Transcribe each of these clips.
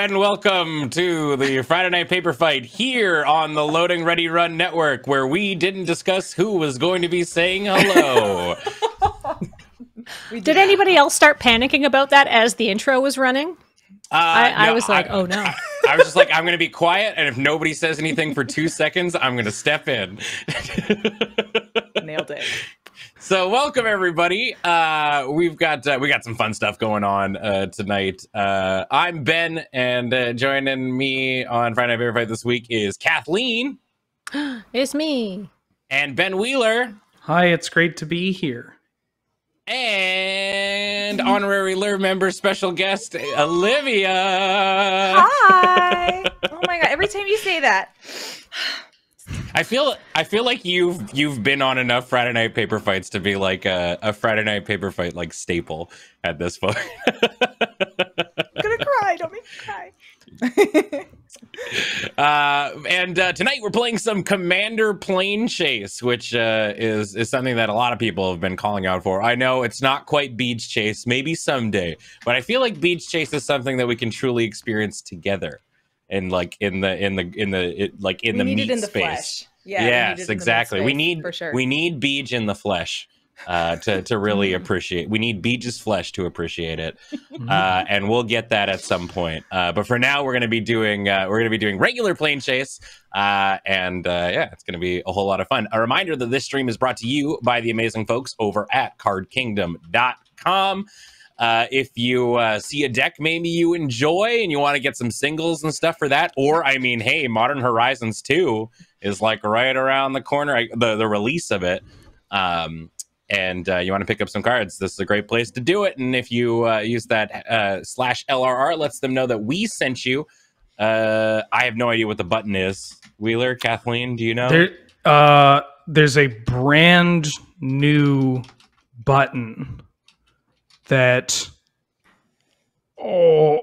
and welcome to the Friday Night Paper Fight here on the Loading Ready Run Network, where we didn't discuss who was going to be saying hello. Did anybody else start panicking about that as the intro was running? Uh, I, I no, was like, I- oh no. I was just like, I'm going to be quiet, and if nobody says anything for two seconds, I'm going to step in. Nailed it. So welcome everybody. Uh, we've got uh, we got some fun stuff going on uh, tonight. Uh, I'm Ben, and uh, joining me on Friday Night Favorite Fight this week is Kathleen It's me. and Ben Wheeler Hi, it's great to be here. and honorary Lure member special guest Olivia. Hi. Oh my god! Every time you say that, I feel I feel like you've you've been on enough Friday Night Paper Fights to be like a, a Friday Night Paper Fight like staple at this point. I'm gonna cry. Don't make me cry. Uh, and uh, tonight we're playing some Commander Planechase, which uh, is is something that a lot of people have been calling out for. I know it's not quite Beach Chase, maybe someday, but I feel like Beach Chase is something that we can truly experience together, and like in the in the in the it, like in we the need meat it in the space. flesh. Yeah. we need it in yes, the meat exactly. We need for sure. we need Beach in the flesh. Uh, to to really Mhm. appreciate, we need Beach's flesh to appreciate it Mm-hmm. uh, and we'll get that at some point. Uh, but for now, we're going to be doing uh, we're going to be doing regular planechase, uh, and uh, yeah, it's going to be a whole lot of fun. A reminder that this stream is brought to you by the amazing folks over at CardKingdom.com. Uh, if you uh, see a deck maybe you enjoy and you want to get some singles and stuff for that, or I mean, hey, Modern Horizons 2 is like right around the corner, I, the the release of it. Um, and uh, you want to pick up some cards, this is a great place to do it. And if you uh, use that uh, slash LRR, lets them know that we sent you. Uh, I have no idea what the button is. Wheeler, Kathleen, do you know? There, there's a brand new button that, oh,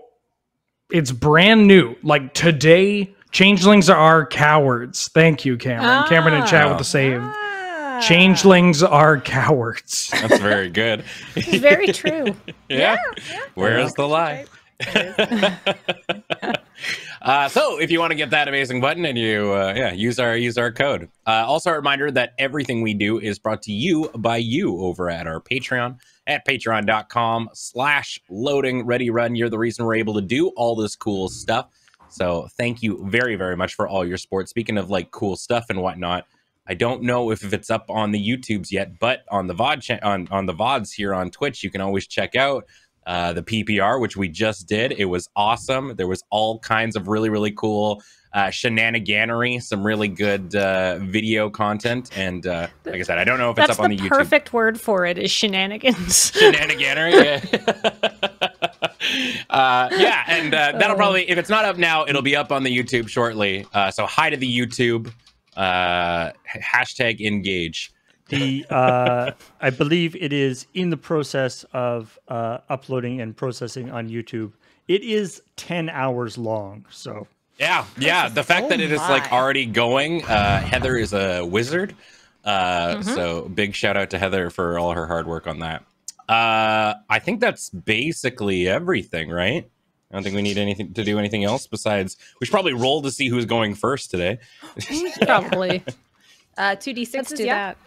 it's brand new. Like today, changelings are cowards. Thank you, Cameron. Cameron and chat with the save. Ah. Changelings are cowards. That's very good. It's very true. yeah. yeah. Where's the lie? uh, so if you want to get that amazing button and you uh, yeah use our use our code. Uh, also a reminder that everything we do is brought to you by you over at our patreon at patreon.com slash loading ready run. You're the reason we're able to do all this cool stuff. So thank you very very much for all your support. Speaking of like cool stuff and whatnot I don't know if, if it's up on the YouTubes yet, but on the VOD on on the VODs here on Twitch, you can always check out uh, the PPR, which we just did. It was awesome. There was all kinds of really, really cool uh, shenaniganery, some really good uh, video content. And uh, like I said, I don't know if it's That's up on the the YouTube. perfect word for it is shenanigans. Shenaniganery. Yeah. uh, yeah, and uh, that'll probably, if it's not up now, it'll be up on the YouTube shortly. Uh, so hi to the YouTube. Uh, hashtag engage. The uh, I believe it is in the process of uh, uploading and processing on YouTube. It is ten hours long, so Yeah, yeah. The fact oh that it is like already going. Uh, Heather is a wizard. Uh, So big shout out to Heather for all her hard work on that. Uh, I think that's basically everything, right? I don't think we need anything to do anything else besides we should probably roll to see who's going first today. Probably. Uh, two d Let's do Yeah. that.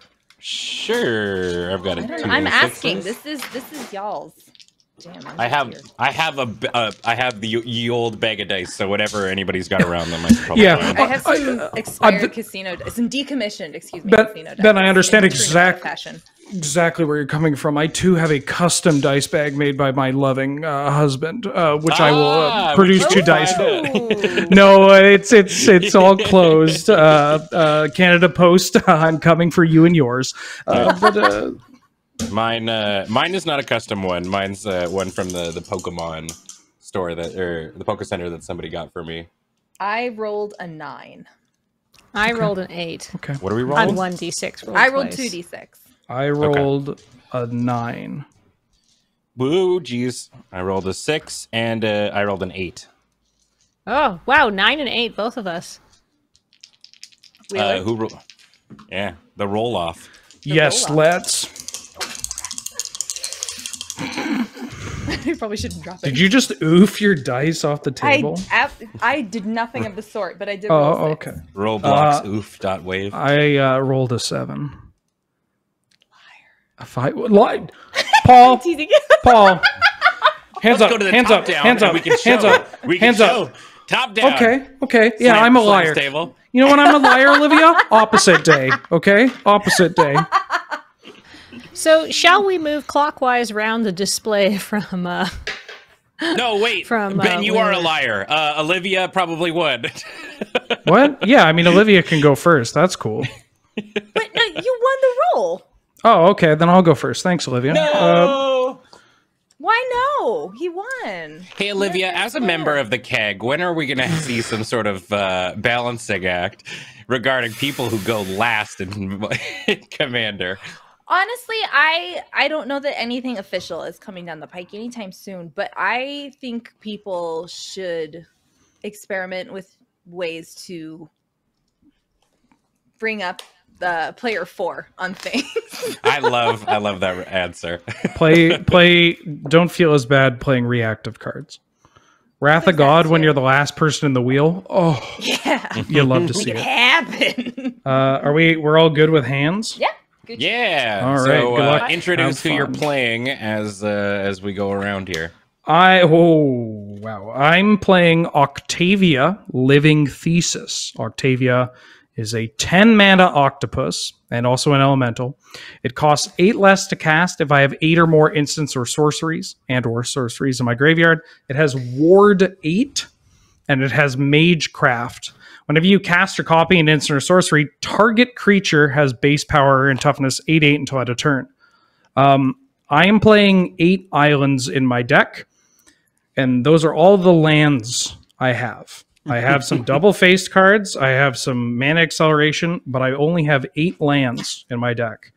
Sure, I've got it. I'm asking. This is this is y'all's. Damn. I'm have weird. I have a b- uh, I have the ye old bag of dice, so whatever anybody's got around them, I should probably Yeah. find. I have some uh, expired the- casino, some decommissioned, excuse me, Ben- casino. Ben, I understand in true exact- fashion. exactly where you're coming from. I too have a custom dice bag made by my loving uh, husband, uh, which I will Ah, uh, produce two dice. for. out. No, uh, it's it's it's all closed. Uh, uh, Canada Post, I'm coming for you and yours. Uh, but uh, Mine, uh, mine is not a custom one. Mine's uh, one from the the Pokemon store that or the Poke Center that somebody got for me. I rolled a nine. I rolled an eight okay, What are we roll? on one d six. I rolled two d six. I rolled a nine. Woo, jeez. I rolled a six and uh, I rolled an eight. Oh wow, nine and eight, both of us. Uh, who? Ro- yeah, the roll off. yes, roll-up. let's. I probably shouldn't drop it. Did you just oof your dice off the I, table? ab- I did nothing of the sort, but I did. roll oh, six. okay. Roblox Uh, oof dot wave. I uh, rolled a seven. Liar. A five. Lied. Paul. Teasing. Paul. Hands Let's up. go to the hands top up. down. Hands up. We can show. Hands up. We can hands show. up. Top down. Okay. Okay. Yeah, Slam- I'm a liar. Stable. You know when I'm a liar, Olivia? Opposite day. Okay. Opposite day. So, shall we move clockwise round the display from uh No, wait. From, Ben, uh, you are a liar. Uh, Olivia probably would. What? Yeah. I mean, Olivia can go first. That's cool. But no, you won the roll. Oh, okay. Then I'll go first. Thanks, Olivia. Uh, no. Why no? He won. Hey, Olivia, as a member of the CAG, when are we going to see some sort of uh, balancing act regarding people who go last in, in Commander? Honestly, I I don't know that anything official is coming down the pike anytime soon, but I think people should experiment with ways to bring up the player four on things. I love, I love that answer. play play don't feel as bad playing reactive cards wrath of god when you're the last person in the wheel oh yeah, you love to see it it happen. uh are we we're all good with hands yeah. Good Yeah. All right, So good uh, luck. introduce Have who you're playing as uh, as we go around here. i oh wow i'm playing octavia living thesis octavia is a 10 mana octopus and also an elemental it costs 8 less to cast if i have 8 or more instants or sorceries and or sorceries in my graveyard it has ward 8 and it has Magecraft. Whenever you cast or copy an instant or sorcery, target creature has base power and toughness 8 8 until end of turn. Um, I am playing eight islands in my deck, and those are all the lands I have. I have some double faced cards, I have some mana acceleration, but I only have eight lands in my deck.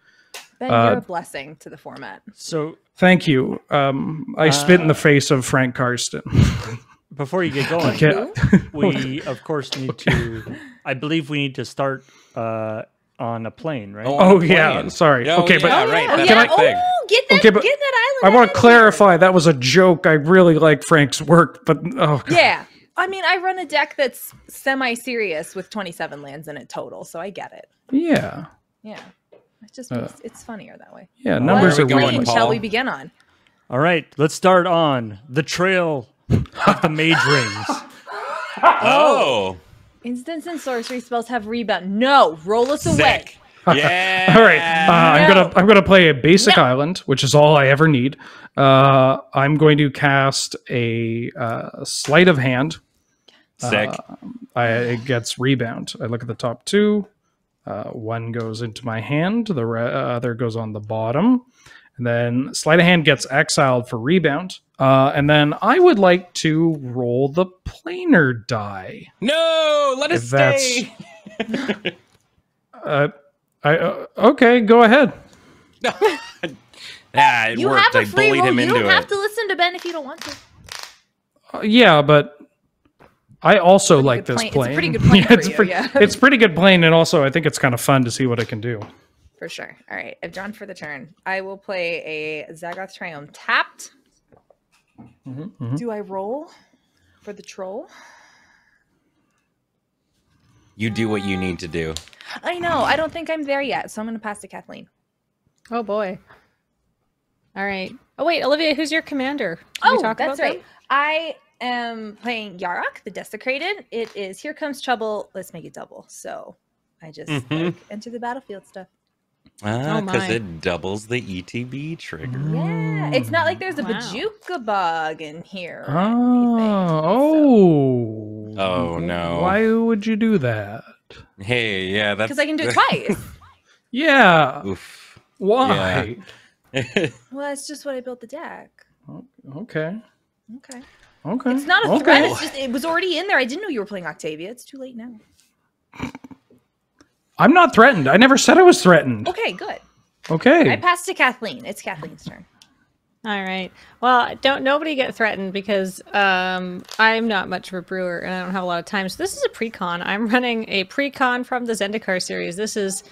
Ben, Uh, you're a blessing to the format. So Thank you. Um, I spit in the face of Frank Karsten. before you get going, Okay. we of course need to. I believe we need to start uh, on a plane, right? on Oh, the yeah, plane. sorry. Oh, Okay, but- yeah, Oh, right. Oh, That's yeah. the thing. Oh, get that, Okay, but get that island. I want to clarify that was a joke. I really like Frank's work, but oh, God. Yeah. I mean, I run a deck that's semi-serious with 27 lands in it total, so I get it. yeah, Yeah. It just Uh, it's funnier that way. yeah. Numbers are are going, plane. Paul? shall we begin on? All right, let's start on the trail of the mage rings. Oh, Instants and sorcery spells have rebound. No, roll us away. Yeah. All right, uh, I'm gonna I'm gonna play a basic No. island, which is all I ever need. Uh, I'm going to cast a uh, sleight of hand. Sick. I, it gets rebound. I look at the top two. Uh, one goes into my hand. The re- uh, other goes on the bottom. And then sleight of hand gets exiled for rebound. Uh, and then I would like to roll the planar die. no, let us that's- stay. Uh, I uh, okay, go ahead. Ah, it You worked. have a I free bullied roll. him You into don't have it. to listen to Ben if you don't want to. Uh, yeah, but I also like this plane- it's a pretty good plane for it's, you, pre- yeah. it's pretty good plane, and also I think it's kind of fun to see what it can do. For sure. All right, I've drawn for the turn. I will play a Zagoth Triome tapped. Mhm. Do I roll for the troll? You do what you need to do. I know. I don't think I'm there yet, so I'm going to pass to Kathleen. Oh boy. All right. Oh wait, Olivia, who's your commander? Can we Oh, talk that's about right. I am playing Yarok, the Desecrated. It is Here Comes Trouble. Let's make it double. So I just Mhm. like, enter the battlefield stuff. Ah, Oh, because my. it doubles the ETB trigger. Yeah, it's not like there's a Wow. Bojuka Bog in here. or Oh, anything, so- oh, Oh, no. Why would you do that? Hey, yeah, that's Because I can do it twice. Yeah, Oof. why? well, it's just what I built the deck. Okay, Okay. okay. It's not a okay. threat. It's just it was already in there. I didn't know you were playing Octavia. It's too late now. I'm not threatened. I never said I was threatened. Okay, good. Okay. I passed to Kathleen. It's Kathleen's turn. All right. Well, don't nobody get threatened because um, I'm not much of a brewer and I don't have a lot of time. So this is a pre-con. I'm running a pre-con from the Zendikar series. This is.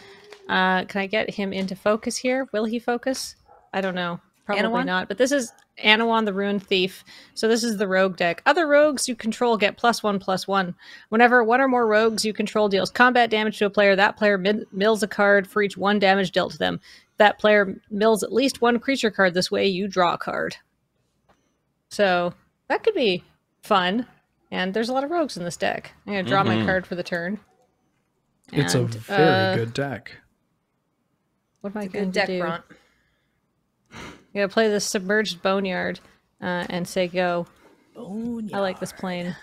Uh, can I get him into focus here? Will he focus? I don't know. Probably Anowon? not. But this is Anowon the Ruined Thief. So this is the rogue deck. Other rogues you control get plus one plus one. Whenever one or more rogues you control deals combat damage to a player, that player mid- mills a card for each one damage dealt to them. That player mills at least one creature card. This way you draw a card. So that could be fun. And there's a lot of rogues in this deck. I'm gonna draw my Mhm. card for the turn. It's a very uh, good deck. What am I It's a going good to deck, do? Bront. You gotta play the submerged boneyard uh, and say go. I like this plane.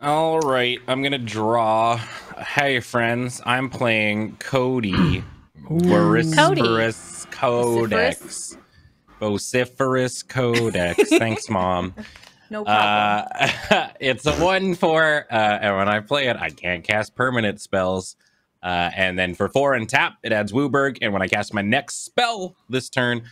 All right, I'm gonna draw. Hey, friends, I'm playing Codie Vociferous Codex. Vociferous Codex. Thanks, Mom. No problem. Uh, it's a one for, uh, and when I play it, I can't cast permanent spells. Uh, and then for four and tap, it adds WUBRG. And when I cast my next spell this turn,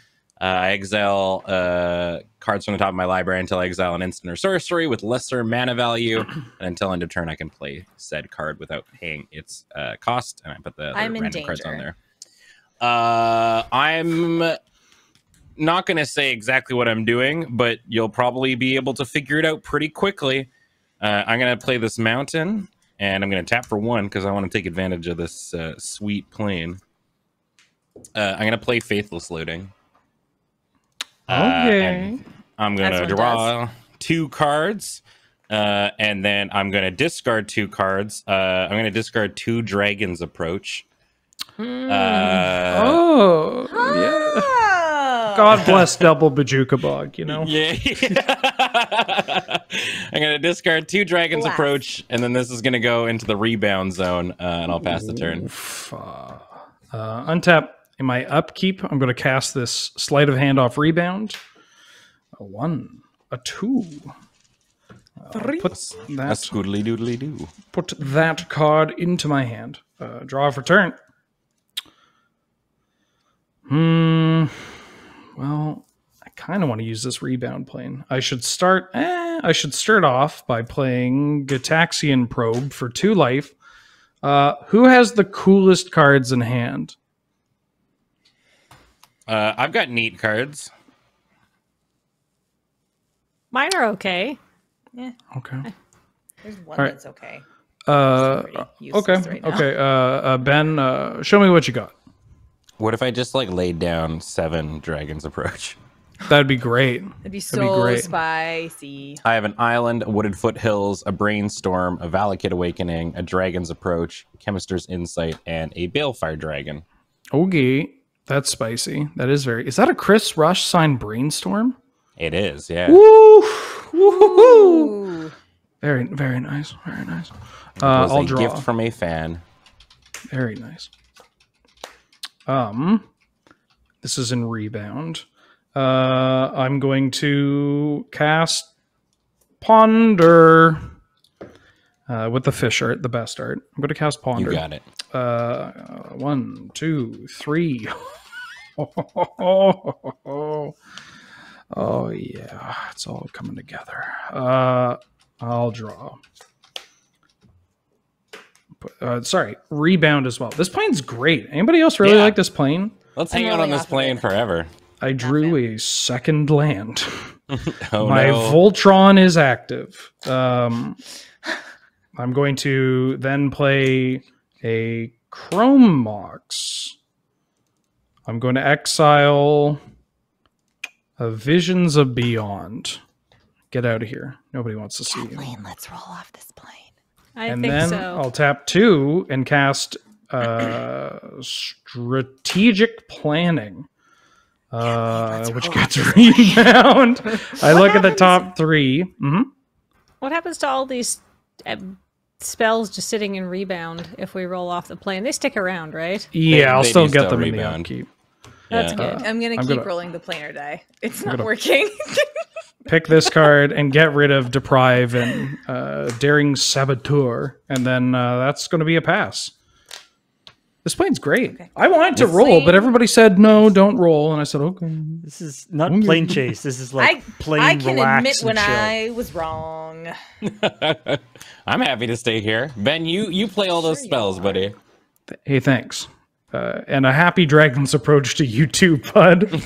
uh, I exile uh, cards from the top of my library until I exile an instant or sorcery with lesser mana value. and until end of turn, I can play said card without paying its uh, cost. And I put the, the I'm in random cards on danger. there. Uh, I'm not going to say exactly what I'm doing, but you'll probably be able to figure it out pretty quickly. Uh, I'm going to play this mountain, and I'm going to tap for one because I want to take advantage of this uh, sweet plane. Uh, I'm going to play Faithless Looting. Uh, Okay. and I'm going to draw two cards, uh, and then I'm going to discard two cards. Uh, I'm going to discard two Dragons Approach. Hmm. Uh, oh, yeah. Oh. God bless Double Bojuka Bog, you know? Yeah. I'm going to discard two Dragons Blast. Approach, and then this is going to go into the rebound zone, uh, and I'll pass the turn. Oof, uh, untap in my upkeep. I'm going to cast this sleight of hand off rebound. A one, a two. Uh, put A that scoodly doodly doo. put that card into my hand. Uh, draw for turn. Hmm. Well, I kind of want to use this rebound plane. I should start. Eh, I should start off by playing Gitaxian Probe for two life. Uh, who has the coolest cards in hand? Uh, I've got neat cards. Mine are okay. Okay. There's one All right. that's okay. Uh, okay. right okay. Uh, uh, Ben, uh, show me what you got. What if I just like laid down seven Dragons Approach? That'd be great. It'd be be so great. spicy. I have an island, a wooded foothills, a brainstorm, a Valakut Awakening, a Dragon's Approach, Chemister's Insight, and a Balefire Dragon. Okay. That's spicy. That is very. Is that a Chris Rush signed brainstorm? It is, yeah. Woo! Woo-hoo-hoo! Very, very nice. Very nice. It Uh, was I'll a draw. gift from a fan. Very nice. Um, this is in rebound. Uh, I'm going to cast Ponder uh, with the fish art, the best art. I'm going to cast Ponder. You got it. Uh, one, two, three. oh, yeah, it's all coming together. Uh, I'll draw. Uh, sorry, rebound as well. This plane's great. Anybody else really Yeah. like this plane? Let's hang out on this plane forever. I drew a second land. Oh My no. Voltron is active. Um, I'm going to then play a Chrome Mox. I'm going to exile a Visions of Beyond. Get out of here. Nobody wants to see you. Kathleen, let's roll off this plane. I and think then so. I'll tap two and cast uh, Strategic Planning. Uh, which gets rebound. I look at the top 3 Mhm. What happens to all these uh, spells just sitting in rebound if we roll off the plane? They stick around, right? Yeah, I'll they still get still them in the rebound. upkeep. That's Yeah. good. I'm gonna I'm keep gonna- rolling the planar die. It's I'm not working. Pick this card and get rid of Deprive and uh, Daring Saboteur, and then uh, that's going to be a pass. This plane's great. Okay. I wanted to This roll, but everybody said no, don't roll, and I said okay. This is not Mm. planechase. This is like I plane I can relax admit when chill. I was wrong. I'm happy to stay here. Ben, you you play all those Sure spells, buddy. Hey, thanks. uh, and a happy dragon's approach to you too, bud.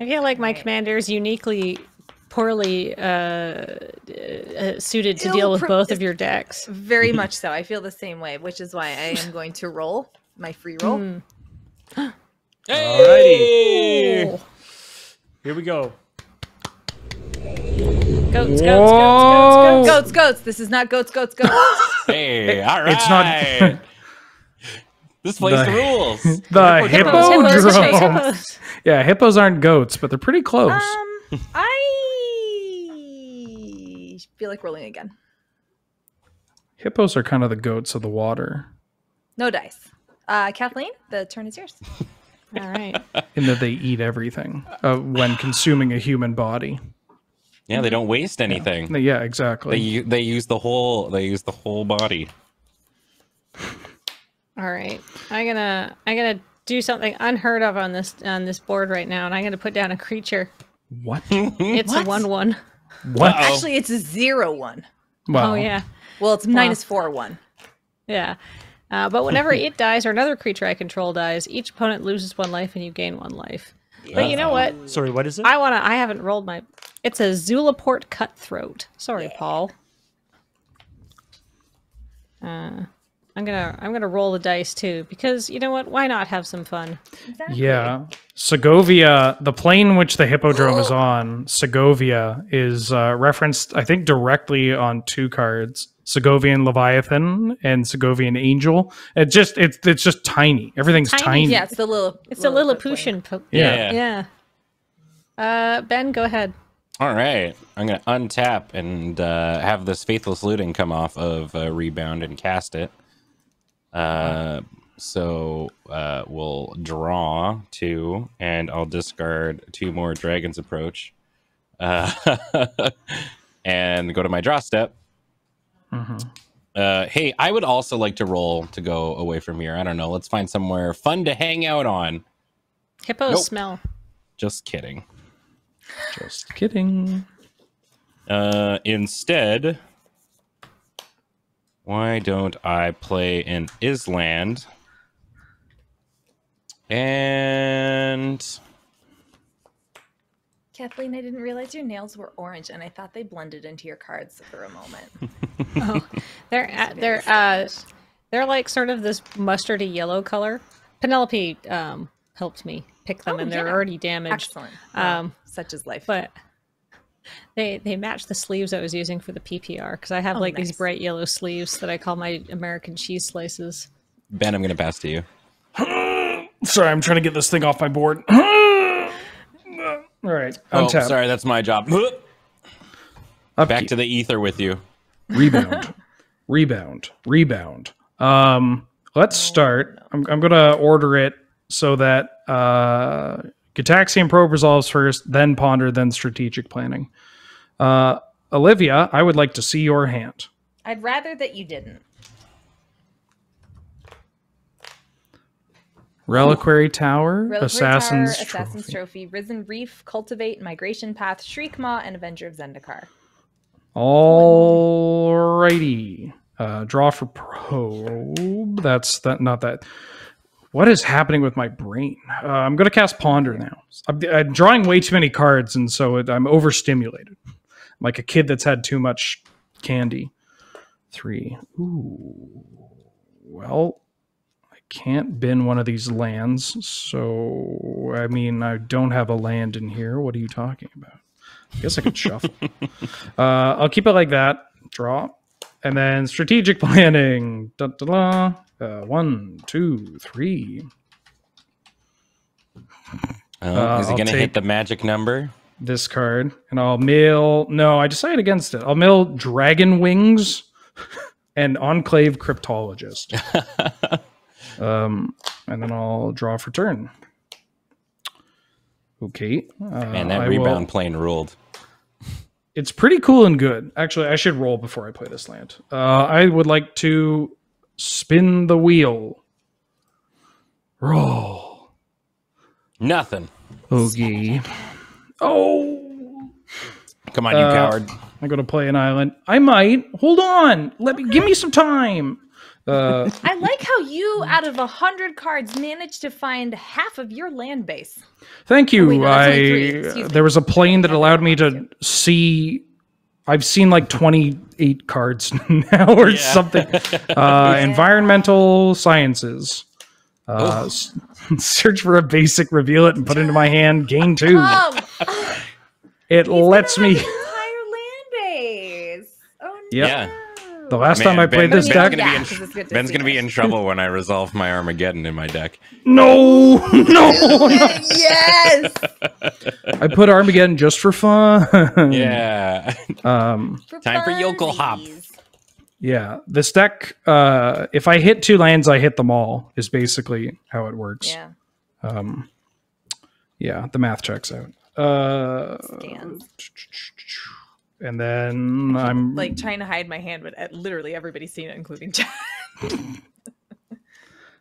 I feel like my commander is uniquely poorly uh, uh, suited to deal with both of your decks. Very much so. I feel the same way, which is why I am going to roll my free roll. Hmm. Alrighty. Here we go. Goats, goats, goats, Whoa. goats, goats. Goats, goats. This is not goats, goats, goats. Hey, all right. It's not- this plays the, The- rules. The Hippos, hippos, hippos, hippos. Yeah, hippos aren't goats, but they're pretty close. um, I feel like rolling again. hippos are kind of the goats of the water No dice. Uh, Kathleen, the turn is yours. All right. in that they eat everything uh, when consuming a human body. Yeah, they don't waste anything. Yeah, They exactly. u- they use the whole they use the whole body. All right. I'm gonna I'm gonna do something unheard of on this on this board right now, and I'm gonna put down a creature. What? It's a one one. What? Uh-oh. Actually, it's a zero one. Wow. Oh yeah. Well, it's minus four one. Yeah. Uh, but whenever it dies or another creature I control dies, each opponent loses one life and you gain one life. But you know what? Sorry, what is it? I wanna I haven't rolled my it's a Zulaport cutthroat. Sorry, Paul. Uh I'm gonna I'm gonna roll the dice too, because you know what? Why not have some fun? Yeah. Segovia, the plane which the hippodrome is on, Segovia, is uh, referenced, I think, directly on two cards. Segovian Leviathan and Segovian Angel. It just it's it's just tiny. Everything's Tiny, tiny. Yeah, it's the little. It's a little Lilliputian. Po- Yeah. yeah. Uh Ben, go ahead. All right, I'm gonna untap and uh, have this faithless looting come off of uh, rebound and cast it. Uh, so uh, we'll draw two, and I'll discard two more Dragon's Approach, uh, and go to my draw step. Uh, hey, I would also like to roll to go away from here. I don't know. Let's find somewhere fun to hang out on. Hippos Nope. smell. Just kidding. Just kidding. Uh, instead, why don't I play an Island? And Kathleen, I didn't realize your nails were orange, and I thought they blended into your cards for a moment. oh, They're uh, they're uh they're like sort of this mustardy yellow color. Penelope um helped me pick them Oh, and they're yeah. already damaged. Excellent. Well, Um, such is life. But they they match the sleeves I was using for the PPR because I have Oh, like nice. these bright yellow sleeves that I call my American cheese slices. Ben, I'm going to pass to you. Sorry, I'm trying to get this thing off my board. All right. Oh, Untap. sorry, that's my job. Upkeep. Back to the ether with you. rebound, rebound, rebound. Um, let's start. I'm, I'm gonna order it so that uh, Gitaxian probe resolves first, then ponder, then strategic planning. Uh, Olivia, I would like to see your hand. I'd rather that you didn't. Reliquary Tower, Reliquary Assassin's, Tower, Assassin's Trophy. Trophy, Risen Reef, Cultivate, Migration Path, Shriek Maw, and Avenger of Zendikar. Alrighty. Uh, draw for probe. That's that. Not that. What is happening with my brain? Uh, I'm going to cast Ponder now. I'm, I'm drawing way too many cards, and so it, I'm overstimulated, like a kid that's had too much candy. Three. Ooh. Well, I can't bin one of these lands, so I mean, I don't have a land in here. What are you talking about? I guess I could shuffle. Uh, I'll keep it like that. Draw. And then strategic planning. Da, da, da. Uh, one, two, three. Oh, Uh, is he going to hit the magic number? This card. And I'll mill. No, I decided against it. I'll mill Dragon Wings and Enclave Cryptologist. um, and then I'll draw for turn. Okay. Uh, Man, that I will- rebound plane ruled. it's pretty cool and good. Actually, I should roll before I play this land. Uh, I would like to spin the wheel. Roll. Nothing. Okay. Oh, Come on, you Uh, coward. I'm going to play an island. I might. Hold on. Let me give me some time. Uh, I like how you, out of a hundred cards, managed to find half of your land base. thank you. wait, no, I only three. Excuse me. there was a plane that allowed me to see. I've seen like 28 cards now or Yeah. something. Uh, environmental sciences. Uh, s- search for a basic, reveal it, and put it into my hand. Gain two. It lets me. entire land base. Oh Yep. Yeah. The last Man, time I Ben- played this Ben's deck, Gonna Yeah, be in, 'cause it's good to Ben's gonna be in trouble when I resolve my Armageddon in my deck. no, no. yes. I put Armageddon just for fun. Yeah. Um. Time for yokel hop. Yeah. This deck. Uh. If I hit two lands, I hit them all. Is basically how it works. Yeah. Um. Yeah. The math checks out. Uh. Scans. And then I'm Like trying to hide my hand, but uh, literally everybody's seen it, including Chad.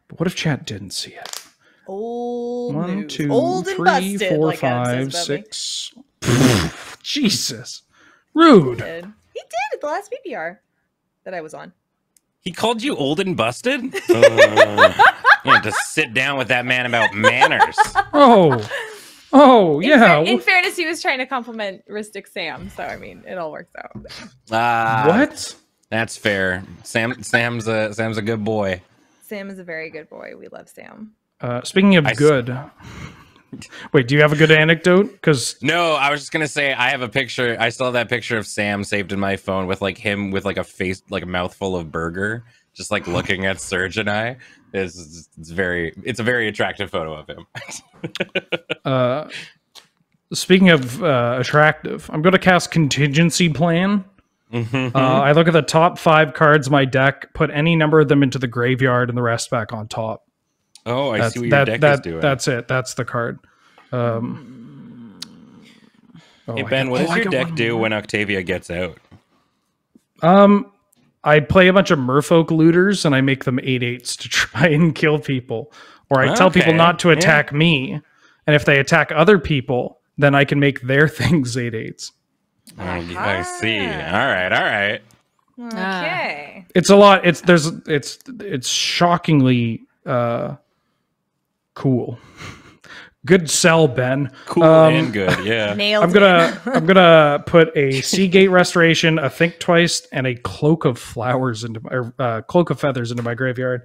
But what if chat didn't see it? Old One, news. two, Old and three, busted, four, like Adam five, says about six. Jesus. Rude. He did. He did at the last PPR that I was on. He called you old and busted? Uh, you have to sit down with that man about manners. Oh. Oh, In, yeah. fa- in fairness, he was trying to compliment Ristic Sam, so I mean, it all works out. Uh, what? That's fair. Sam Sam's a Sam's a good boy. Sam is a very good boy. We love Sam. Uh, speaking of I s- good. Wait, do you have a good anecdote? Because No, I was just gonna say I have a picture. I still have that picture of Sam saved in my phone with like him with like a face like a mouthful of burger, just like looking at Serge and I. Is it's very it's a very attractive photo of him. uh, speaking of uh, attractive, I'm going to cast Contingency Plan. Mhm. Uh, I look at the top five cards my deck, put any number of them into the graveyard, and the rest back on top. oh, I That's, see what your that, deck that, is doing. That's it. That's the card. Um, oh, hey Ben, got- what oh, does I your deck do when Octavia gets out? Um, I play a bunch of Merfolk looters and I make them eight eights to try and kill people, or I tell people not to yeah. attack me, and if they attack other people, then I can make their things eight eights. I, I see. All right, all right. Ah. Okay. It's a lot. It's there's it's it's shockingly uh cool. Good sell, Ben. Cool Um, and good. Yeah. Nailed I'm gonna I'm gonna put a Sea Gate Restoration, a Think Twice, and a Cloak of Flowers into my uh, Cloak of Feathers into my graveyard.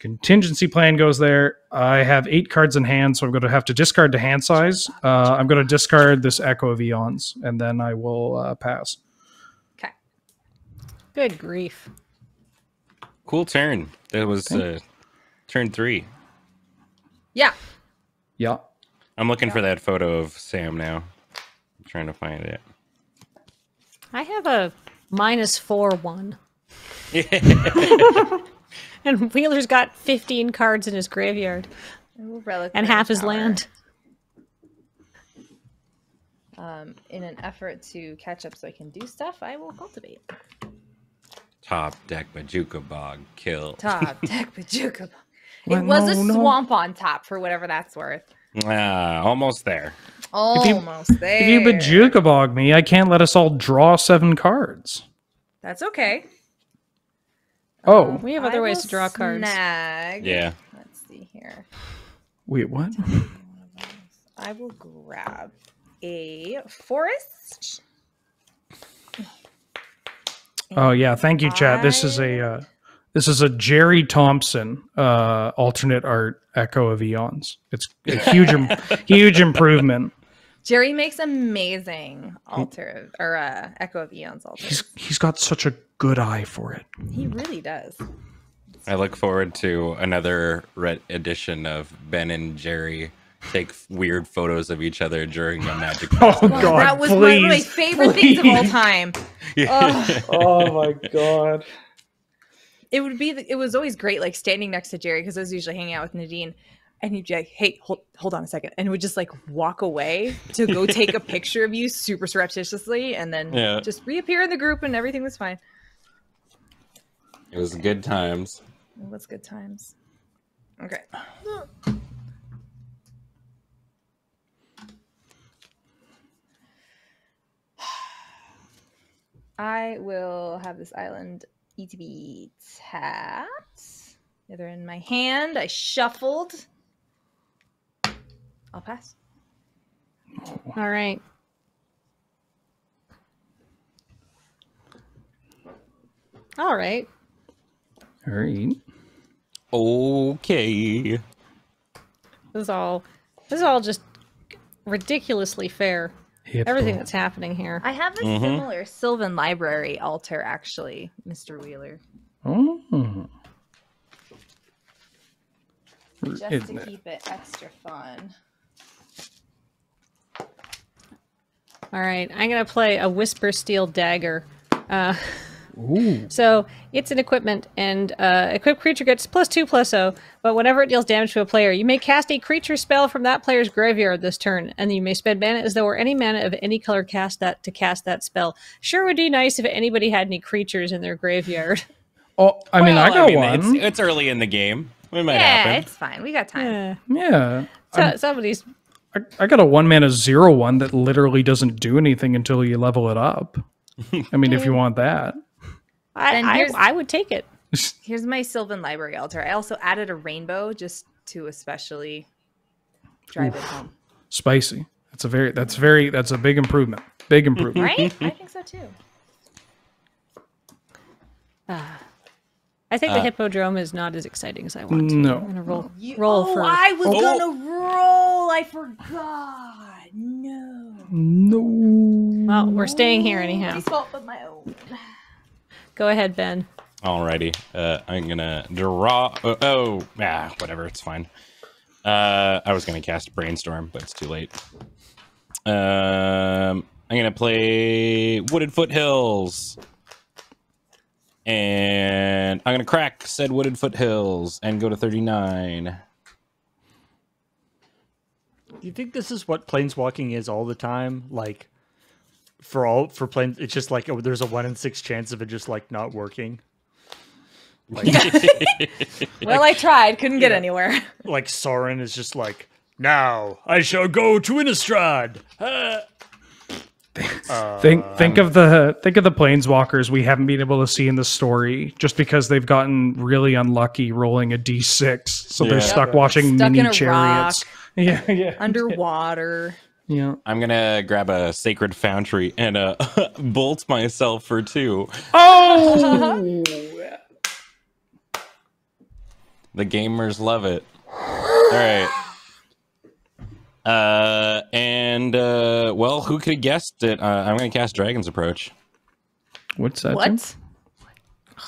Contingency plan goes there. I have eight cards in hand, so I'm going to have to discard to hand size. Uh, I'm going to discard this Echo of Eons, and then I will uh, pass. Okay. Good grief. Cool turn. That was uh, turn three. Yeah. Yeah. I'm looking for that photo of Sam now. I'm trying to find it. I have a minus four one. and Wheeler's got 15 cards in his graveyard Ooh, and half his Tower. land. Um, in an effort to catch up so I can do stuff, I will cultivate. Top deck Bojuka Bog kill. Top deck Bojuka. Well, It was a no, no. swamp on top for whatever that's worth. Ah, almost there. you- Almost there. If you bojukabog me, I can't let us all draw seven cards. That's okay. Oh, We have other I ways to draw cards. Snag. Yeah. Let's see here. wait, what? I will grab a forest. Oh yeah, thank you, Chad. This is a uh, this is a Jerry Thompson uh, alternate art Echo of Eons. It's a huge huge improvement. Jerry makes amazing altar or uh, Echo of Eons altars. He's he's got such a good eye for it. He really does. I look forward to another red edition of Ben and Jerry take weird photos of each other during a magic. Oh festival. God, that was one of my please, favorite things of all please. time. Ugh. Oh my God. It would be it was always great like standing next to jerry because i was usually hanging out with nadine and he'd be like hey hold, hold on a second and would just like walk away to go take a picture of you super surreptitiously and then Yeah. just reappear in the group and everything was fine It was good times. it was good times okay I will have this island E to be tapped. The other in my hand. I shuffled. I'll pass. All right. All right. All right. Okay. This is all. This is all just ridiculously fair. Hippo. Everything that's happening here. I have a Mhm. similar Sylvan Library altar, actually, Mr. Wheeler. Oh. Just It- to keep it extra fun. All right. I'm gonna play a Whisper Steel Dagger. Uh, Ooh. So it's an equipment, and uh, equipped creature gets plus two plus O. But whenever it deals damage to a player, you may cast a creature spell from that player's graveyard this turn, and you may spend mana as though or any mana of any color cast that to cast that spell. Sure would be nice if anybody had any creatures in their graveyard. Oh, I mean, I Well, got one. It's, it's early in the game. It might yeah, happen. it's fine. We got time. Yeah. yeah. So, somebody's I, I got a one mana zero one that literally doesn't do anything until you level it up. I mean, if you want that. I, Then I, here's- I would take it. Here's my Sylvan Library altar. I also added a rainbow just to especially drive it home. Spicy. That's a very that's very that's a big improvement. Big improvement. Right? I think so too. I think the uh, hippodrome is not as exciting as I want to. No. I'm gonna roll You- roll oh, for. I was Oh. gonna roll. I forgot. No. No. Well, we're staying here anyhow. Nobody's fault but my own. Go ahead, Ben. Alrighty. Uh, I'm gonna draw. Oh, oh, ah, whatever. It's fine. Uh, I was gonna cast brainstorm, but it's too late. Um, I'm gonna play Wooded Foothills, and I'm gonna crack said Wooded Foothills and go to 39. You think this is what planeswalking is all the time? Like for all for planes, it's just like oh, there's a one in six chance of it just like not working. Well, I tried. Couldn't get anywhere. Like Sorin is just like now I shall go to Innistrad. Ah." Think think of the think of the planeswalkers we haven't been able to see in the story just because they've gotten really unlucky rolling a d6, so Yeah. they're stuck watching Stuck mini in a chariots. Yeah, yeah, Underwater. Yeah. I'm gonna grab a Sacred Foundry and uh, bolt myself for two. Oh, The gamers love it. All right. Uh, and uh, well, who could have guessed it? Uh, I'm going to cast Dragon's Approach. what's that? Tim? What?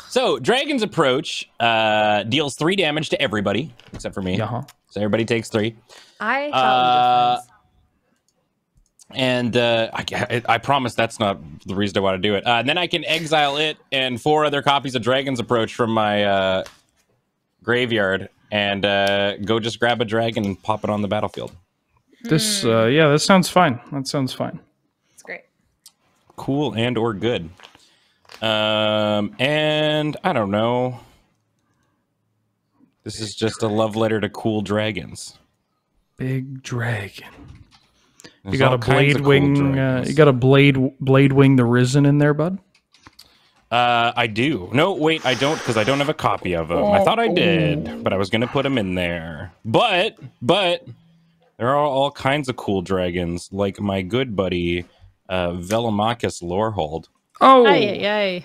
So, Dragon's Approach uh, deals three damage to everybody except for me. Yeah. So everybody takes three. I Uh, thought we And uh, I, I promise that's not the reason I want to do it. Uh, and then I can exile it and four other copies of Dragon's Approach from my uh, graveyard and uh, go just grab a dragon and pop it on the battlefield. This, uh, yeah, that sounds fine. That sounds fine. It's great. cool and or good. Um, and I don't know. This is just a love letter to cool dragons. Big dragon. There's You got a blade of cool wing. Uh, you got a blade blade wing the risen in there, bud. Uh, I do. No, wait, I don't because I don't have a copy of them. I thought I did, but I was gonna put them in there. But, but there are all kinds of cool dragons, like my good buddy, uh, Velomachus Lorehold. Oh, Aye, aye, aye.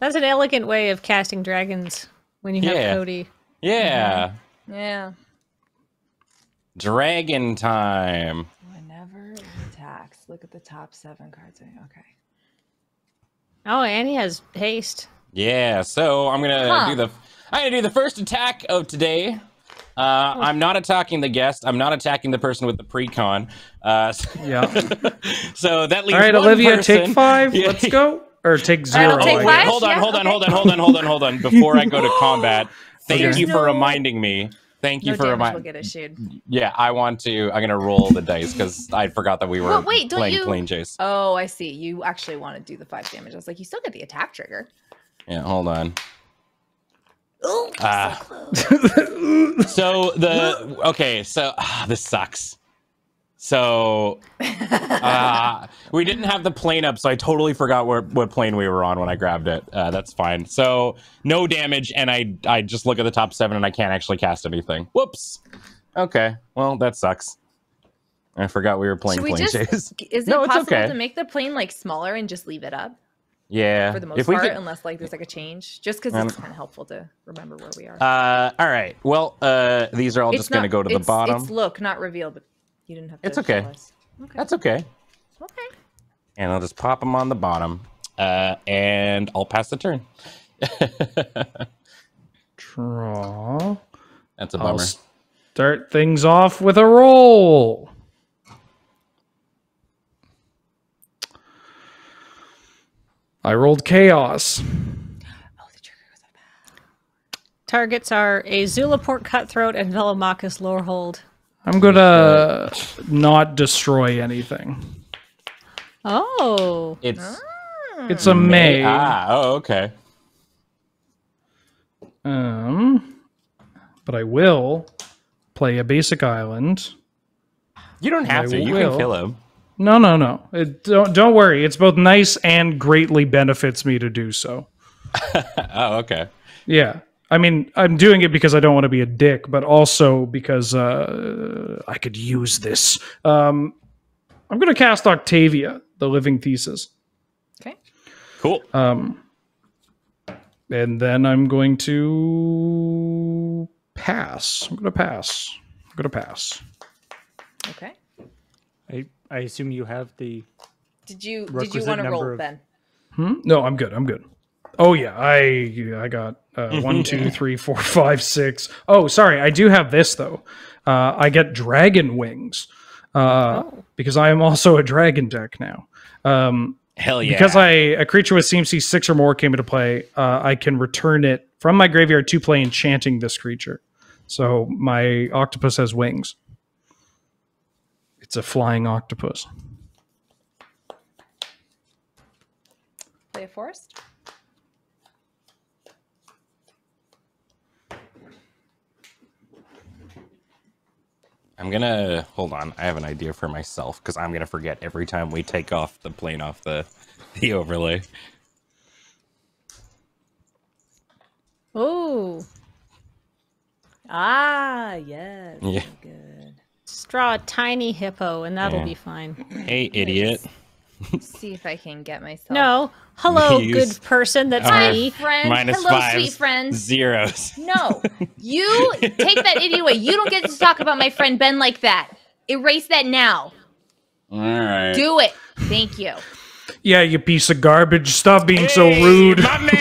That's an elegant way of casting dragons when you have Yeah. Codie. Yeah, Yeah. dragon time. Whenever it look at the top seven cards. Okay. Oh, and he has haste. Yeah, so I'm gonna Huh. do the I'm gonna do the first attack of today. Uh, I'm not attacking the guest. I'm not attacking the person with the pre-con. Uh, so, yeah. so that leaves All right, one Olivia, person. take five. Yeah. Let's go. Or take zero. I'll take I wait, five? guess. hold on, Yeah, hold on, okay. hold on, hold on, hold on, hold on. Before I go to combat, thank There's you for no- reminding me. Thank you No for damage will reminding. get issued. Yeah, I want to. I'm gonna roll the dice because I forgot that we were But wait, don't playing you- planechase. Oh, I see. You actually want to do the five damage. I was like, you still get the attack trigger. Yeah, hold on. Oh, Ah. so close. So the okay, so ah, this sucks. So uh, we didn't have the plane up, so I totally forgot where, what plane we were on when I grabbed it. Uh, that's fine. So no damage, and I I just look at the top seven, and I can't actually cast anything. Whoops. Okay, well that sucks. I forgot we were playing Should we plane just? chase. Is it No, possible okay. to make the plane like smaller and just leave it up Yeah, for the most if we part, could- unless like there's like a change? Just because Um, it's kind of helpful to remember where we are. Uh, all right. Well, uh, these are all It's just going to go to the bottom. It's look, not reveal, but you didn't have to. It's okay. Okay. That's okay. okay. And I'll just pop them on the bottom, uh, and I'll pass the turn. Draw. That's a I'll bummer. start things off with a roll. I rolled chaos. Oh, the trigger was up. Targets are a Zulaport Cutthroat and Velomachus Lorehold. I'm gonna not destroy anything. Oh. It's It's a May. ah. Oh, okay. Um, but I will play a basic island. You don't have I to. You will. can kill him. No, no, no. It, don't don't worry. It's both nice and greatly benefits me to do so. Oh, okay. Yeah. I mean, I'm doing it because I don't want to be a dick, but also because uh, I could use this. Um, I'm going to cast Octavia, the Living Thesis. Okay. Cool. Um, and then I'm going to pass. I'm going to pass. I'm going to pass. Okay. I, I assume you have the. Did you did you want to roll number of- Ben? Hmm? No, I'm good. I'm good. Oh yeah, I I got uh, one, two, three, four, five, six. Oh, sorry, I do have this though. Uh, I get dragon wings uh, because I am also a dragon deck now. Um, Hell yeah. Because I a creature with CMC six or more came into play, uh, I can return it from my graveyard to play enchanting this creature. So my octopus has wings. It's a flying octopus. Play a forest. I'm gonna hold on. I have an idea for myself because I'm gonna forget every time we take off the plane off the the overlay. Oh. Ah, yes. Yeah. Good. Just draw a tiny hippo and that'll Yeah. be fine. Hey, idiot. See if I can get myself. No. Hello, Use- good person. That's Hi, me. friend. Minus Hello, fives, sweet friend. zeros. No, you take that idiot away. You don't get to talk about my friend Ben like that. Erase that now. All right. Do it. Thank you. Yeah, you piece of garbage. Stop being so rude. my man.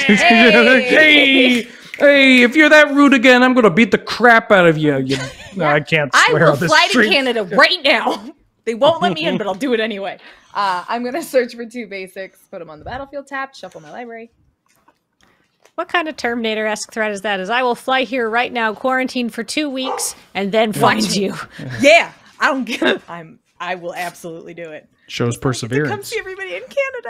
hey, hey, if you're that rude again, I'm gonna beat the crap out of you. you no, I can't I will on this fly to. Canada right now. They won't let me in, but I'll do it anyway. Uh, I'm gonna search for two basics, put them on the battlefield tab, shuffle my library. What kind of Terminator esque threat is that? Is I will fly here right now, quarantine for two weeks, and then find you. Yeah, I don't give. I'm. I will absolutely do it. Shows perseverance. Come see everybody in Canada.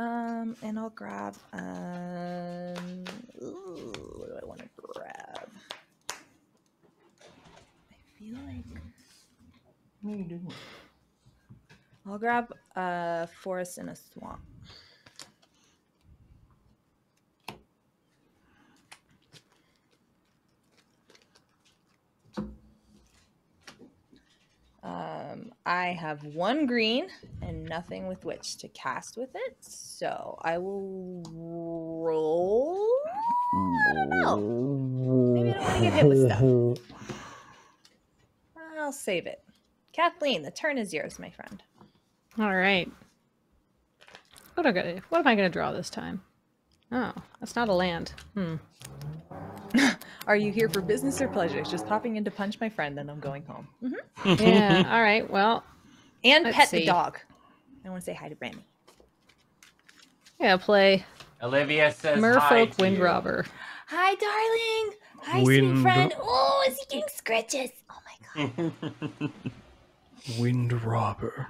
Um, and I'll grab. Um, ooh, what do I want to grab? I feel like. What are you doing? I'll grab a forest and a swamp. Um, I have one green and nothing with which to cast with it, so I will roll. I don't know. Maybe I don't want to get hit with stuff. I'll save it. Kathleen, the turn is yours, my friend. All right. What, am I gonna, what am I going to draw this time? Oh, that's not a land. Hmm. Are you here for business or pleasure? Just popping in to punch my friend, then I'm going home. Yeah. All right. Well, And pet see. the dog. I want to say hi to Brandy. yeah, play Olivia says Merfolk Wind Robber. Hi, darling. Hi, Wind- sweet friend. Oh, is he getting scratches? Oh my god. Wind robber.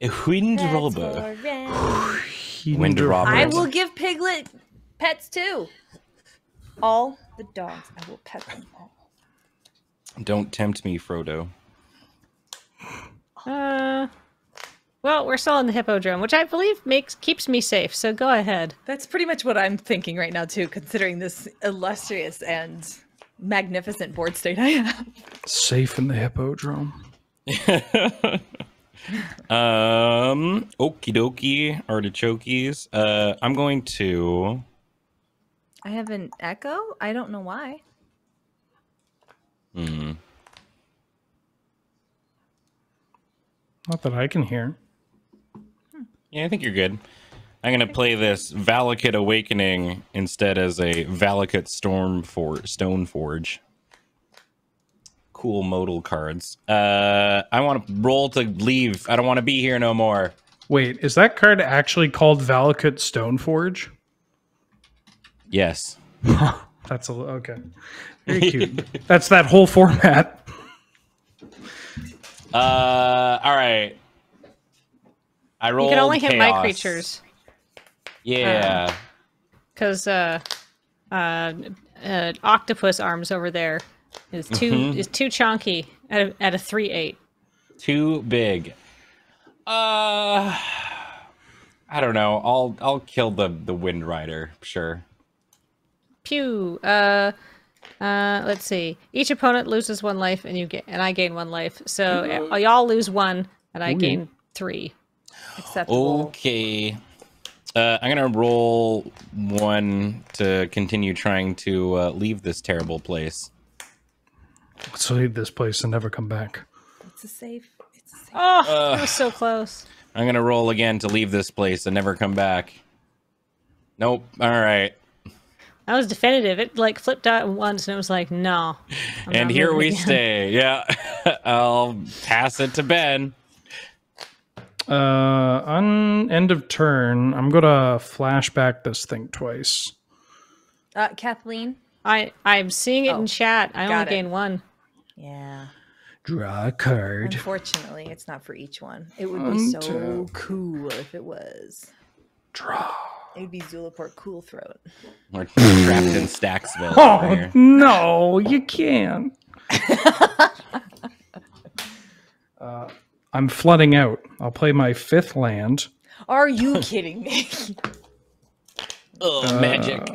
A wind That's robber. for Remy. Wind robber. I will give Piglet pets too. All the dogs. I will pet them all. Don't tempt me, Frodo. Uh, well, we're still in the hippodrome, which I believe makes keeps me safe. So go ahead. That's pretty much what I'm thinking right now too, considering this illustrious and magnificent board state I have. Safe in the hippodrome. Um, okie dokie, artichokes. Uh, I'm going to. I have an echo. I don't know why. Hmm. Not that I can hear. Yeah, I think you're good. I'm gonna play this Valakut Awakening instead as a Valakut Storm for Stoneforge. Cool modal cards. Uh, I want to roll to leave. I don't want to be here no more. Wait, is that card actually called Valakut Stoneforge? Yes. That's a okay. Very cute. That's that whole format. Uh, all right. I roll. You can only hit my creatures Yeah. because uh, uh, uh, octopus arms over there is too Mhm. is too chunky at a, at a three eight. Too big. Uh, I don't know. I'll I'll kill the the Wind Rider. Sure. Pew. Uh, uh, let's see. Each opponent loses one life, and you get, and I gain one life. So uh, y'all lose one, and I gain three. Acceptable. Okay. Uh, I'm gonna roll one to continue trying to uh, leave this terrible place. Let's leave this place and never come back. It's a safe. It's a safe. Oh, that was so close. I'm gonna roll again to leave this place and never come back. Nope. All right. That was definitive. It like flipped out once, and it was like, no. I'm and here we again. stay. Yeah. I'll pass it to Ben. Uh, on end of turn, I'm gonna flashback this thing twice. Uh, Kathleen. I I'm seeing it Oh, in chat. I only it. gain one. Yeah. Draw a card. Unfortunately, it's not for each one. It would be so cool if it was. Draw. It would be Zulaport Cool Throat. We're trapped in Stacksville. Oh here. no, you can't. uh, I'm flooding out. I'll play my fifth land. Are you kidding me? Oh, magic.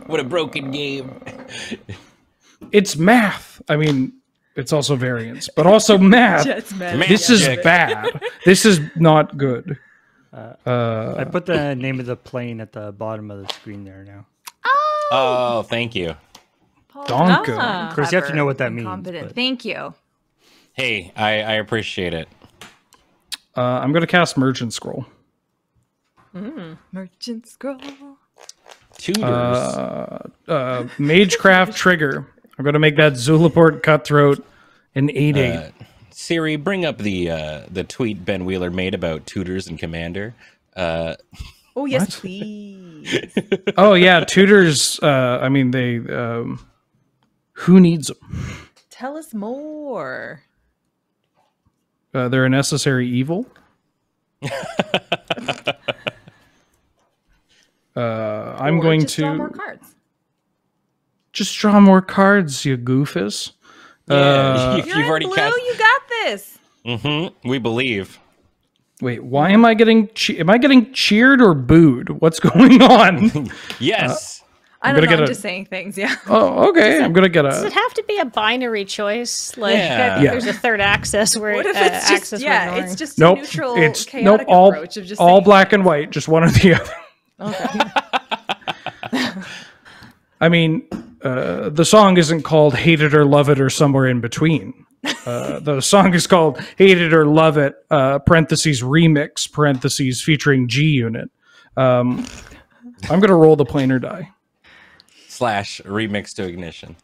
what a broken game. It's math. I mean, it's also variance, but also math. Jets man. This is bad. This is not good. Uh, I put the name of the plane at the bottom of the screen there now. Oh, oh thank you. Donka. Of course, you have to know what that means, but- Thank you. Hey, I, I appreciate it. Uh, I'm going to cast Merchant Scroll. Merchant Scroll. Tutors. Uh, uh, Magecraft Trigger. I'm going to make that Zulaport Cutthroat an 8 8. Uh, Siri, bring up the uh, the tweet Ben Wheeler made about tutors and Commander. Uh, Oh yes, What? please. oh, yeah. Tutors. Uh, I mean, they. Um, who needs them? Tell us more. Uh, they're a necessary evil. uh, I'm Or going just to draw more cards. just draw more cards, you goofus. yeah, Uh, if You're you've already blue. cast. You got this. hmm we believe. Wait, why am I getting? Che- am I getting cheered or booed? What's going on? Yes. I I'm gonna know. get I'm a- just saying things. Yeah. oh, okay. I'm gonna get a. Does it have to be a binary choice? Like Yeah. uh, Yeah. there's a third access where What if uh, it's just access we're yeah? It's just Nope. neutral, It's chaotic nope. All approach of just all saying black and white. Just one or the other. Okay. I mean, uh, the song isn't called "Hate It or Love It" or somewhere in between. Uh, the song is called "Hate It or Love It" uh, (parentheses remix parentheses featuring G Unit). Um, I'm gonna roll the planar die. Slash remix to ignition.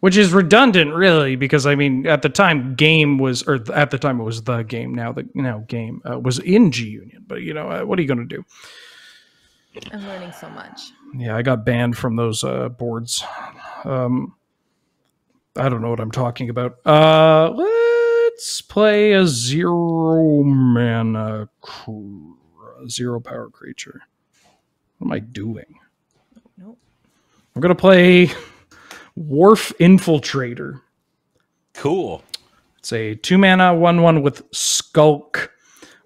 which is redundant really because i mean at the time game was or at the time it was the game now the now game uh, was in g union but you know uh, what are you going to do I'm learning so much. yeah i got banned from those uh, boards um i don't know what i'm talking about uh let's play a zero mana cr- zero power creature what am i doing Nope. I'm going to play wharf infiltrator Cool. It's a two mana one one with Skulk.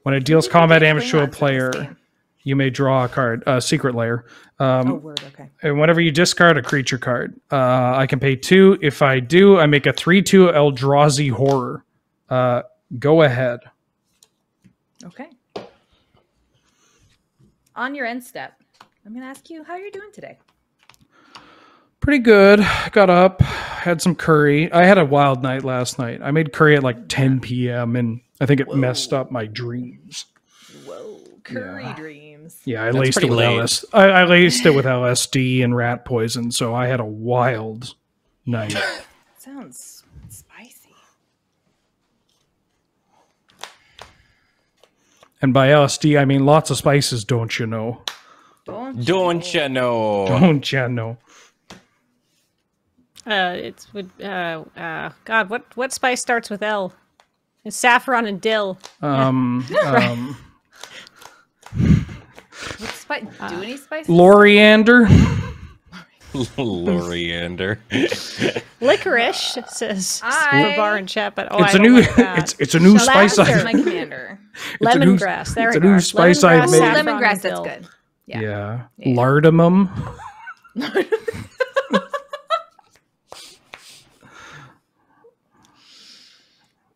When it deals combat damage to a player, you may draw a card, a Secret Lair. Um, Oh, word. Okay. And whenever you discard a creature card, uh, I can pay two. If I do, I make a 3 2 Eldrazi Horror. Uh, go ahead. Okay. On your end step, I'm going to ask you how you're doing today. Pretty good. Got up, had some curry. I had a wild night last night. I made curry at like 10 p.m. and I think it messed up my dreams. Whoa, curry Yeah. dreams. Yeah, I That's laced it with late. LS. I, I laced it with LSD and rat poison, so I had a wild night. Sounds spicy. and by LSD, I mean lots of spices, don't you know? Don't Don't you know? Don't you know? Uh, it's would uh, uh, God, what what spice starts with L? It's saffron and dill. Um, um, What spice? Do any spice? Loriander. Loriander. Licorice says I- Bar and chat, but oh, it's I a don't new. like that. It's it's a new So spice. I, my commander. it's a new- lemongrass. There it's we a new go. spice I've Lemongrass, made. saffron, Lemongrass, that's good. Yeah. yeah. Yeah. Lardamum.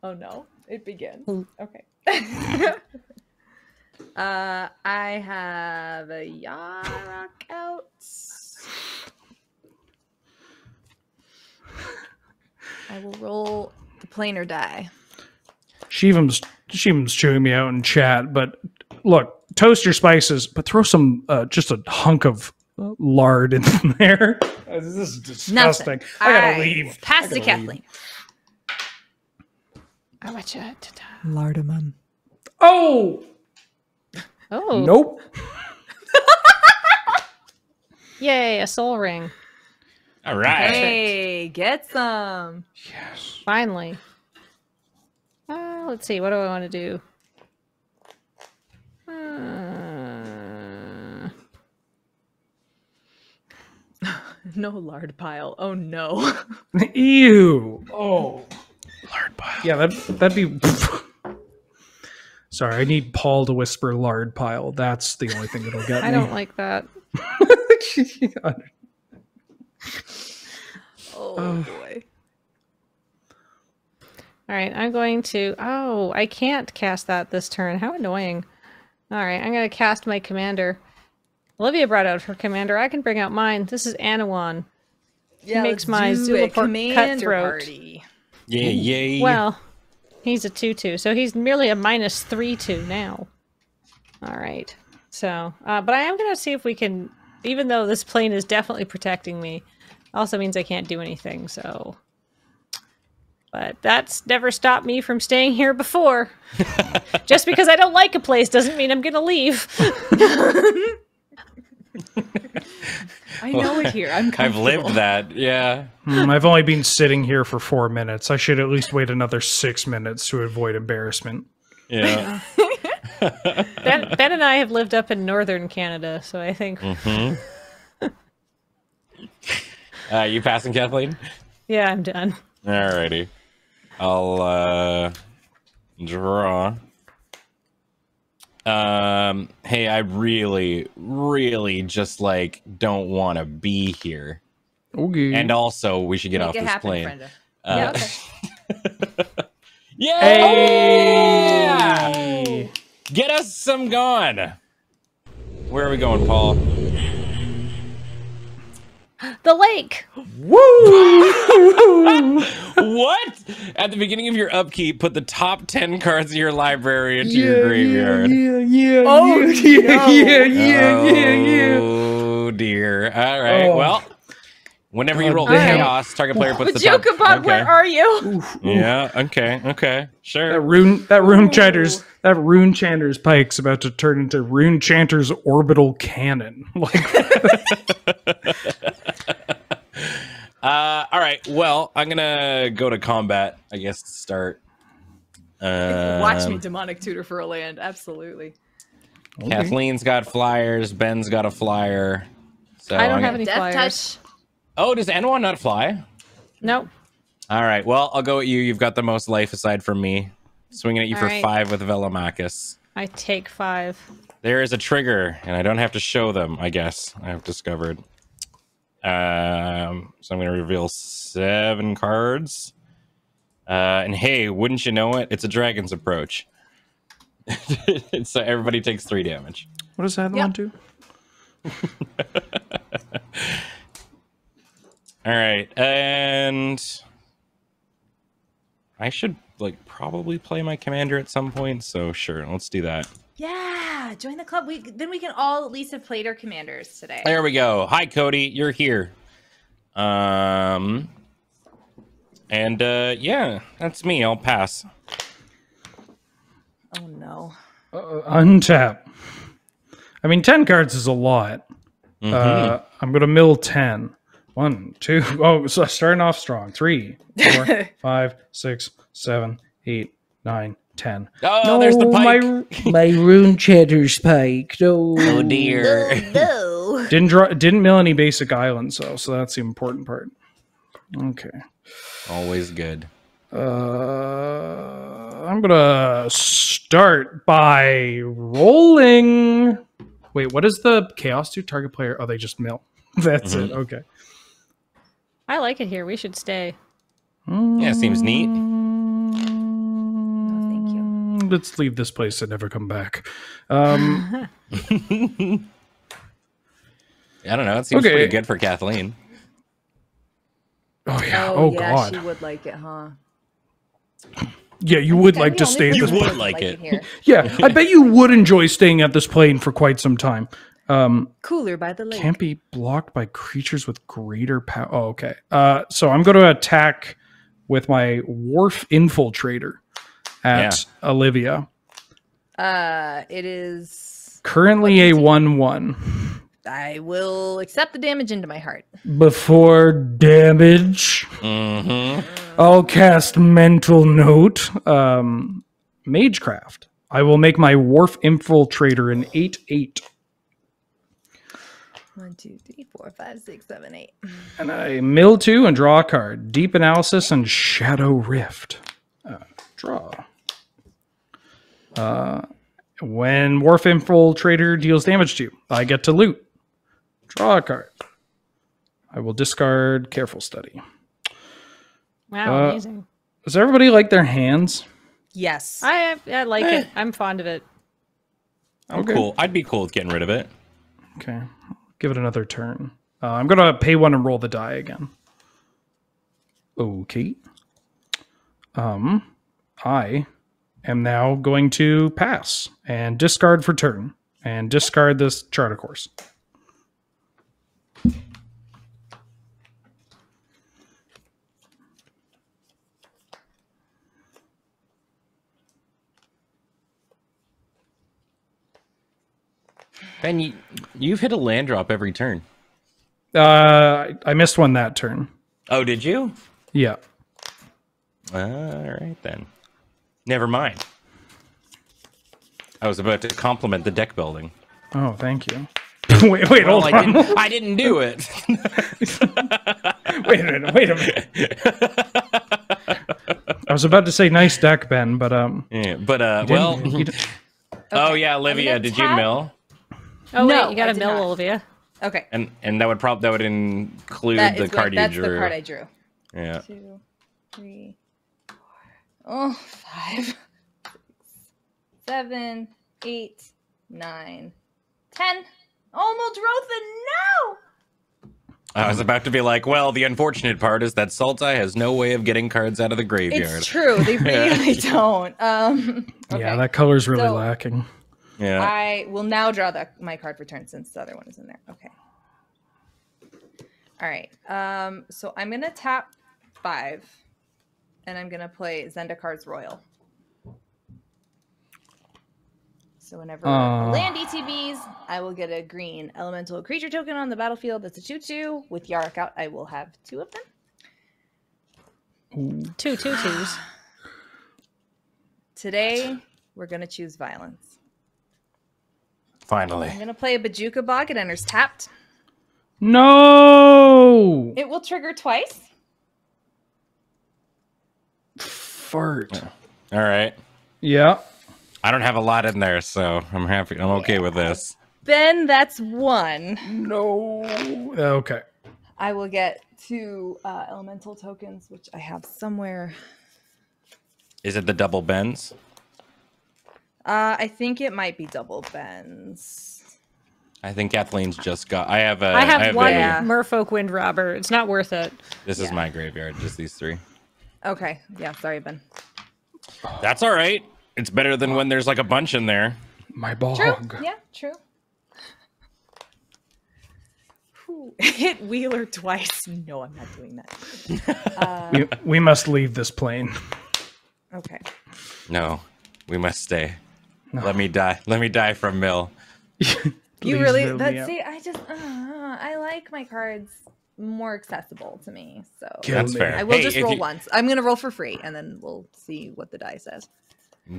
Oh no, it begins. Hmm. Okay. uh, I have a Yarok out. I will roll the planar die. Shivam's Shivam's chewing me out in chat, but look, toast your spices, but throw some uh, just a hunk of uh, lard in there. Uh, This is disgusting. I gotta Alright, leave. Pass I to gotta Kathleen. I want you to- Lardamum. Oh Oh, nope. yay, a Sol Ring. All right. Hey, get some. Yes. Finally. Uh, let's see. What do I want to do? Uh, No lard pile. Oh no. Ew. Oh. Lard pile. Yeah, that that'd be. Sorry, I need Paul to whisper lard pile. That's the only thing that'll get I me. I don't like that. Oh uh, boy. All right, I'm going to. Oh, I can't cast that this turn. How annoying. All right, I'm going to cast my commander. Olivia brought out her commander. I can bring out mine. This is Anowon. Yeah, makes let's my do Zulaport a cutthroat. party. Yeah, yay. Well, he's a 2 2, so he's merely a minus 3 2 now. All right. So, uh, but I am going to see if we can, even though this plane is definitely protecting me, also means I can't do anything, so. But that's never stopped me from staying here before. Just because I don't like a place doesn't mean I'm going to leave. I know it here. I'm I've lived that. Yeah. Mm, I've only been sitting here for four minutes. I should at least wait another six minutes to avoid embarrassment. Yeah. ben, ben and I have lived up in northern Canada, so I think, Uh, you passing, Kathleen? yeah, I'm done. Alrighty. I'll uh draw. Um hey, I really, really just like don't want to be here. Okay. And also we should get Make off this happen, plane. Brenda. Uh, yeah, okay. Yeah! Hey! Get us some gone. Where are we going, Paul? The lake! what? At the beginning of your upkeep, put the top 10 cards of your library into your graveyard. Yeah, yeah, Oh, yeah, no. yeah, yeah, yeah, yeah. Oh dear. All right. Oh. Well, whenever you roll damn. chaos, target player puts the top. Bojuka Bog, okay. where are you? Yeah. Okay. Okay. Sure. That rune, that Runechanter's, that Runechanter's pike's about to turn into Runechanter's orbital cannon. Like, Uh. All right. Well, I'm gonna go to combat. I guess to start. Um, Watch me, demonic tutor for a land. Absolutely. Kathleen's got flyers. Ben's got a flyer. So I don't I'm have gonna- any Death flyers. touch. Oh, does anyone not fly? Nope. All right. Well, I'll go at you. You've got the most life aside from me. Swinging at you All for right. five with Velomachus. I take five. There is a trigger, and I don't have to show them, I guess. I've discovered. Um, so I'm going to reveal seven cards. Uh, and hey, wouldn't you know it? It's a dragon's approach. so everybody takes three damage. What does that Yep. one do? All right, and I should like probably play my commander at some point. So sure, let's do that. Yeah, join the club. We then we can all at least have played our commanders today. There we go. Hi, Codie. You're here. Um, and uh, yeah, that's me. I'll pass. Oh no. Uh, untap. I mean, 10 cards is a lot. Uh, I'm going to mill 10. One, two, oh, so starting off strong. Three, four, five, six, seven, eight, nine, ten. Oh, no, there's the pike. My, my Runechanter's Pike. No. Oh dear. no. Didn't draw. Didn't mill any basic islands though, so that's the important part. Okay. Always good. Uh, I'm gonna start by rolling. Wait, what does the chaos do? Target player. Oh, they just mill. That's it. Okay. I like it here. We should stay. Yeah, seems neat. Let's leave this place and never come back. Um, I don't know. It seems Okay. pretty good for Kathleen. oh yeah. Oh, yeah, god. she would like it, huh? Yeah, you would like to stay at person this. You would like it. here. Yeah, I bet you would enjoy staying at this plane for quite some time. Um, Cooler by the lake. can't be blocked by creatures with greater power. Oh, okay. Uh, so I'm going to attack with my wharf infiltrator at Olivia. Uh, it is. Currently a one-one. I will accept the damage into my heart. Before damage, Mm-hmm. I'll cast mental note. Um, Magecraft. I will make my wharf infiltrator an eight-eight. One, two, three, four, five, six, seven, eight. And I mill two and draw a card. Deep analysis and shadow rift. Uh, draw. Uh, when Wharf Infiltrator deals damage to you, I get to loot. Draw a card. I will discard Careful Study. Wow, Uh, amazing. Does everybody like their hands? Yes. I I like Eh. it. I'm fond of it. I'm Okay. cool. I'd be cool with getting rid of it. Okay. Give it another turn. Uh, I'm going to pay one and roll the die again. Okay. Um, I am now going to pass and discard for turn and discard this Chart a Course. Ben, you, you've hit a land drop every turn. Uh, I- I missed one that turn. Oh, did you? Yeah. All right then. Never mind. I was about to compliment the deck building. Oh, thank you. wait, wait, Well, hold I on. didn't. I didn't do it. Wait a minute. Wait a minute. I was about to say nice deck, Ben, but um, yeah, but uh, well. didn't- you didn't- oh yeah, Olivia, gonna did you mill? Oh No, wait, you got I a did mill, not. Olivia. Okay. And and that would probably that would include That the card what, you that's drew. the card I drew. yeah. Two, three, four, oh, five, six, seven, eight, nine, ten. Oh, Muldrotha, no! I was about to be like, well, the unfortunate part is that Sultai has no way of getting cards out of the graveyard. It's true. They really don't. Um, Yeah, okay. that color's really So- lacking. Yeah. I will now draw the, my card for turn since the other one is in there. Okay. All right. Um, so I'm gonna tap five, and I'm gonna play Zendikar's Roil. So whenever Uh. land ETBs, I will get a green elemental creature token on the battlefield. That's a two-two. With Yarok out, I will have two of them. Two two twos. Today, we're gonna choose violence. Finally. I'm gonna play a Bojuka Bog. It enters tapped. No. It will trigger twice. Fart. All right. Yeah. I don't have a lot in there, so I'm happy. I'm okay with this. Ben, that's one. No. Okay. I will get two uh, elemental tokens, which I have somewhere. Is it the double bends? Uh, I think it might be double bends. I think Kathleen's just got. I have a. I have, one a- Yeah. Merfolk Wind Robber. It's not worth it. this is my graveyard. Just these three. Okay. Yeah. Sorry, Ben. That's all right. It's better than when there's like a bunch in there. My ball. True. Yeah. True. Whew. Hit Wheeler twice. No, I'm not doing that. We, we must leave this plane. Okay. No, we must stay. Let me die. Let me die from Mill. You really? build me That see, I just uh, I like my cards more accessible to me. So Kill That's me. fair. I will Hey, just roll you- once. I'm gonna roll for free, and then we'll see what the die says.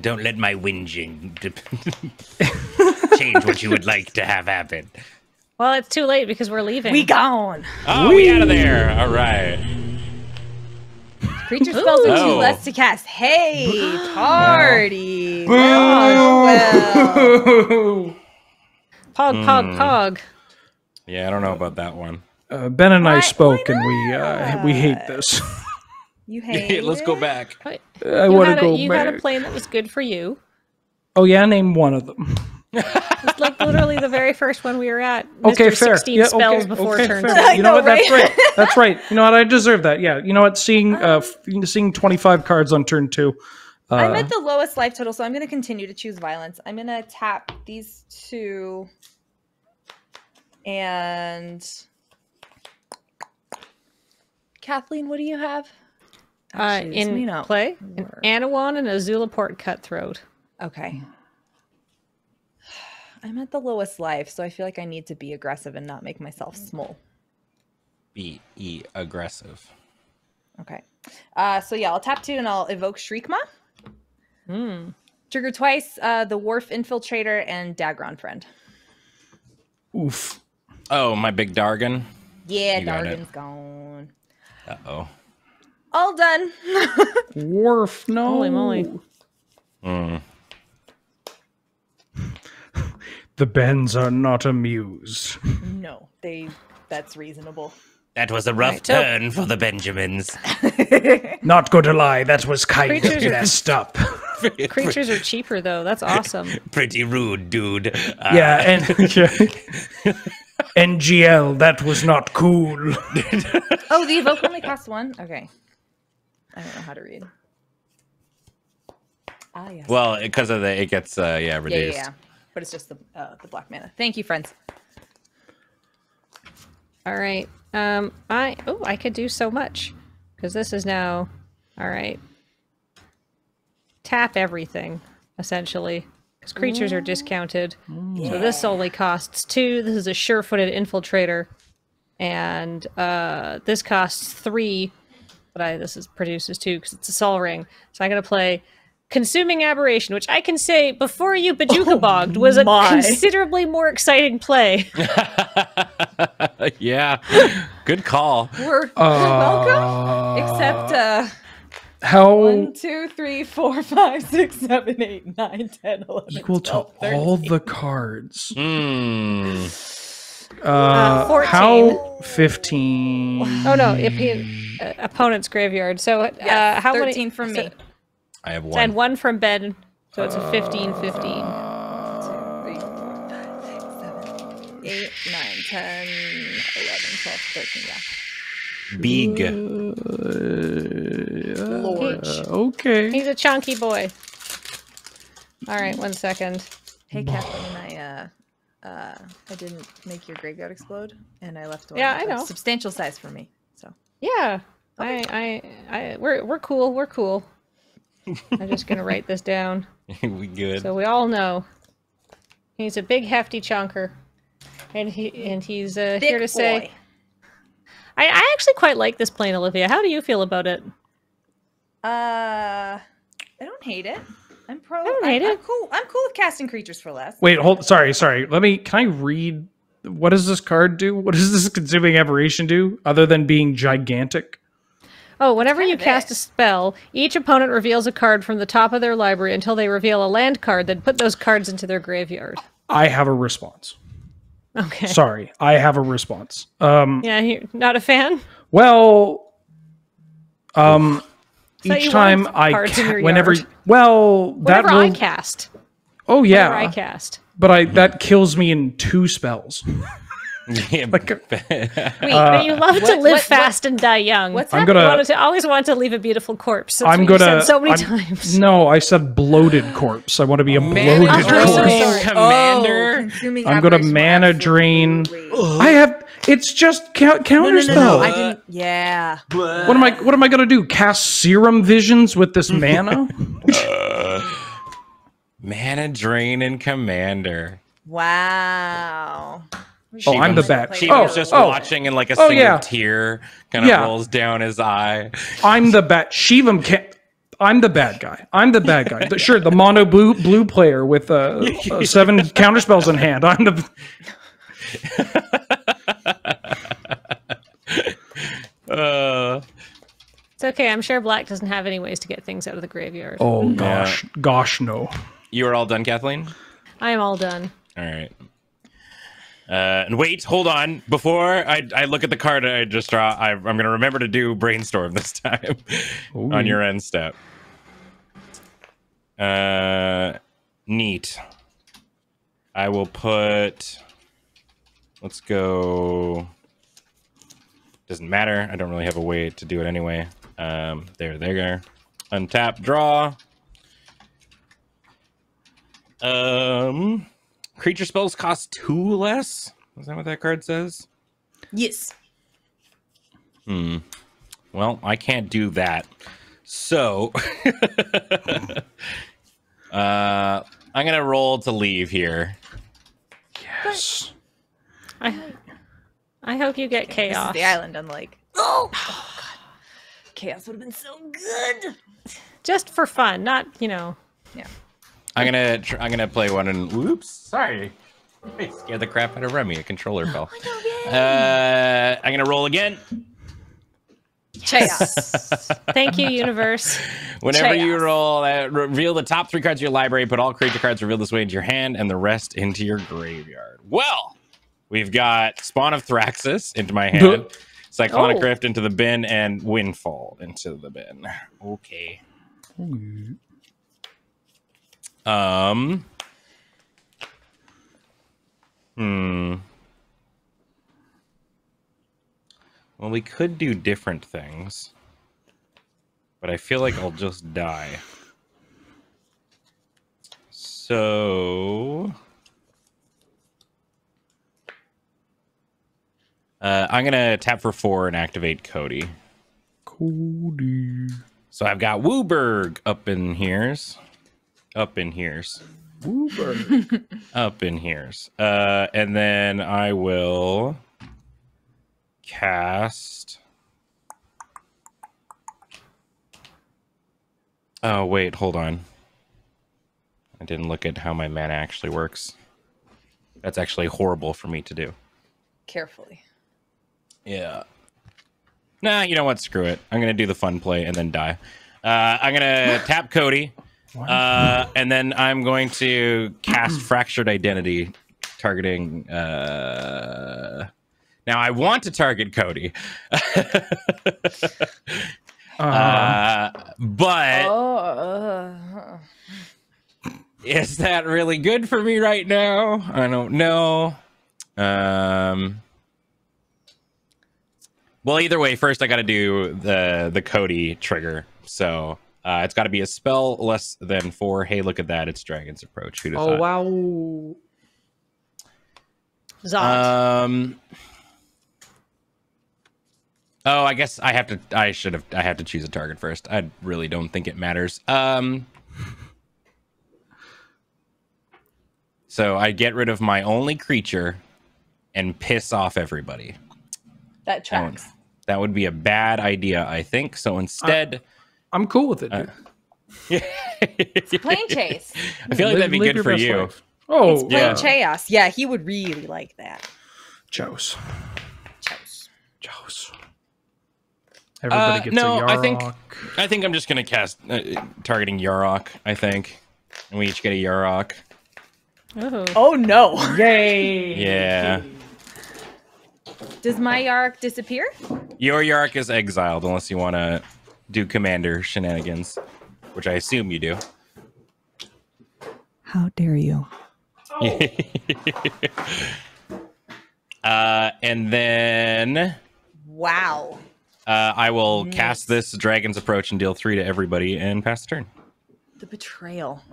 Don't let my whinging change what you would like to have happen. Well, it's too late because we're leaving. We gone. Oh, we out of there. All right. Creature spells are Oh. two less to cast. Hey, party. Well, well. Pog, Hmm. pog, pog. Yeah, I don't know about that one. Uh, ben and I spoke, and we uh, we hate this. You hate. Let's go back. Wait, I you want to a, go you back. had a plane that was good for you. oh yeah, name one of them. It's like literally the very first one we were at. Mr. Okay, fair. 16 Yeah, spells okay, before okay, turn fair. You know know, what? That's right? right. That's right. You know what? I deserve that. Yeah. You know what? Seeing uh, seeing twenty five cards on turn two. Uh, I'm at the lowest life total, so I'm going to continue to choose violence. I'm going to tap these two, and Kathleen, what do you have? Uh, Actually, this may in not play, an work. Anowon and a Zulaport Cutthroat. Okay. I'm at the lowest life, so I feel like I need to be aggressive and not make myself small. Be e aggressive. Okay. Uh, so yeah, I'll tap two and I'll evoke Shriekmaw. Hmm. Trigger twice, uh, the Wharf Infiltrator and Dagron Friend. oof. Oh, my big Dargon. Yeah, you Dargon's gone. Uh oh. All done. Wharf. No. Holy moly. Mm. The Bens are not amused. no, they. That's reasonable. That was a rough Right, so- turn for the Benjamins. Not going to lie, that was kind of Creatures are- messed up. Creatures are cheaper though. That's awesome. Pretty rude, dude. Uh, yeah, and yeah. NGL, that was not cool. Oh, the evoke only costs one. Okay. I don't know how to read. Ah, yes. Well, because of the it gets uh, yeah yeah, yeah, reduced. yeah. But it's just the uh, the black mana. Thank you, friends. All right. Um, I oh, I could do so much because this is now all right. Tap everything essentially because creatures are discounted. So this only costs two. This is a sure-footed infiltrator, and uh, this costs three. But I this is produces two because it's a Sol Ring. So I'm gonna play. Consuming Aberration, which I can say before you Bojuka bogged, was a my. considerably more exciting play. yeah, good call. We're, we're welcome. Except uh, How one, two, three, four, five, six, seven, eight, nine, ten, eleven, equal to 13. all the cards? Hmm. Uh, 14. how 15? Oh no, oppo- uh, opponent's graveyard. So uh, Yes, how many? 13 from so- me. I have one. And one from Ben. So it's a 15 15. Three, four, five, six, seven, eight, nine, 10, 11, 12, 13, yeah. Big. Lord. Uh, okay. He's a chunky boy. All right, one second. Hey, Kathleen, I, uh, uh, I didn't make your graveyard explode, and I left one Yeah, I of know. substantial size for me, so. Yeah, I, I, I, we're we're cool. We're cool. I'm just gonna write this down we good. so we all know. He's a big hefty chunker, and he and he's uh, here to say. I, I actually quite like this plane, Olivia. How do you feel about it? Uh, I don't hate it. I'm pro. don't I'm, I'm cool. I'm cool with casting creatures for less. Wait, hold. Sorry, sorry. Let me. Can I read? What does this card do? What does this consuming aberration do, other than being gigantic? Oh, whenever you cast it. a spell, each opponent reveals a card from the top of their library until they reveal a land card, then put those cards into their graveyard. I have a response. Okay. Sorry, I have a response. Um, Yeah, you're not a fan? well, um, thought each time I ca- whenever yard. well that Whenever I cast. oh Whenever I cast. but I that kills me in two spells. Yeah, Like, Wait, Uh, but you love to live what- fast and die young. What's I'm that? gonna- you wanted to, always wanted to leave a beautiful corpse. That's I'm what gonna said so many I'm- times. No, I said bloated corpse. I want to be a Man, bloated I'm corpse. sorry. Commander. Oh, I'm gonna mana drain. absolutely. I have. It's just ca- counter No, no, no, no, I didn't. Yeah. What am I? What am I gonna do? Cast serum visions with this mana? Mana Drain and Commander. Wow. Oh, I'm the was- bad. She Oh, was just oh, watching and like a Oh, single yeah. tear kind of Yeah. rolls down his eye. I'm the bad. Shivam can't. I'm the bad guy. I'm the bad guy. The- sure, the mono blue blue player with uh, uh, seven counter spells in hand. I'm the. Uh, It's okay. I'm sure Black doesn't have any ways to get things out of the graveyard. Oh gosh, gosh no. you are all done, Kathleen? I am all done. All right. Uh, and wait, hold on. Before I, I look at the card I just draw, I, I'm going to remember to do brainstorm this time on your end step. Uh, neat. I will put. Let's go. Doesn't matter. I don't really have a way to do it anyway. Um, there, there. Untap, draw. Um, creature spells cost two less. Is that what that card says? Yes. Hmm. Well, I can't do that. So, uh, I'm gonna roll to leave here. Yes. I, I hope you get This is chaos. the island, unlike. Oh, oh God. Chaos would have been so good. Just for fun, not, you know. Yeah. I'm gonna tr- I'm gonna play one and whoops, sorry. I scared the crap out of Remy. A controller fell. Uh, I'm gonna roll again. Chaos. Thank you, universe. Whenever you roll, uh, reveal the top three cards of your library. Put all creature cards revealed this way into your hand, and the rest into your graveyard. Well, we've got Spawn of Thraxes into my hand, Cyclonic Oh. Rift into the bin, and Windfall into the bin. Okay. Um. Hmm. Well, we could do different things, but I feel like I'll just die. So. Uh, I'm gonna tap for four and activate Codie. Codie. So I've got WUBRG up in here's, up in here's, Woober. up in here's, uh, and then I will cast. Oh wait, hold on. I didn't look at how my mana actually works. That's actually horrible for me to do. Carefully. Yeah. Nah, you know what? Screw it. I'm gonna do the fun play and then die. Uh, I'm gonna tap Codie, uh, and then I'm going to cast Fractured Identity, targeting. Uh... Now I want to target Codie, Uh, uh, but Oh. Uh, is that really good for me right now? I don't know. Um. Well, either way, first I got to do the the Codie trigger. So uh, it's got to be a spell less than four. Hey, look at that! It's Dragon's Approach. Who'd oh thought? wow. Zod. Um. Oh, I guess I have to. I should have. I have to choose a target first. I really don't think it matters. Um. So I get rid of my only creature, and piss off everybody. that tracks. That would be a bad idea, I think. So instead, I'm cool with it. Dude. Plane chase. I feel like Live- that'd be live good for you. life. Oh, Plane Yeah. chaos. Yeah, he would really like that. Joes. Chaos. Joes. Everybody Uh, gets no, a I think- Yarok. I think I'm just gonna cast uh, targeting Yarok. I think, and we each get a Yarok. Oh. Oh no! Yay! Yeah, Does my arc disappear? your Yarok is exiled unless you want to do commander shenanigans, which I assume you do. How dare you? Uh, and then Wow. uh, I will cast this Dragon's Approach and deal three to everybody and pass the turn. The betrayal.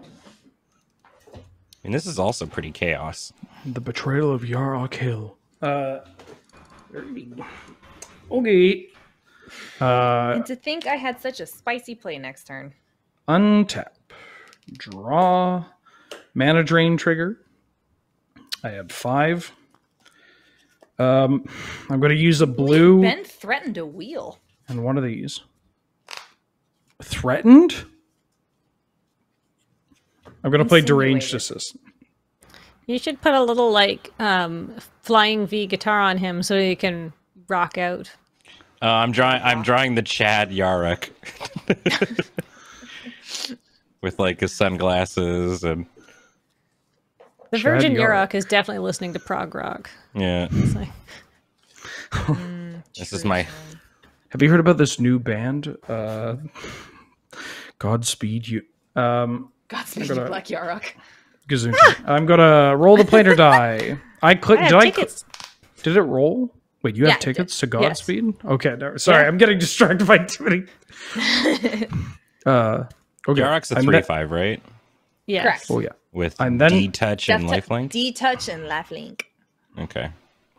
I mean, this is also pretty chaos. The betrayal of Yarok Hill. Uh, okay. Uh, And to think I had such a spicy play next turn. untap, draw, mana drain trigger. I had five. Um, I'm going to use a blue Ben threatened a wheel. and one of these. Threatened. I'm going to play deranged Insinuated. Assistant. You should put a little like um, flying V guitar on him so he can rock out. Uh, I'm drawing. I'm drawing the Chad Yarok with like his sunglasses and The Chad Virgin Yarok. Yurok is definitely listening to prog rock. yeah. It's like, This is my. Have you heard about this new band? Uh, Godspeed you. Um, Godspeed, gonna- you Black Yarok. Gazoon. I'm gonna roll the planar die. I click. I have Did I? cl- did it roll? Wait, you have Yeah, it tickets to Yes. Godspeed? Okay, no, sorry, Yeah. I'm getting distracted by too many. uh, okay. Yarok's a I'm three ne- five, right? yes. Correct. Oh yeah. With And then- D touch and lifelink. D touch and lifelink. Okay.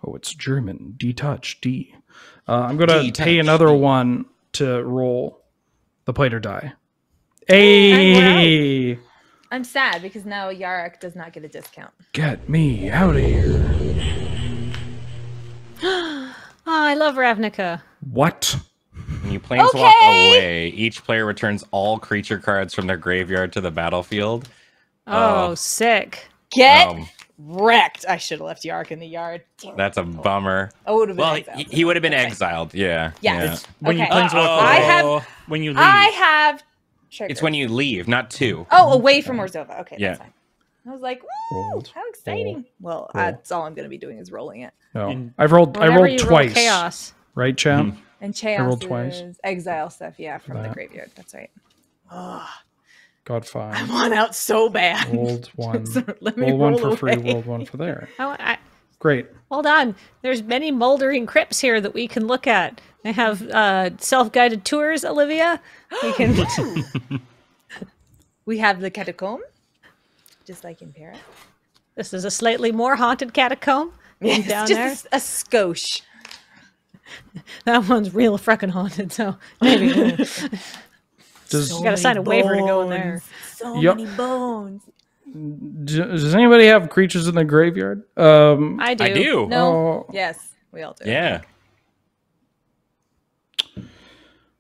Oh, it's German. D touch D. Uh, I'm gonna D-touch, pay another D. one to roll the planar die. Hey, I'm sad because now Yarok does not get a discount. get me out of here! Oh, I love Ravnica. What? When you planeswalk Okay. away, each player returns all creature cards from their graveyard to the battlefield. Oh, Oh. sick. Get Um, wrecked. I should have left Yarok in the yard. Damn that's a bummer. I would have been Well, exiled. he, he would have been Okay. exiled. Yeah. Yes. When you Okay. planeswalk uh, Uh-oh. away, I have- when you leave. I have trigger. It's when you leave, not two. Oh, away from Orzhova. Okay, Yeah. that's fine. I was like, woo, Rolled. how exciting. Well, Roll. that's all I'm going to be doing is rolling it. No, In- I've rolled. I rolled you twice. roll chaos. Right, champ? Mhm. And Chaos rolled twice. is exile stuff, yeah, from the graveyard. That's right. Oh, God I want out so bad. Rolled one. So let me roll one roll for free. away. Rolled one for there. Oh, I, Great. hold on. There's many moldering crypts here that we can look at. I have uh, self-guided tours, Olivia. We can. We have the catacomb, just like in Paris. this is a slightly more haunted catacomb. Yes, down just there. a s- a, skosh. That one's real fucking haunted. So maybe we'll- Does you gotta sign a waiver to go in there. So Yup. many bones. does anybody have creatures in the graveyard? Um. I do. I do. No. Oh. Yes, we all do. Yeah.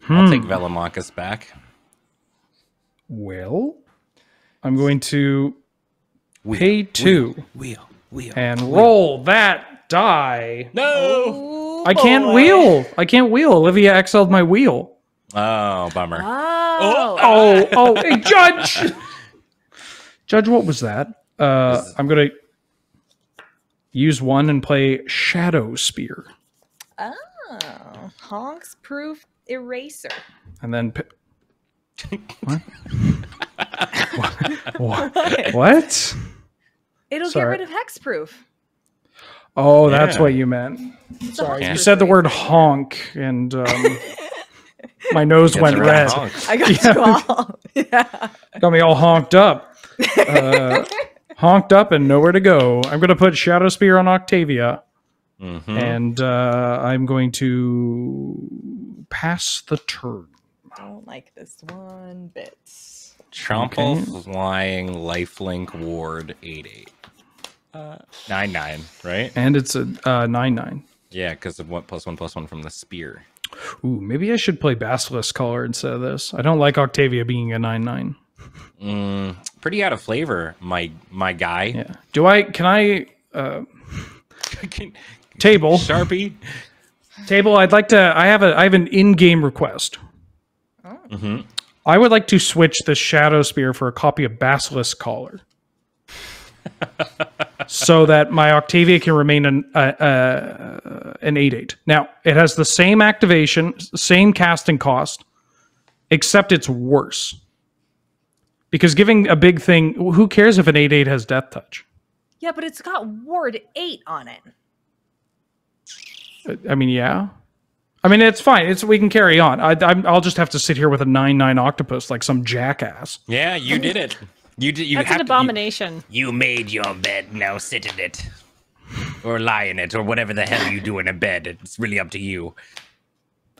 Hmm. I'll take Velomachus back. Well, I'm going to Wheel, pay two Wheel, wheel. and roll that die. No. Ooh, I can't boy. wheel. I can't wheel. Olivia excelled my wheel. Oh, bummer. Oh. Oh, oh, hey, Judge. Judge, what was that? Uh, I'm gonna use one and play Shadowspear, Oh. Honks proof eraser. and then. Pi- what? what? What? It'll Sorry. get rid of hexproof. Oh, that's Yeah. what you meant. Sorry, you said the word honk, and um, my nose went red. I got you all. yeah. Got me all honked up. Uh, honked up and nowhere to go. I'm going to put Shadowspear on Octavia, Mhm. and uh, I'm going to pass the turn. Don't like this one bit. Trample Okay. flying lifelink ward 8 8. Uh, 9 9, right? And it's a uh, 9 9. Yeah, because of what plus one plus one from the spear. Ooh, maybe I should play Basilisk Collar instead of this. I don't like Octavia being a 9 9. Mm, pretty out of flavor, my my guy. Yeah. Do I, can I, uh, table, Sharpie. Table, I'd like to. I have a. I have an in-game request. Mhm. I would like to switch the Shadowspear for a copy of Basilisk Collar, so that my Octavia can remain an uh, uh, an eight eight. Now it has the same activation, same casting cost, except it's worse. Because giving a big thing, who cares if an eight eight has Death Touch? Yeah, but it's got Ward 8 on it. I mean, yeah. I mean, it's fine. It's we can carry on. I, I'm, I'll just have to sit here with a nine nine octopus like some jackass. Yeah, you did it. You did. You That's have an to- you- abomination. You made your bed, now sit in it. Or lie in it, or whatever the hell you do in a bed. It's really up to you.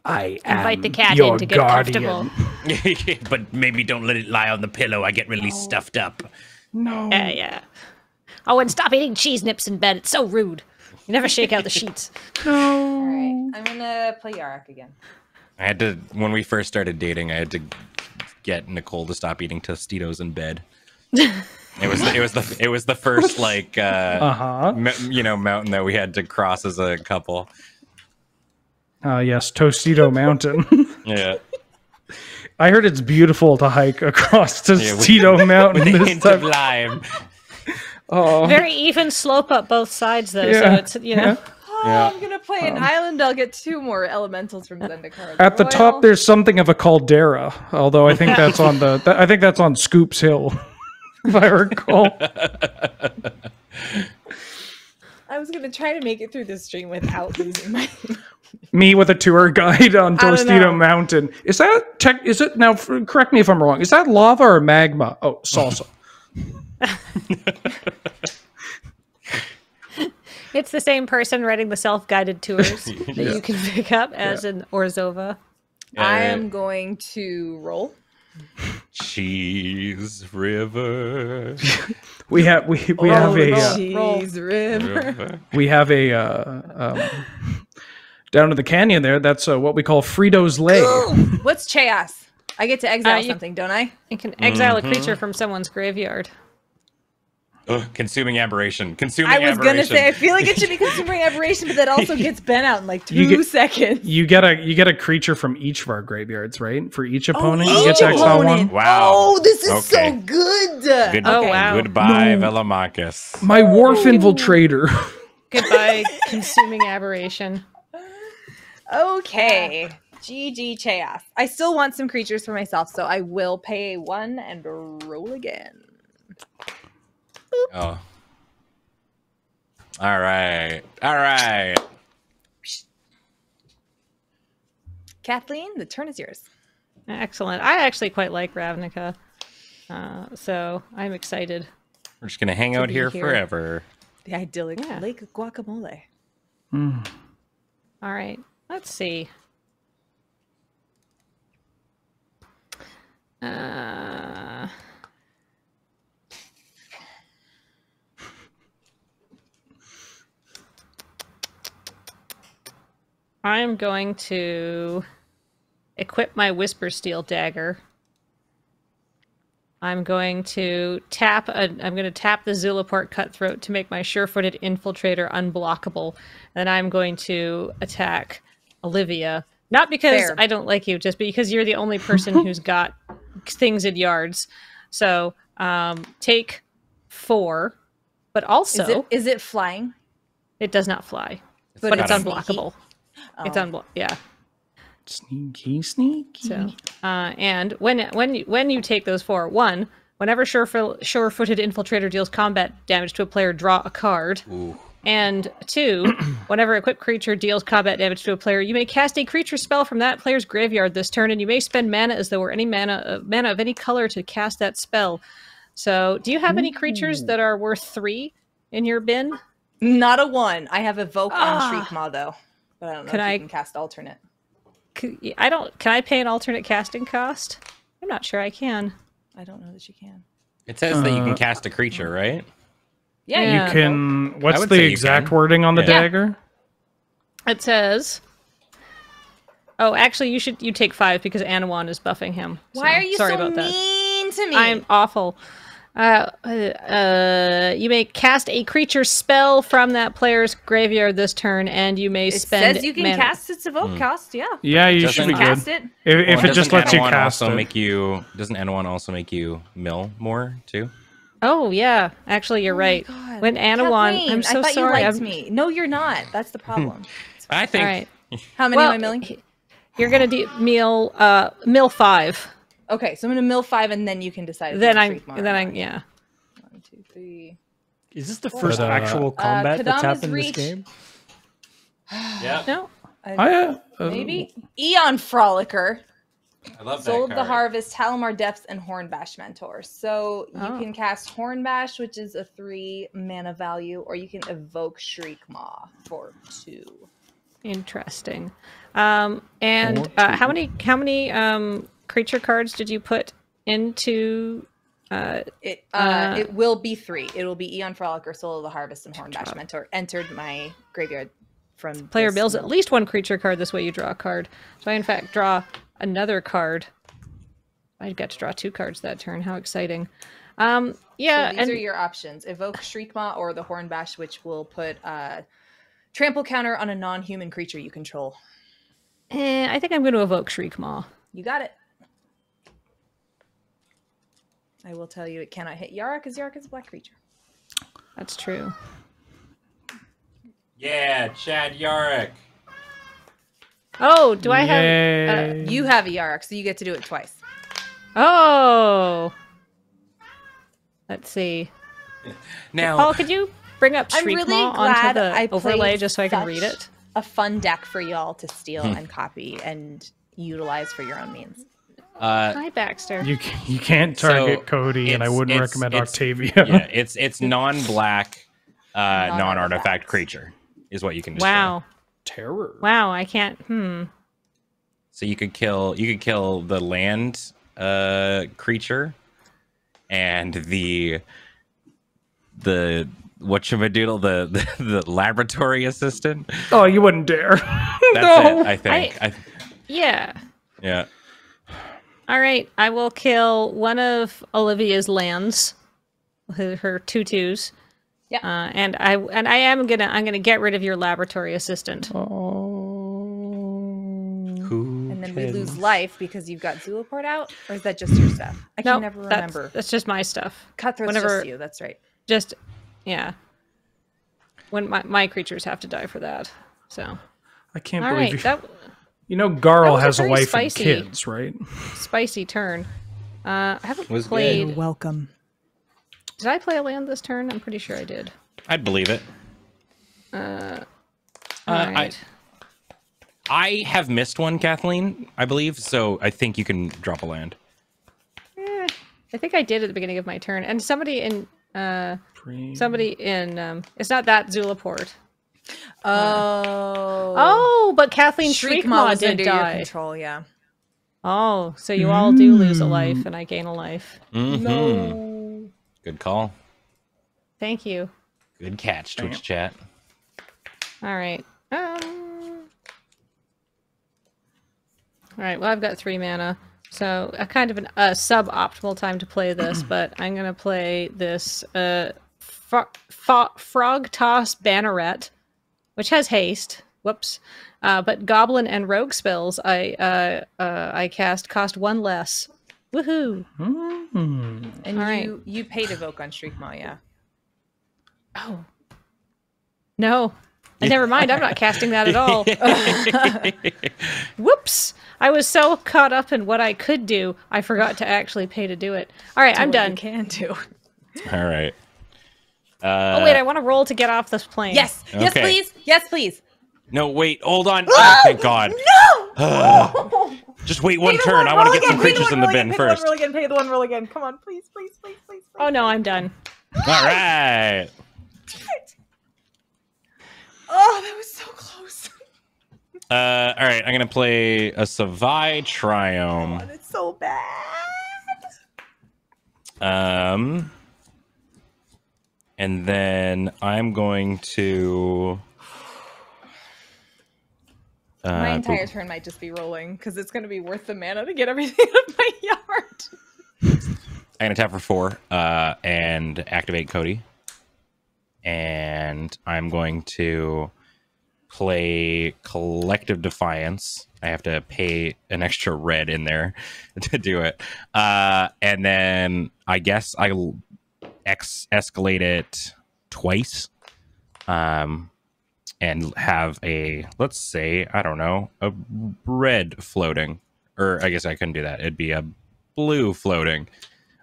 I Invite the cat in to get comfortable. but maybe don't let it lie on the pillow. I get really stuffed up. No. Yeah, yeah. Oh, and stop eating cheese nips in bed. It's so rude. You never shake out the sheets. All right. I'm going to play Yarok again. I had to when we first started dating. I had to get Nicole to stop eating Tostitos in bed. It was it was the it was the first like uh, Uh huh. m- you know mountain that we had to cross as a couple. Uh, yes, Tostito Mountain. Yeah, I heard it's beautiful to hike across with- Tostito Mountain with a this hint of time. lime. Oh, Very even slope up both sides, though. Yeah, So it's you know. yeah. Oh, Yeah. I'm going to play an um, island. I'll get two more elementals from Zendikar. At the top, there's something of a caldera, although I think that's on the. Th- I think that's on Scoops Hill, if I recall. I was going to try to make it through this stream without losing my. Me with a tour guide on I. Tostito Mountain. Is that check? Is it now? Correct me if I'm wrong. Is that lava or magma? Oh, salsa. It's the same person writing the self-guided tours that you can pick up as an Orzhova. I am going to roll. Cheese River. we have we we have a uh, Cheese River. River. we have a uh, um, down in the canyon there. That's uh, what we call Frito's Lay. What's Chaos? I get to exile Uh, you- something, don't I? You can exile Mm-hmm. a creature from someone's graveyard. Ugh, consuming aberration. Consuming I was gonna say I feel like it should be consuming aberration, but that also gets Ben out in like two You get- seconds. You get a you get a creature from each of our graveyards, right? For each oh, opponent, you each get to exile opponent. one. Wow. Oh, this is Okay. so good. Good, Oh, wow. Goodbye, Velomachus. My Wharf Infiltrator. Goodbye, consuming aberration. Okay. GG Chaos. I still want some creatures for myself, so I will pay one and roll again. Oh. All right. All right. Kathleen, the turn is yours. Excellent. I actually quite like Ravnica, uh, so I'm excited. We're just gonna hang out here, here. forever. The idyllic Yeah. lake guacamole. All right, let's see. Uh, I'm going to equip my Whispersteel dagger. I'm going to tap. A, I'm going to tap the Zulaport Cutthroat to make my sure-footed infiltrator unblockable. Then I'm going to attack Olivia. Not because Fair. I don't like you, just because you're the only person who's got things in yards. So um, take four, but also Is it is it flying? it does not fly, But but, it's not unblockable. It's Oh. unblock. Yeah. Sneaky, sneaky. So, uh, and when when you, when you take those four, one, whenever sure sure-footed infiltrator deals combat damage to a player, draw a card. Ooh. And two, whenever equipped creature deals combat damage to a player, you may cast a creature spell from that player's graveyard this turn, and you may spend mana as though were any mana uh, mana of any color to cast that spell. So, do you have any creatures that are worth three in your bin? Not a one. I have Evoke Ah. on Shriekmaw though. But I don't know Can if I- you can cast alternate. I don't. Can I pay an alternate casting cost? I'm not sure I can. I don't know that you can. It says that you can Uh, cast a creature, right? Yeah, Yeah. You can. What's the exact can. wording on the Yeah. dagger? It says. Oh, actually, you should you take five because Anowon is buffing him. Why So, are you sorry so about that? mean to me? I'm awful. Uh, uh, you may cast a creature spell from that player's graveyard this turn, and you may It spend. says you can mana. cast its evoke cost. Yeah. Yeah, you Doesn't should be good. Cast it. If, if Well, it just lets you cast also it. make you doesn't Anowon also make you mill more too? Oh yeah, actually you're right. Oh God. When Anowon, Kathleen, I'm so I thought sorry. you liked I'm- me. No, you're not. That's the problem. I think All right. How many Well, am I milling? You're gonna do meal uh mill five. Okay, so I'm gonna mill five, and then you can decide. Then I treat Mara then I not. yeah. One, two, three. Is this the first uh, actual combat that's Kadama's happened in this game? Yeah, No. I- I, uh, uh, Maybe Eon Frolicker, I love Soul of the Harvest, Halimar Depths, and Hornbash Mentor. So you Oh. can cast Hornbash, which is a three mana value, or you can evoke Shriekmaw for two. Interesting. Um and uh, how many how many um creature cards did you put into uh It uh, it will be three. It will be Eon Frolicker, Soul of the Harvest, and Hornbash Mentor. Entered my graveyard from player builds at least one creature card this way you draw a card. So I in fact draw another card. I got to draw two cards that turn. How exciting. Um yeah, so these and are your options: evoke Shriekmaw or the Hornbash, which will put uh, trample counter on a non-human creature you control. eh, I think I'm going to evoke Shriekmaw. You got it. I will tell you, it cannot hit Yara because Yara is a black creature. That's true. Yeah, Chad Yarok. Oh, do I have uh, Yay. You have a Yarok, so you get to do it twice. Oh. Let's see. Now, Paul, could you bring up I'm Shriekmaw really onto glad the I overlay just so I can read it? A fun deck for y'all to steal hmm. and copy and utilize for your own means. Uh, Hi, Baxter. You you can't target So, Codie, and I wouldn't it's- recommend it's- Octavia. yeah, it's it's non-black, uh, non-artifact Non-artifact. creature is what you can. Destroy. wow. Terror. Wow, I can't. Hmm. So you could kill you could kill the land uh creature and the the whatchamadoodle the, the the laboratory assistant. Oh, you wouldn't dare. That's no. it, I think. I, Yeah. yeah. All right. I will kill one of Olivia's lands, her, her tutus. Yeah. Uh, and I and I am gonna I'm gonna get rid of your laboratory assistant. Who And then we lose life because you've got Zulaport out, or is that just your stuff? I can No, never that's, remember. that's just my stuff. Cutthroat's whenever- just you. That's right. Just yeah. When my my creatures have to die for that. So I can't all believe right, you. that You know, Garl was a has a wife spicy- and kids, right? spicy turn. Uh, I haven't Was played. good. welcome. Did I play a land this turn? I'm pretty sure I did. I'd believe it. All Uh, right. I have missed one, Kathleen, I believe, so I think you can drop a land. Eh, I think I did at the beginning of my turn, and somebody in uh somebody in um it's not that Zulaport. Oh. Oh, but Kathleen Shriekmaw Shriekmaw was did under your die. control. Yeah. Oh, so you all do lose a life, and I gain a life. Mhm. Good call. Thank you. Good catch, Twitch chat. All right. Um. All right. Well, I've got three mana, so a kind of an, a suboptimal time to play this, but I'm gonna play this uh, fro- fo- frog toss banneret, which has haste. Whoops. Uh, but goblin and rogue spells I uh, uh, I cast cost one less. Woohoo! Hmm. And All right. you you paid evoke on Shriekmaw, yeah. Oh. No. Never mind. I'm not casting that at all. Whoops. I was so caught up in what I could do, I forgot to actually pay to do it. All right, I'm What you done. can do. All right. Uh, Oh, wait, I want to roll to get off this plane. Yes. Yes, Okay. please. Yes, please. No, wait, hold on. Oh, thank God. No. Just wait one turn. I want to get some creatures in the bin first. Roll again. Pay the one. Roll again. Come on, please, please, please, please. please. Oh, no, I'm done. All right. Oh, that was so close. Uh, all right, I'm gonna play a Savai Triome. God, it's so bad. Um, and then I'm going to. Uh, My entire turn might just be rolling because it's going to be worth the mana to get everything out of my yard. I'm gonna tap for four uh, and activate Codie, and I'm going to play Collective Defiance. I have to pay an extra red in there to do it, uh, and then I guess I'll ex- escalate it twice, um, and have a let's say I don't know a red floating, or I guess I couldn't do that. It'd be a blue floating.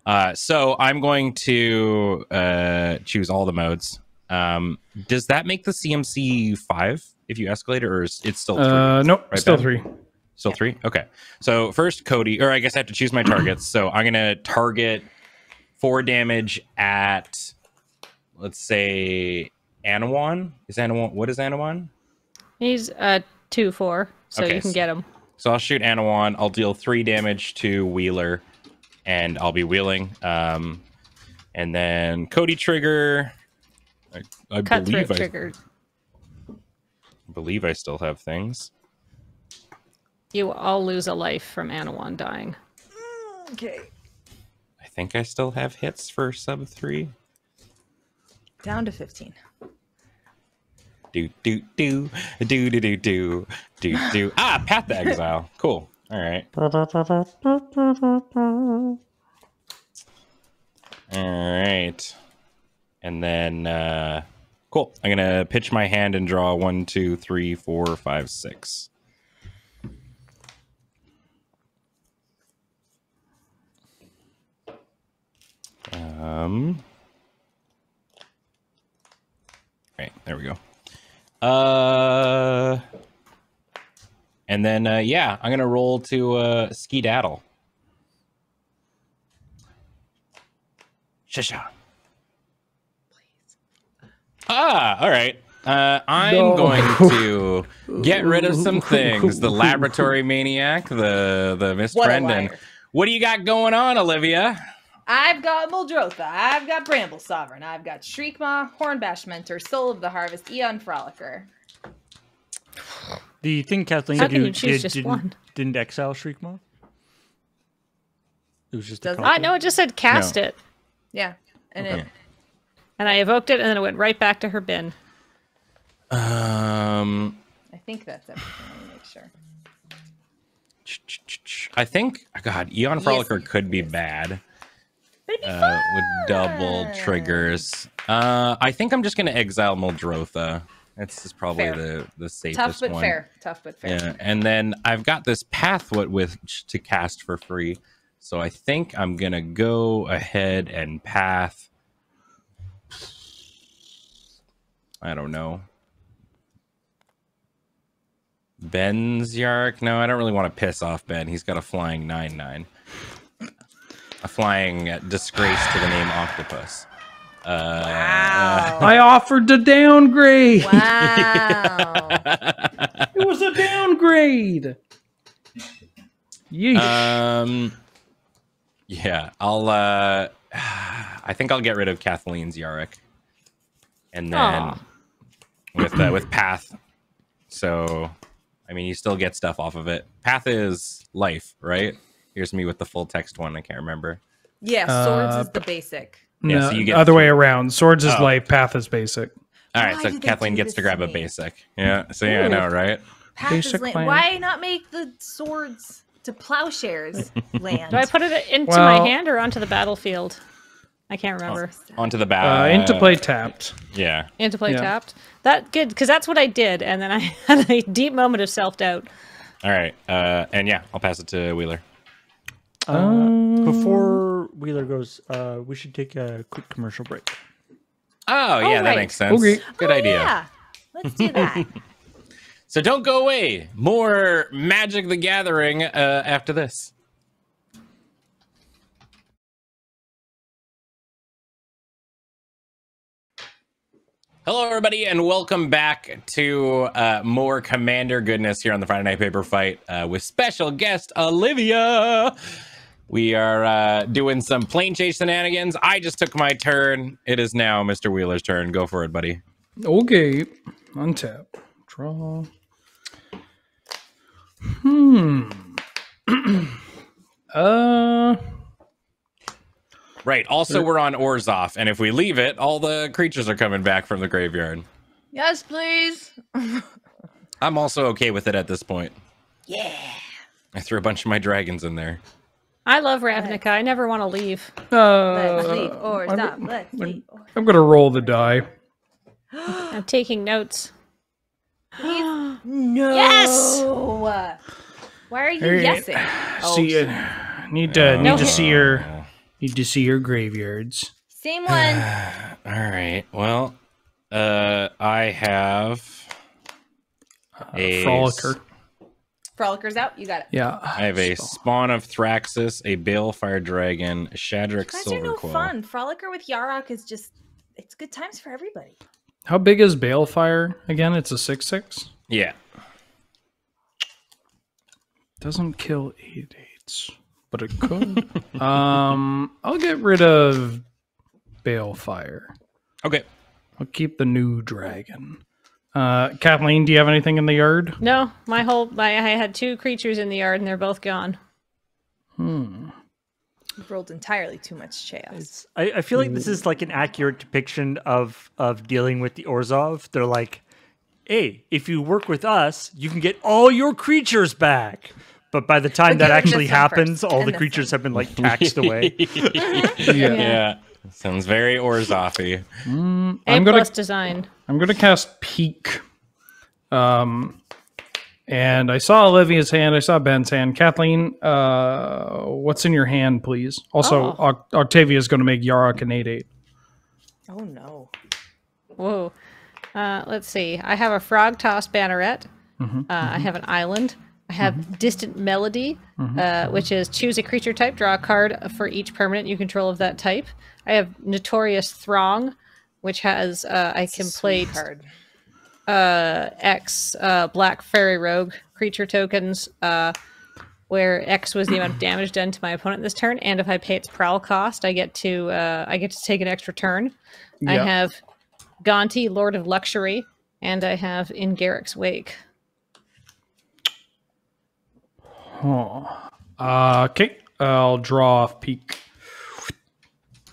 Uh, so I'm going to uh, choose all the modes. Um, does that make the CMC five if you escalate it, or is it still three? Uh, nope, Right, still Ben? three. Still three? Okay. So first Codie, or I guess I have to choose my targets. So I'm gonna target four damage at let's say Anowon. Is Anowon what is Anowon? He's uh two four, so Okay, you can s- get him. So I'll shoot Anowon. I'll deal three damage to Wheeler, and I'll be wheeling. Um, and then Codie trigger. I, I Cutthroat believe I trigger. believe I still have things. You all lose a life from Anowon dying. Okay. Think I still have hits for sub three. Down to 15. Do do do do do do do do do. Ah, Path to Exile. Cool. All right. All right. And then, uh, cool. I'm gonna pitch my hand and draw one, two, three, four, five, six. Um. Right, there we go. Uh, and then uh, yeah, I'm gonna roll to uh, skedaddle. Shisha. Ah, all right. Uh, I'm No. going to get rid of some things. The laboratory maniac, the the Miss What Brendan. What do you got going on, Olivia? I've got Muldrotha, I've got Bramble Sovereign, I've got Shriekmaw, Hornbash Mentor, Soul of the Harvest, Eon Frolicker. The thing Kathleen How did, did, did not one? didn't exile Shriekmaw? It was just a Doesn't- Ah, no, it just said cast No. it, Yeah. And Okay. it and I evoked it, and then it went right back to her bin. Um, I think that's everything. Let me make sure. I think God, Eon Frolicker it could be is. bad But it'd be uh, with double triggers. Uh, I think I'm just gonna exile Muldrotha. That's probably Fair. the the safest Tough but one. fair. Tough but fair. Yeah, and then I've got this path what with to cast for free. So I think I'm gonna go ahead and path. I don't know. Ben's Yark? No, I don't really want to piss off Ben. He's got a flying nine nine. A flying uh, disgrace to the name Octopus. Uh, Wow. I offered to downgrade. wow. It was a downgrade. Yeesh. Um, yeah, I'll. uh I think I'll get rid of Kathleen's Yarok, and then Aw. with uh, with Path. So, I mean, you still get stuff off of it. Path is life, right? Here's me with the full text one. I can't remember. Yeah, swords Uh, is the basic. yeah, no, so you get other way around. Swords is Oh. life, path is basic. All right, Why so Kathleen gets to grab to a basic. Yeah, so yeah, I know, right? Path is basic land. plan. Why not make the swords to plowshares land? Do I put it into Well- my hand or onto the battlefield? I can't remember. Onto the Uh, into play tapped. Yeah. Into play Yeah. tapped. That good because that's what I did, and then I had a deep moment of self doubt. All right. Uh, and yeah, I'll pass it to Wheeler. Uh, before Wheeler goes, uh, we should take a quick commercial break. Oh, yeah, that makes sense. Okay. Good Oh, idea. Yeah, let's do that. So don't go away. More Magic the Gathering uh, after this. Hello, everybody, and welcome back to uh, more Commander goodness here on the Friday Night Paper Fight uh, with special guest Olivia. We are uh, doing some planechase shenanigans. I just took my turn. It is now Mr. Wheeler's turn. Go for it, buddy. Okay. Untap. Draw. Hmm. uh. Right. Also, we're on Orzhov, and if we leave it, all the creatures are coming back from the graveyard. Yes, please. I'm also okay with it at this point. Yeah. I threw a bunch of my dragons in there. I love Ravnica. I never want to leave. Let's Uh, leave or I'm- stop. Let's leave. Or... I'm gonna roll the die. I'm taking notes. No. Yes! Why are you Hey, guessing? Oh, see, uh, need to need No to hit. see your need to see your graveyards. Same one. All right. Well, uh, I have a Frolicker. Frolicker's out. You got it. Yeah. I have a spawn of Thraxes, a Balefire Dragon, a Shadric You guys are no fun. Frolicker with Yarok is just. It's good times for everybody. How big is Balefire again? It's a six six. Yeah. Doesn't kill eight eights, but it could. um, I'll get rid of Balefire. Okay. I'll keep the new dragon. Uh, Kathleen, do you have anything in the yard? No, my whole my, I had two creatures in the yard and they're both gone. Hmm. You've rolled entirely too much chaos. I, I feel like this is like an accurate depiction of of dealing with the Orzhov. They're like, hey, if you work with us, you can get all your creatures back. But by the time But that get rid of actually happens, first, all and the creatures one. have been like taxed away. Yeah. Sounds very Orzofy. A I'm gonna- plus design. I'm gonna cast Peek. Um, and I saw Olivia's hand. I saw Ben's hand. Kathleen, uh, what's in your hand, please? Also, Oh. Oct- Octavia's going to make Yarok an eight eight. Oh no. Whoa. Uh, let's see. I have a frog toss banneret. Mm-hmm, Uh, I have an island. I have distant melody, mm-hmm. uh, which is choose a creature type, draw a card for each permanent you control of that type. I have notorious throng, which has uh, I can play card. uh, X uh, black fairy rogue creature tokens, uh, where X was the amount of damage done to my opponent this turn, and if I pay its prowl cost, I get to uh, I get to take an extra turn. I have Gonti, Lord of Luxury, and I have In Garruk's Wake. Oh. Uh, okay, I'll draw off Peek.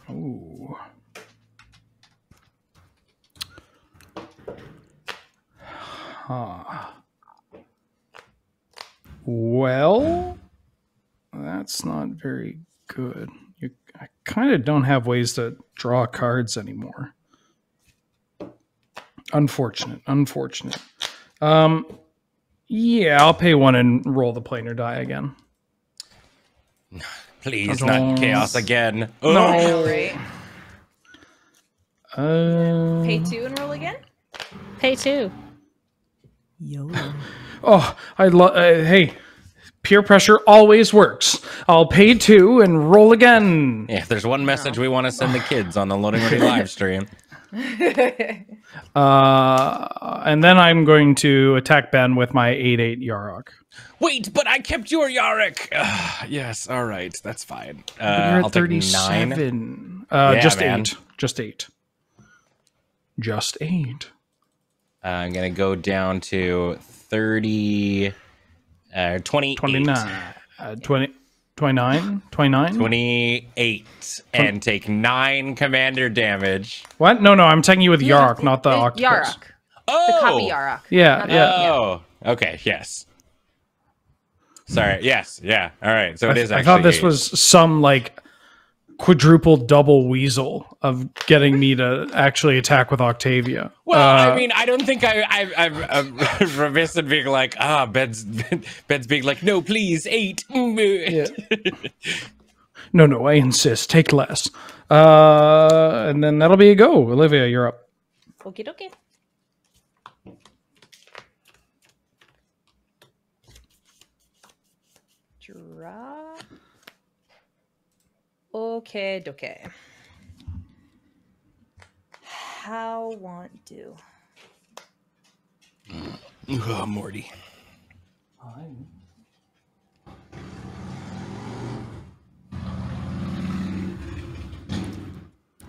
Ooh. Huh. Well, that's not very good. You, I kind of don't have ways to draw cards anymore. Unfortunate. Unfortunate. Um, yeah, I'll pay one and roll the planar die again. Please, not chaos again. I Oh, know, right? Uh, Pay two and roll again. Pay two. Yo. Oh, I love. Uh, hey, peer pressure always works. I'll pay two and roll again. Yeah, if there's one message we want to send the kids on the Loading Ready live stream. Uh, and then I'm going to attack Ben with my eight eight Yarok. Wait, but I kept your Yarok. Ah, yes, all right, that's fine. Uh, You're I'll at take nine. thirty-seven. Uh, Yeah, just man. eight. Just eight. Just eight. Uh, I'm gonna go down to thirty, uh, 28. 29. Uh, 20, 29? 29? 28 and take nine commander damage. What? No, no, I'm taking you with Yarok, not the octopus. Yarok. Oh, The copy oh! Yarok. Yeah, Not yeah. Oh, okay, yes. Sorry, yes, yeah. All right, so it is. I Actually thought this eight. was some like quadruple double weasel of getting me to actually attack with Octavia. Well, Uh, I mean, I don't think I, I, I'm, I'm remiss in being like, ah, Ben's, Ben's being like, no, please, eight. no, no, I insist. Take less. Uh, and then that'll be a go. Olivia, you're up. Okie dokie. Draw. Okay, dokie. How want do? oh, uh, uh, Morty.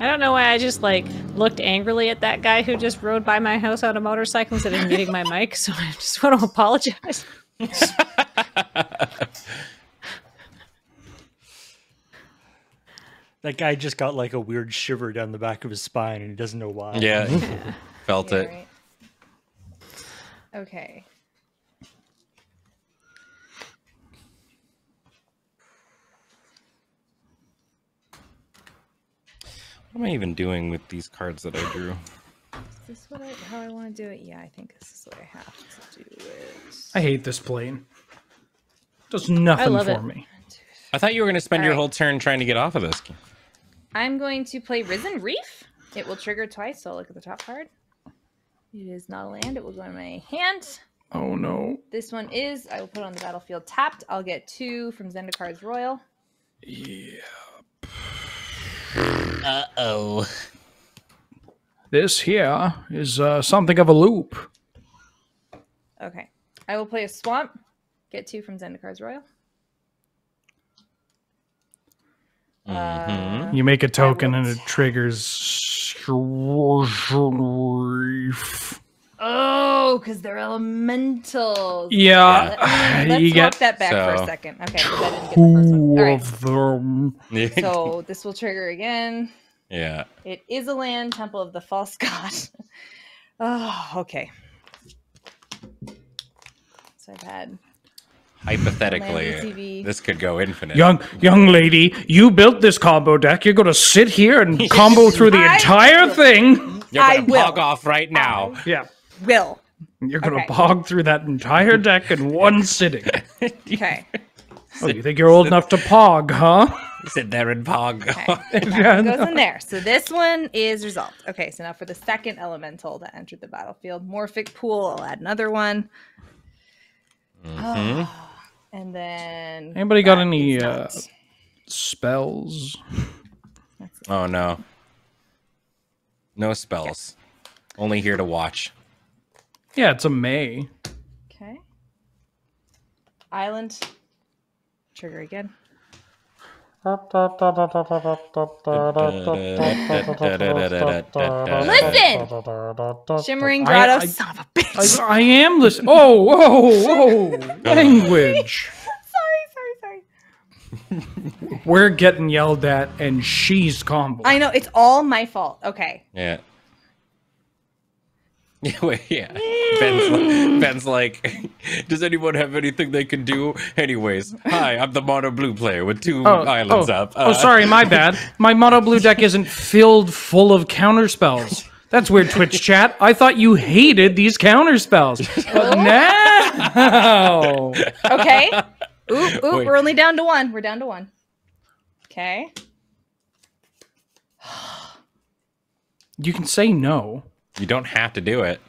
I don't know why I just like looked angrily at that guy who just rode by my house on a motorcycle instead of muting my mic. So I just want to apologize. That guy just got like a weird shiver down the back of his spine and he doesn't know why. Yeah, felt Yeah, it. right. Okay. What am I even doing with these cards that I drew? Is this what I, how I want to do it? Yeah, I think this is what I have to do it. I hate this plane. Does nothing love for it. me. I thought you were going to spend your Alright. whole turn trying to get off of this. I'm going to play Risen Reef. It will trigger twice, so I'll look at the top card. It is not a land. It will go in my hand. Oh no. This one is. I will put it on the battlefield tapped. I'll get two from Zendikar's Roil. Yeah. Uh oh. This here is uh, something of a loop. Okay. I will play a Swamp. Get two from Zendikar's Roil. Uh, You make a token and it triggers. Oh, because they're elementals. Yeah, Let me, let's you walk get that back for a second. Okay, because I didn't get the first one. two All right. of them. So this will trigger again. yeah. It is a land, Temple of the False God. oh, okay. So I've had Hypothetically, this could go infinite. Young young lady, you built this combo deck. You're gonna sit here and combo through the I- entire thing. You're I gonna will. bog off right now. Yeah. Will. You're gonna Okay. bog through that entire deck in one sitting. Okay. Oh, you think you're old enough to pog, huh? Sit there and pog. It goes in there. So this one is resolved. Okay, so now for the second elemental that entered the battlefield, Morphic Pool, I'll add another one. Mm-hmm. Oh. And then Anybody got any, uh, Spells. oh no. No spells. Only here to watch. Yeah, it's a May. Okay. Island. Trigger again. Listen! Shimmering I- Grotto, I- son of a bitch. I, I am listening. Oh, whoa, whoa. Language. sorry, sorry, sorry. We're getting yelled at, and she's combo. I know, it's all my fault. Okay. Yeah. Yeah, yeah. Ben's, li- Ben's like, does anyone have anything they can do? Anyways, hi, I'm the mono blue player with two islands oh, up. oh, Uh, sorry, my bad. My mono blue deck isn't filled full of counter spells. That's weird, Twitch chat. I thought you hated these counter spells. But now. Okay. Oop, oop, Wait. we're only down to one. We're down to one. Okay. You can say no. You don't have to do it.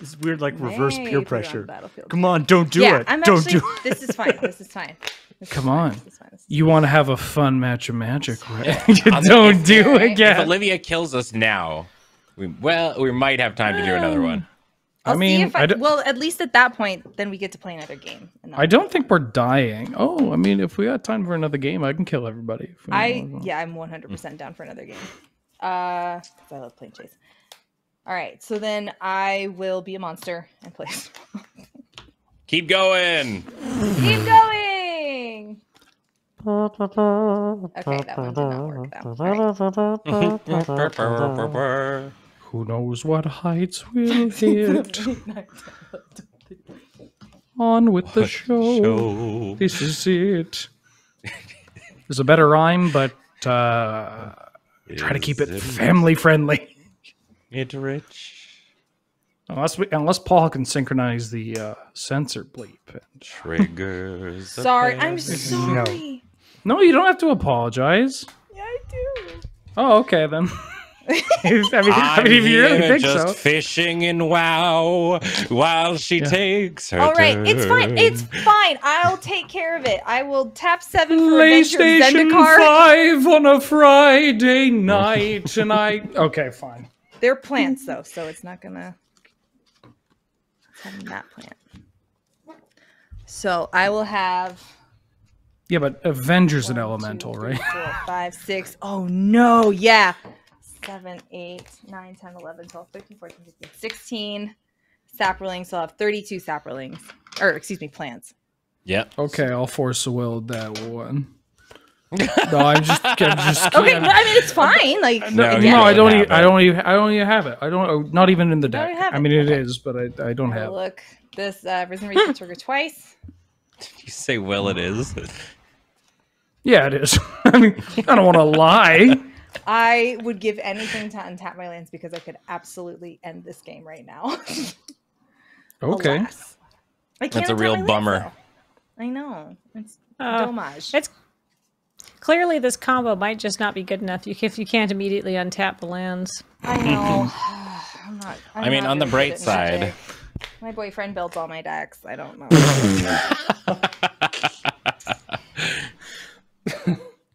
It's weird, like reverse May peer put on pressure. Come on, don't do yeah, it. I'm don't actually. do it. This is fine. This is fine. This is Come fine, on. This is fine. This is You want to have a fun match of magic, right? you I'll- don't if- do Alright. If again. Olivia kills us now, we well, we might have time to do another one. I I'll see mean, if I, I don't- well, at least at that point, then we get to play another game. I don't think we're dying. Oh, I mean, if we got time for another game, I can kill everybody. I yeah, I'm 100 percent down for another game. Uh, 'cause I love playing chase. All right, so then I will be a monster and play. Keep going. Keep going. Okay, that one did not work. Though. All right. Who knows what heights we'll hit? On with the show. Show. This is it. There's a better rhyme, but uh, try to keep it family friendly. it rich? Unless we, unless Paul can synchronize the uh, sensor bleep. Triggers. Sorry, I'm pair. sorry. No, you don't have to apologize. Yeah, I do. Oh, okay then. I mean, I I'm mean if you really here think just so. fishing in WoW while she takes her All right, it's fine. It's fine. I'll take care of it. I will tap seven for Adventure PlayStation Zendikar. 5 on a Friday night, and I. Okay, fine. They're plants though, so it's not gonna. It's having that plant. So I will have Yeah, but Avengers an one, two, elemental, three, right? four, five, six. Oh no, yeah. 7, 8, 9, 10, 11, 12, 13, 14, 15, 16 saplings. So I'll have 32 saplings. Or excuse me, plants. Yep. Okay, I'll Force of Will that one. No, I'm just, I'm just Okay, kidding. but I mean it's fine. Like No, no, you I don't don't. have Even, I it. don't even. I don't even have it. I don't. Not even in the deck. have I mean, it Okay. is, but I, I don't have. it. look, this uh, Risen Reef trigger twice. Did You say, well, it is. Yeah, it is. I mean, I don't want to lie. I would give anything to untap my lands because I could absolutely end this game right now. Okay. Alas. That's a real my lands, bummer. I know. It's Uh, domage. It's clearly this combo might just not be good enough. If you can't immediately untap the lands. I know. I'm not. I'm I mean, not on the bright side- my boyfriend builds all my decks. I don't know.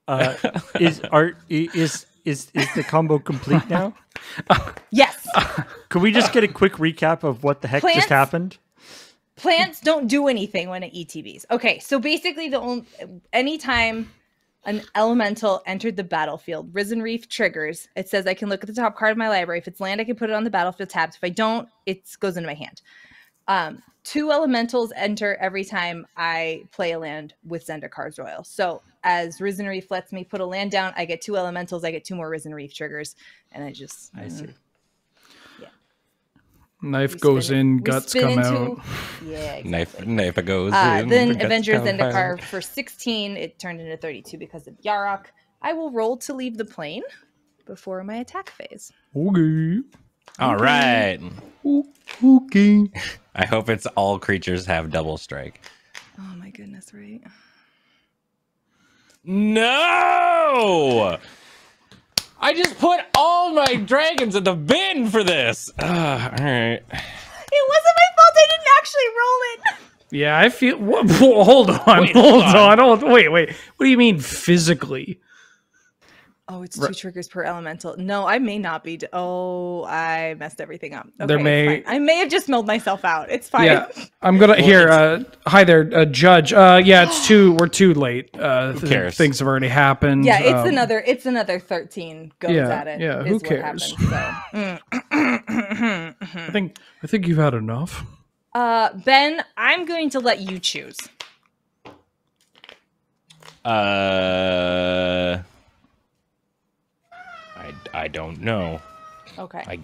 Uh, is art is is is the combo complete now? yes, Can we just get a quick recap of what the heck Plants? just happened? plants don't do anything when it ETBs. Okay, so basically, the only anytime an elemental entered the battlefield, Risen Reef triggers. It says I can look at the top card of my library. If it's land, I can put it on the battlefield tabs. If I don't, it goes into my hand. Um, two elementals enter every time I play a land with Zendikar's Roil. So as Risen Reef lets me put a land down, I get two elementals. I get two more Risen Reef triggers, and I just I see. Yeah. Knife we goes spin it- in, guts come into- out. Yeah, Knife, exactly. knife it goes. Uh, in, then the Avengers come Zendikar out. for 16. It turned into 32 because of Yarok. I will roll to leave the plane before my attack phase. Okay. All right. Okay. I hope it's all creatures have double strike. Oh my goodness, right? No! I just put all my dragons in the bin for this. Ugh, all right. It wasn't my fault. I didn't actually roll it. Yeah, I feel. Wha- whoa, hold on, Wait, hold hold on. hold Wait, wait. What do you mean physically? Oh, it's two triggers per elemental. No, I may not be. d- oh, I messed everything up. Okay, There may- I may have just milled myself out. It's fine. Yeah, I'm gonna here. Uh, hi there, uh, Judge. Uh, yeah, it's too. We're too late. Uh, th- cares? Things have already happened. Yeah, it's Um, another. It's another 13 goes yeah, at it. yeah, is who cares? happened, so. I think. I think you've had enough. Uh, Ben, I'm going to let you choose. Uh, I, I don't know. Okay. I,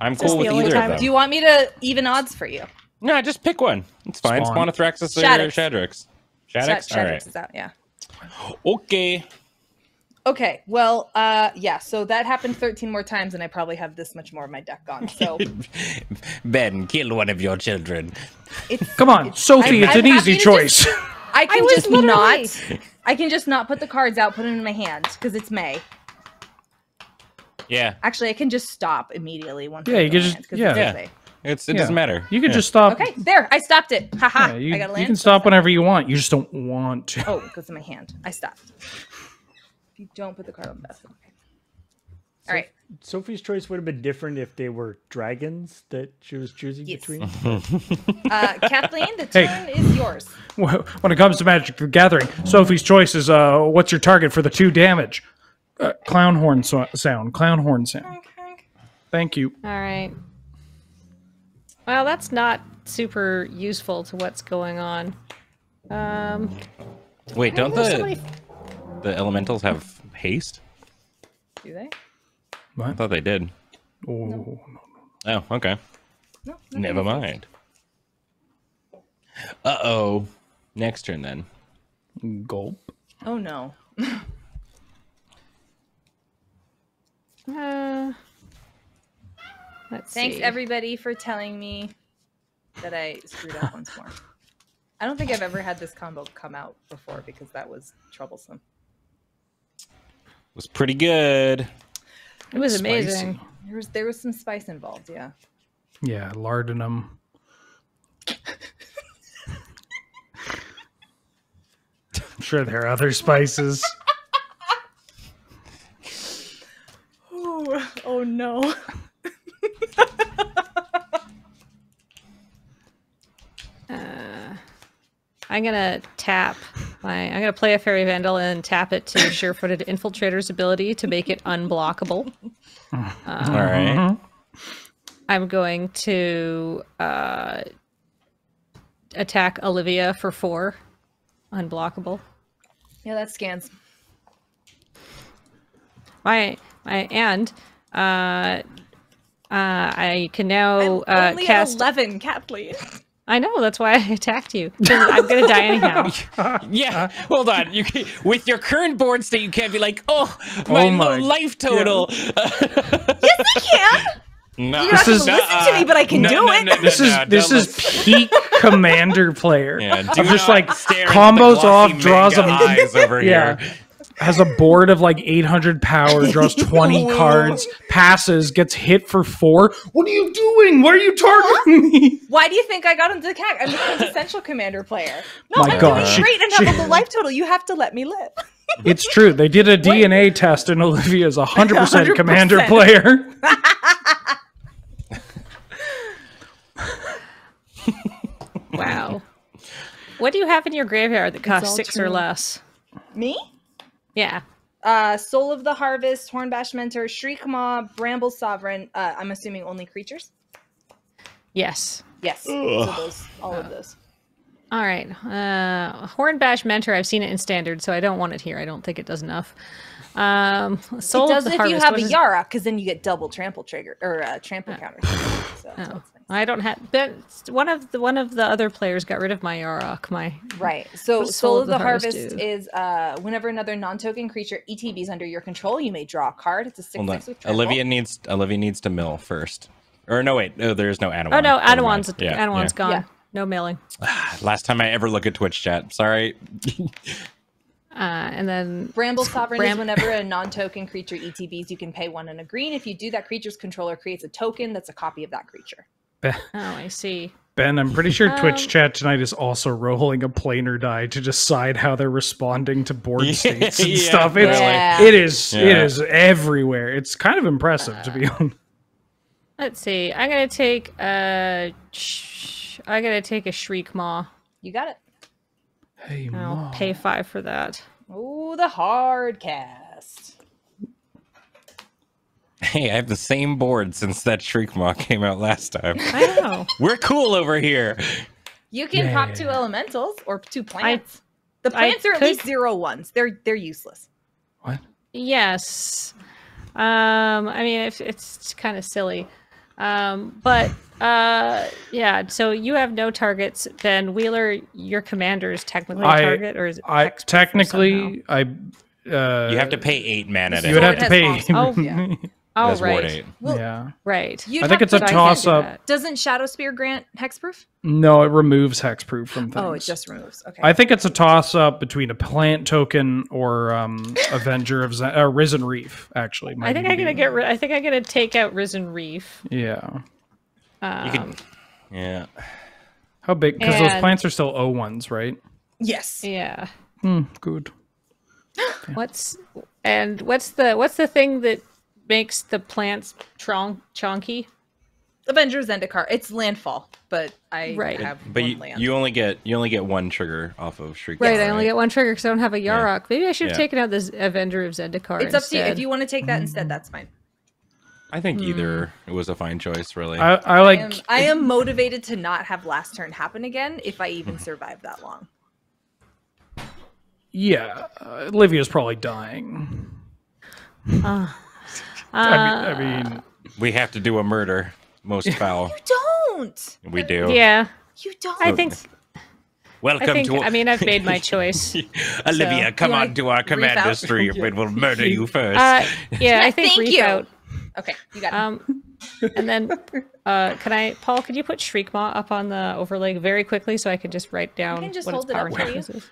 I'm this cool with either time- of them. Do you want me to even odds for you? No, just pick one. It's fine. Spawn. Spawnithraxis or Shaddix. Shadrix. Shad- Shadix? Shadrix right. is out, yeah. Okay. Okay, well, uh, yeah, so that happened 13 more times, and I probably have this much more of my deck gone. So Ben, kill one of your children. it's Come on, Sophie. I'm- it's an I'm easy choice. just- I can was just literally- not. I can just not put the cards out, put them in my hand because it's May. Yeah. Actually, I can just stop immediately once. Yeah, I you can just- my hand 'cause yeah. it's Yeah. It's, it Yeah. doesn't matter. You can Yeah. just stop. Okay, there, I stopped it. Haha. Yeah, you, I got a you can so stop whenever you want. You just don't want to. Oh, it goes in my hand. I stopped. If you don't put the card on the basket. Okay. All right. Sophie's choice would have been different if they were dragons that she was choosing Yes. between. Uh, Kathleen, the Hey. turn is yours. when it comes to Magic the Gathering, Sophie's choice is uh, what's your target for the two damage? Uh, clown horn so- sound. Clown horn sound. Thank you. All right. Well, that's not super useful to what's going on. Um, Wait, don't there's the, so many- the elementals have haste? Do they? I thought they did. Oh, Oh, okay. No. Never mind. Uh oh. Next turn then. gulp. Oh no. uh, let's Thanks see. everybody for telling me that I screwed up once more. I don't think I've ever had this combo come out before because that was troublesome. It Was pretty good. It was Spicy. amazing. There was there was some spice involved, yeah. Yeah, laudanum. I'm sure there are other spices. No. I'm gonna tap my. I'm gonna play a Faerie Vandal and tap it to sure-footed infiltrator's ability to make it unblockable. All right. I'm going to uh, attack Olivia for four, unblockable. Yeah, that scans. My my and uh, uh, I can now I'm uh, cast. at eleven, Kathleen. I know that's why I attacked you. I'm gonna die anyhow. Yeah, hold on. You can, with your current board state, you can't be like, oh, my, Oh my- life total. yes, I can. No, You don't have to is- listen to me, but I can No, do no, it. no, no, This is no, this don't is listen. peak commander player. Yeah, do I'm just like stare at the combos off, draws manga a eyes over yeah. here. Has a board of like 800 power, draws 20 cards, passes, gets hit for four. What are you doing? Why are you targeting me? Why do you think I got into the CAG? I'm the quintessential commander player. No, My I'm God. doing She- great and have a low life total. You have to let me live. It's true. They did a DNA test, and Olivia's a 100% 100%. commander player. Wow. What do you have in your graveyard that costs all six or less? Me? Yeah. Uh, Soul of the Harvest, Hornbash Mentor, Shriekmaw, Bramble Sovereign. Uh, I'm assuming only creatures. Yes. Yes. So those, all of those. All right. Uh, Hornbash Mentor. I've seen it in standard, so I don't want it here. I don't think it does enough. Um, Soul it does of the if you have a Yara, because then you get double trample trigger or uh, trample counter. So that's nice. I don't have. But one of the one of the other players got rid of my Yarok. My Right. So What does Soul of the Harvest, do? is uh, whenever another non-token creature ETB is under your control, you may draw a card. It's a six Hold on. six with trample. Olivia needs Olivia needs to mill first. Or no, wait. No, there's no Anowon. oh no, Never Anowon's mind. Yeah, Anowon's yeah. gone. Yeah. No mailing. Last time I ever look at Twitch chat. Sorry. Uh, and then Bramble Sovereign Bram- is whenever a non-token creature ETBs, you can pay one and a green. If you do, that creature's controller creates a token that's a copy of that creature. Oh, I see. Ben, I'm pretty sure Twitch Um, chat tonight is also rolling a planar die to decide how they're responding to board Yeah, states and yeah, stuff. It's Yeah. it is it Yeah. is everywhere. It's kind of impressive to be honest. Let's see. I'm gonna take a. Sh- I'm gonna take a Shriekmaw. You got it. Hey, I'll Ma. pay five for that. Oh, the hard cast. Hey, I have the same board since that Shriek Shriekmaw came out last time. I know. We're cool over here. You can pop two elementals or two plants. the I plants are at could- least zero ones. They're they're useless. What? Yes. Um, I mean, it's, it's kind of silly. Um, but uh, yeah. So you have no targets. Then Wheeler, your commander is technically a I- target, or is it I technically I uh You have to pay eight mana to you would have to pay. Oh, yeah. Oh, That's ward right, eight. Well, yeah. right. You'd I think it's a to- I toss up. that. Doesn't Shadowspear grant hexproof? No, it removes hexproof from things. Oh, it just removes. Okay. I think it's a toss up between a plant token or um Avenger of Zen- uh, Risen Reef actually. I think I'm gonna get. Ri- I think I'm gonna take out Risen Reef. Yeah. Um, You could, yeah. How big? Because those plants are still O ones, right? yes. Yeah. Hmm, good. What's and what's the what's the thing that makes the plants tron- chonky? Avengers Zendikar. It's landfall, but I Right. have But one you, land. you only get you only get one trigger off of Shriek. Right, I only get one trigger because I don't have a Yeah. Yarok. Maybe I should have Yeah. taken out this Avenger of Zendikar. it's up to you. If you want to take that instead, that's fine. I think either it was a fine choice, really. I, I I like. am, I am motivated to not have last turn happen again if I even survive that long. yeah, uh, Olivia's probably dying. Uh, I mean, I mean, we have to do a murder. Most foul. You Don't. We do. yeah, You don't. I think. Welcome I think. to I mean, I've made my choice. Olivia. so- come on wanna our reef commander out? stream. and we'll murder you first. Uh, yeah, I think Thank reef you. out. Okay, you got it. Um, and then, uh, can I, Paul? Could you put Shriekmaw up on the overlay very quickly so I can just write down can just what hold its it up and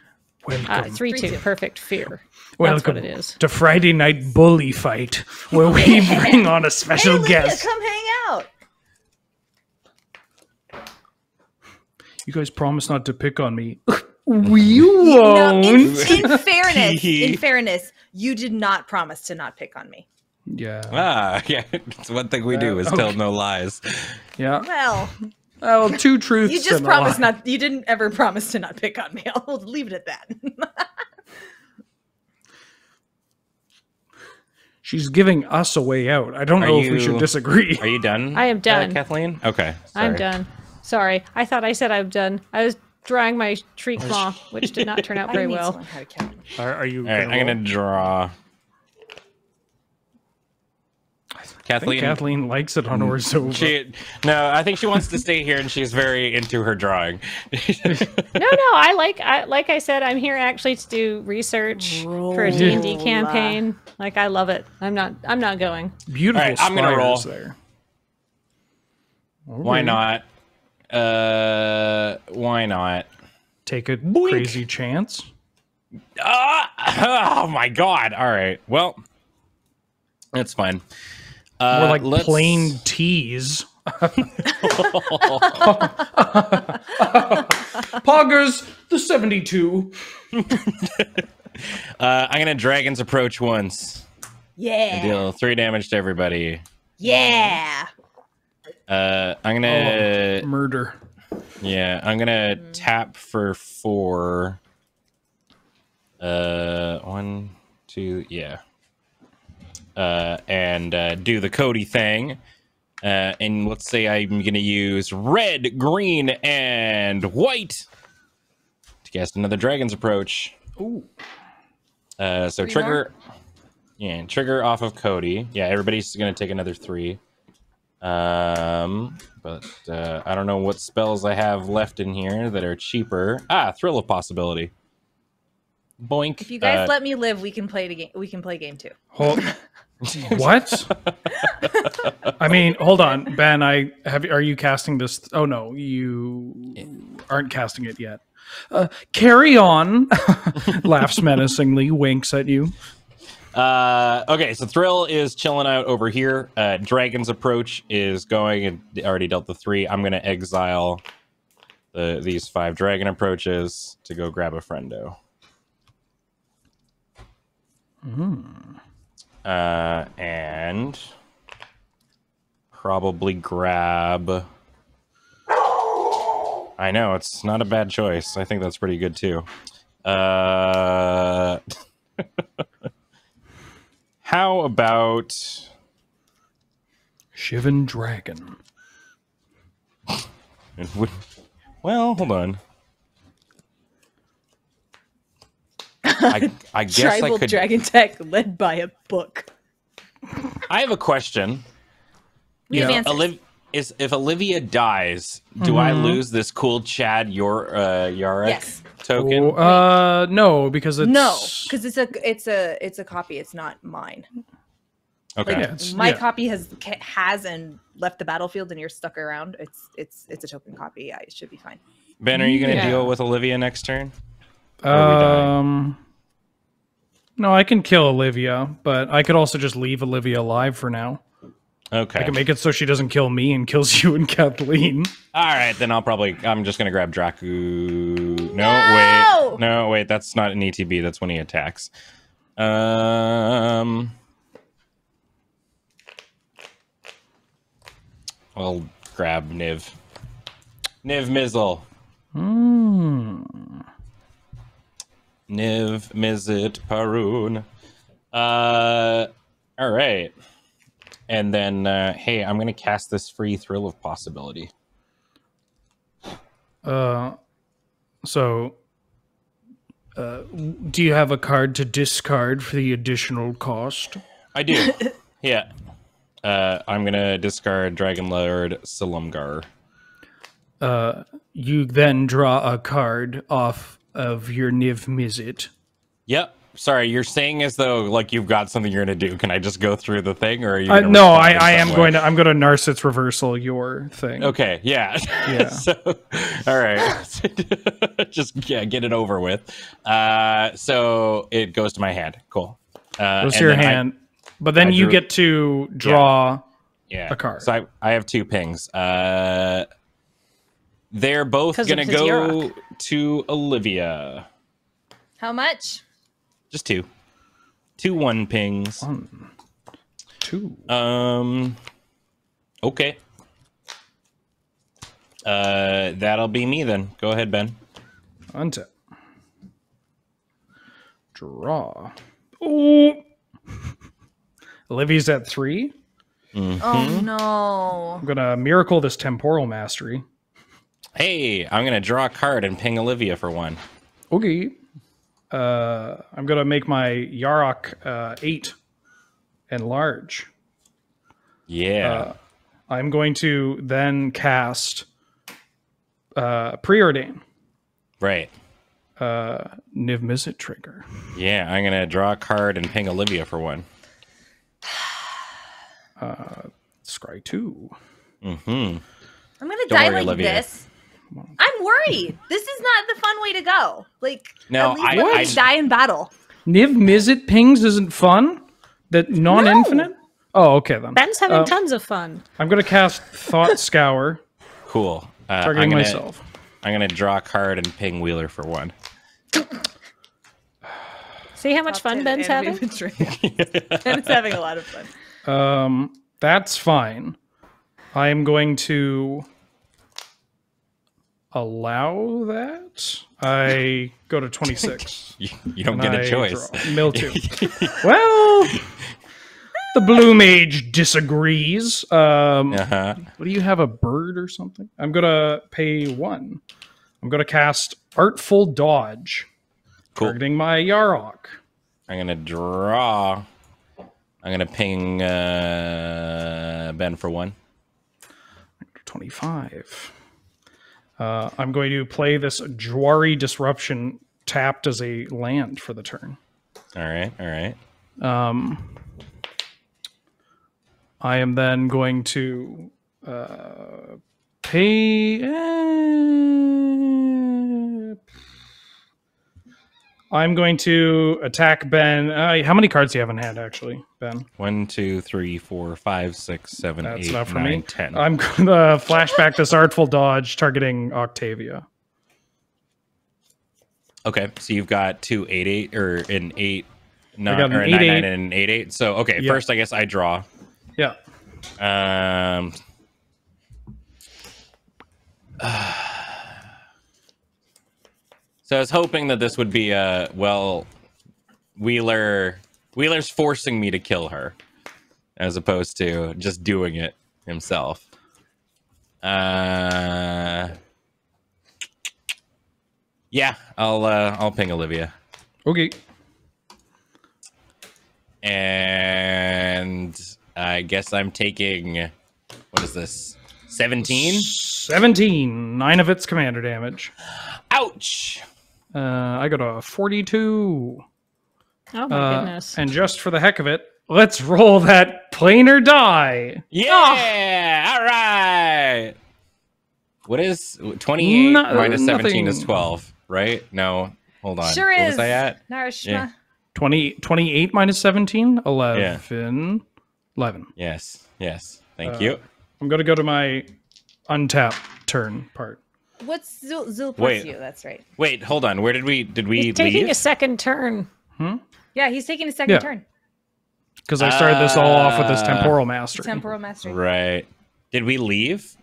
for you. toughness is? welcome, Uh, three, Three, two, two. perfect fear. That's welcome what it is. to Friday Night Bully Fight, where we bring on a hey, special guest. come hang out. You guys promise not to pick on me. we won't. in, in fairness, in fairness, you did not promise to not pick on me. yeah, ah, yeah. It's one thing we do is Uh, tell no lies. yeah. Well, Well, two truths. you just promised not. You didn't ever promise to not pick on me. I'll leave it at that. She's giving us a way out. I don't Are know if we should disagree. Are you done? I am uh, done. Kathleen. Okay. I'm done. Sorry, I thought I said I'm done. I was drawing my tree claw, which did not turn out very well. how to count. Are, are you? All right, gonna I'm gonna draw. I think Kathleen. Kathleen likes it on Orzhova. She no, I think she wants to stay here, and she's very into her drawing. No, no, I like I like I said, I'm here actually to do research for a D and D campaign. Like I love it. I'm not I'm not going. Beautiful All right, I'm gonna roll. spires there. why not? Uh, why not? Take a Boink. crazy chance. Ah! Oh my god! All right, well, that's fine. Uh, More like let's- plain teas. Poggers, the 72. Uh, I'm gonna dragon's approach once. Yeah. Deal three damage to everybody. Yeah. Uh, I'm gonna Murder. yeah, I'm gonna tap for four. Uh, one, two, yeah. Uh, and uh, do the Codie thing. Uh, and let's say I'm gonna use red, green, and white to cast another dragon's approach. Ooh. Uh, so Three trigger, yeah, trigger off of Codie. Yeah, everybody's gonna take another three. Um, but uh, I don't know what spells I have left in here that are cheaper. Ah, thrill of possibility. Boink. If you guys Uh, let me live, we can play the game. We can play game two. Hold- what? I mean, hold on, Ben. I have. Are you casting this? Oh no, you aren't casting it yet. Uh, carry on. Laughs menacingly, winks at you. Uh, okay, so Thrill is chilling out over here. Uh, Dragon's approach is going and already dealt the three. I'm gonna exile the these five dragon approaches to go grab a friendo. Uh, and probably grab. I know it's not a bad choice. I think that's pretty good too. Uh. How about Shivan dragon. well, hold on. I, I guess Tribal I could. Dragon Tech led by a book. I have a question. We have Yeah. answers. Oliv- is if Olivia dies, do I lose this cool Chad your uh, Yarok Yes. token? Uh, no, because it's no, because it's a it's a it's a copy. It's not mine. okay. Like Yeah, my yeah. copy has has and left the battlefield, and you're stuck around. It's it's it's a token copy. I should be fine. Ben, are you going to Yeah. deal with Olivia next turn? Or are we dying? Um, no, I can kill Olivia, but I could also just leave Olivia alive for now. Okay. I can make it so she doesn't kill me and kills you and Kathleen. All right, then I'll probably. I'm just gonna grab Draku. No, No! wait, no, wait. That's not an ETB. That's when he attacks. Um, I'll grab Niv. Niv Mizzet. Hmm. Niv Mizzet Parun. Uh, all right. And then, uh, hey, I'm gonna cast this free thrill of possibility. Uh, so, uh, do you have a card to discard for the additional cost? I do. yeah. Uh, I'm gonna discard Dragon Lord Silumgar. Uh, you then draw a card off of your Niv Mizzet. Yep. Sorry, you're saying as though like you've got something you're gonna do. Can I just go through the thing, or are you? Uh, no, I, I am way? going to. I'm going to Narset's reversal your thing. Okay. Yeah. Yeah. so, all right. just yeah, get it over with. Uh, so it goes to my hand. Cool. Uh, Goes to your then I- hand, but then I you get to draw. yeah. a card. So I, I have two pings. Uh, they're both gonna go Yarok. to Olivia. How much? Just two. Two one pings. One, two. Um. Okay. Uh, that'll be me then. Go ahead, Ben. Untap. Draw. Oh. Olivia's at three. Oh no! I'm gonna miracle this temporal mastery. Hey, I'm gonna draw a card and ping Olivia for one. Okay. Uh, I'm gonna make my Yarok uh, eight and large. Yeah. I'm going to then cast uh, preordain right. uh, Niv Mizzet trigger. Yeah, I'm gonna draw a card and ping Olivia for one. Uh, Scry two. Mm-hmm. I'm gonna Don't die worry, like Olivia. this. I'm worried. this is not the fun way to go. Like, No, at least I- I- die in battle. Niv Mizzet pings isn't fun. That non-infinite. Oh, okay then. Ben's having Uh, tons of fun. I'm gonna cast Thought Scour, Cool. Uh, I'm gonna, myself. I'm gonna draw a card and ping Wheeler for one. See how much fun Ben's having? Ben's having a lot of fun. Um, that's fine. I am going to allow that. I go to 26. You, you don't get a I choice. Mill two. well, the blue mage disagrees. Um, Uh-huh. What do you have? A bird or something? I'm gonna pay one. I'm gonna cast Artful Dodge, Cool. targeting my Yarok. I'm gonna draw. I'm gonna ping uh, Ben for one. 25. Uh, I'm going to play this Jwari Disruption tapped as a land for the turn. All right. All right. Um, I am then going to uh, pay. eh, I'm going to attack Ben. Uh, how many cards do you have in hand, actually, Ben? One, two, three, four, five, six, seven, That's eight, enough for nine, me. ten. I'm going to flashback this Artful Dodge targeting Octavia. Okay, so you've got two eight eight or an eight nine an or a eight, nine eight. nine and an eight eight. So okay, Yeah. first I guess I draw. Yeah. Um. So I was hoping that this would be a well, Wheeler. Wheeler's forcing me to kill her, as opposed to just doing it himself. Uh. Yeah, I'll uh, I'll ping Olivia. Okay. And I guess I'm taking what is this? 17? 17. Nine of its commander damage. Ouch. Uh, I got a 42. Oh my Uh, goodness. And just for the heck of it, let's roll that planar die. Yeah. All right. What is 28 No- minus 17 is 12, right? No. Hold on. Sure what is. was I at? Narishma. Yeah. 20, 28 minus 17? 11. 11. Yes. Yes. Thank Uh, you. I'm going to go to my untap turn part. What's Zul, Zul Wait. you? That's right. Wait, hold on. Where did we did we He's taking leave? a second turn. Hmm? Yeah, he's taking a second Yeah. turn. Because I started this all off with this Uh, temporal mastery. Temporal mastery. Right. Did we leave?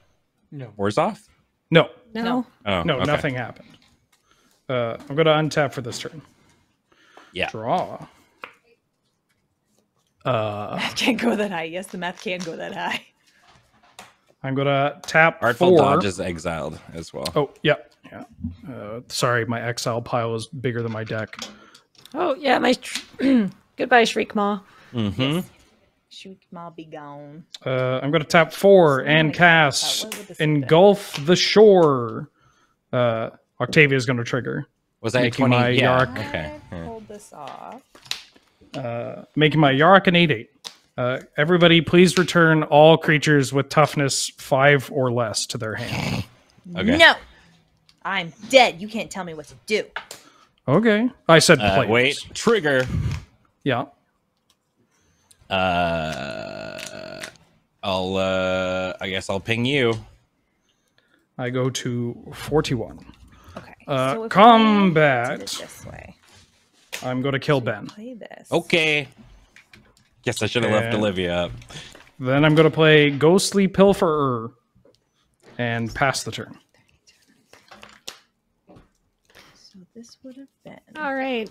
No. Warzov? off? No. No. Oh, no, okay. nothing happened. Uh, I'm going to untap for this turn. Yeah. Draw. Uh, Can't go that high. Yes, the math can go that high. I'm going to tap Artful four. Dodge is exiled as well. Oh, yeah. yeah. Uh, sorry, my exile pile is bigger than my deck. Oh yeah, my goodbye, Shriekmaw. Mm-hmm. Shoot, I'll be gone. Uh, I'm going to tap four So and cast What would this have been? Engulf the Shore. Uh, Octavia is going to trigger, Was that Making 20? my yeah. Yarok. Okay. I yeah. pulled this off. uh, making my Yarok an 8 8. Uh, everybody, please return all creatures with toughness five or less to their hand. Okay. No, I'm dead. You can't tell me what to do. Okay. I said Uh, players. wait. Trigger. Yeah. Uh, I'll. Uh, I guess I'll ping you. I go to 41. Okay. Uh, so if combat. this way. I'm going to kill Ben. Play this. Okay. Guess I should have left Olivia up. Then I'm going to play Ghostly Pilferer and pass the turn. So this would have been. All right.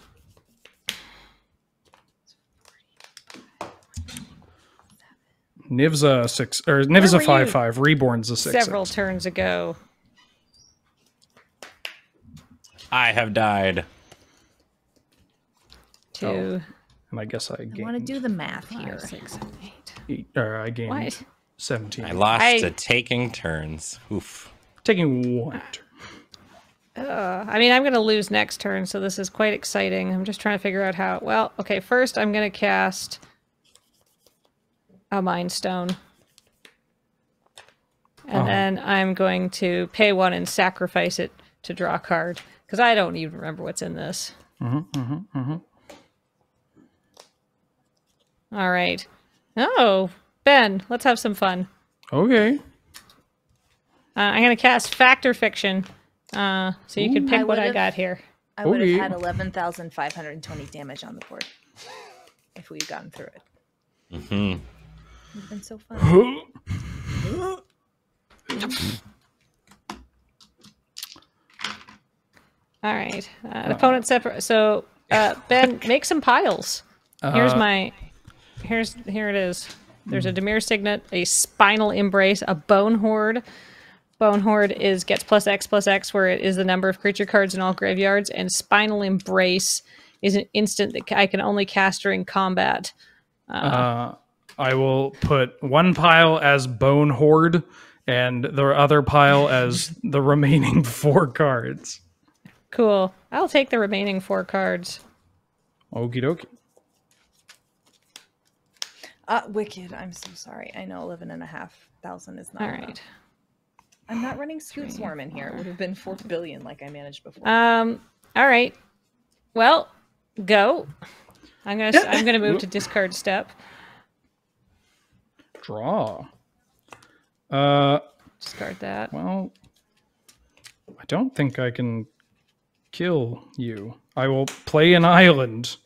Niv's a six, or Niv's a were you? five five. Reborn's a six. Several six. turns ago. I have died. Two, oh. And I guess I gained. I want to do the math here. five, six, seven, eight. eight, or I gained What? 17. I lost I- to taking turns. Oof. Taking one turn. Uh, I mean, I'm going to lose next turn, so this is quite exciting. I'm just trying to figure out how. Well, okay, first I'm going to cast a Mind Stone. And Uh-huh. then I'm going to pay one and sacrifice it to draw a card. Because I don't even remember what's in this. Mm-hmm, All right. Oh, Ben, let's have some fun. Okay. Uh, I'm going to cast Fact or Fiction. Uh, so you can pick I what I got here. I would Okay. have had 11,520 damage on the board if we had gotten through it. Mm-hmm. It would have been so fun. All right. Uh, opponent separate. So, uh, Ben, make some piles. Here's Uh, my. Here's here it is. There's a Dimir Signet, a Spinal Embrace, a Bone Horde. Bone Horde is gets plus X plus X, where it is the number of creature cards in all graveyards, and Spinal Embrace is an instant that I can only cast during combat. Uh, I will put one pile as Bone Horde and the other pile as the remaining four cards. Cool. I'll take the remaining four cards. Okie dokie. Uh, Wicked, I'm so sorry. I know 11 and a half thousand is not All enough. I'm not running Scute Swarm in here. It would have been 4 billion like I managed before. Um. All right. Well, go. I'm gonna. I'm gonna move to discard step. Draw. Uh, Discard that. well, I don't think I can kill you. I will play an island,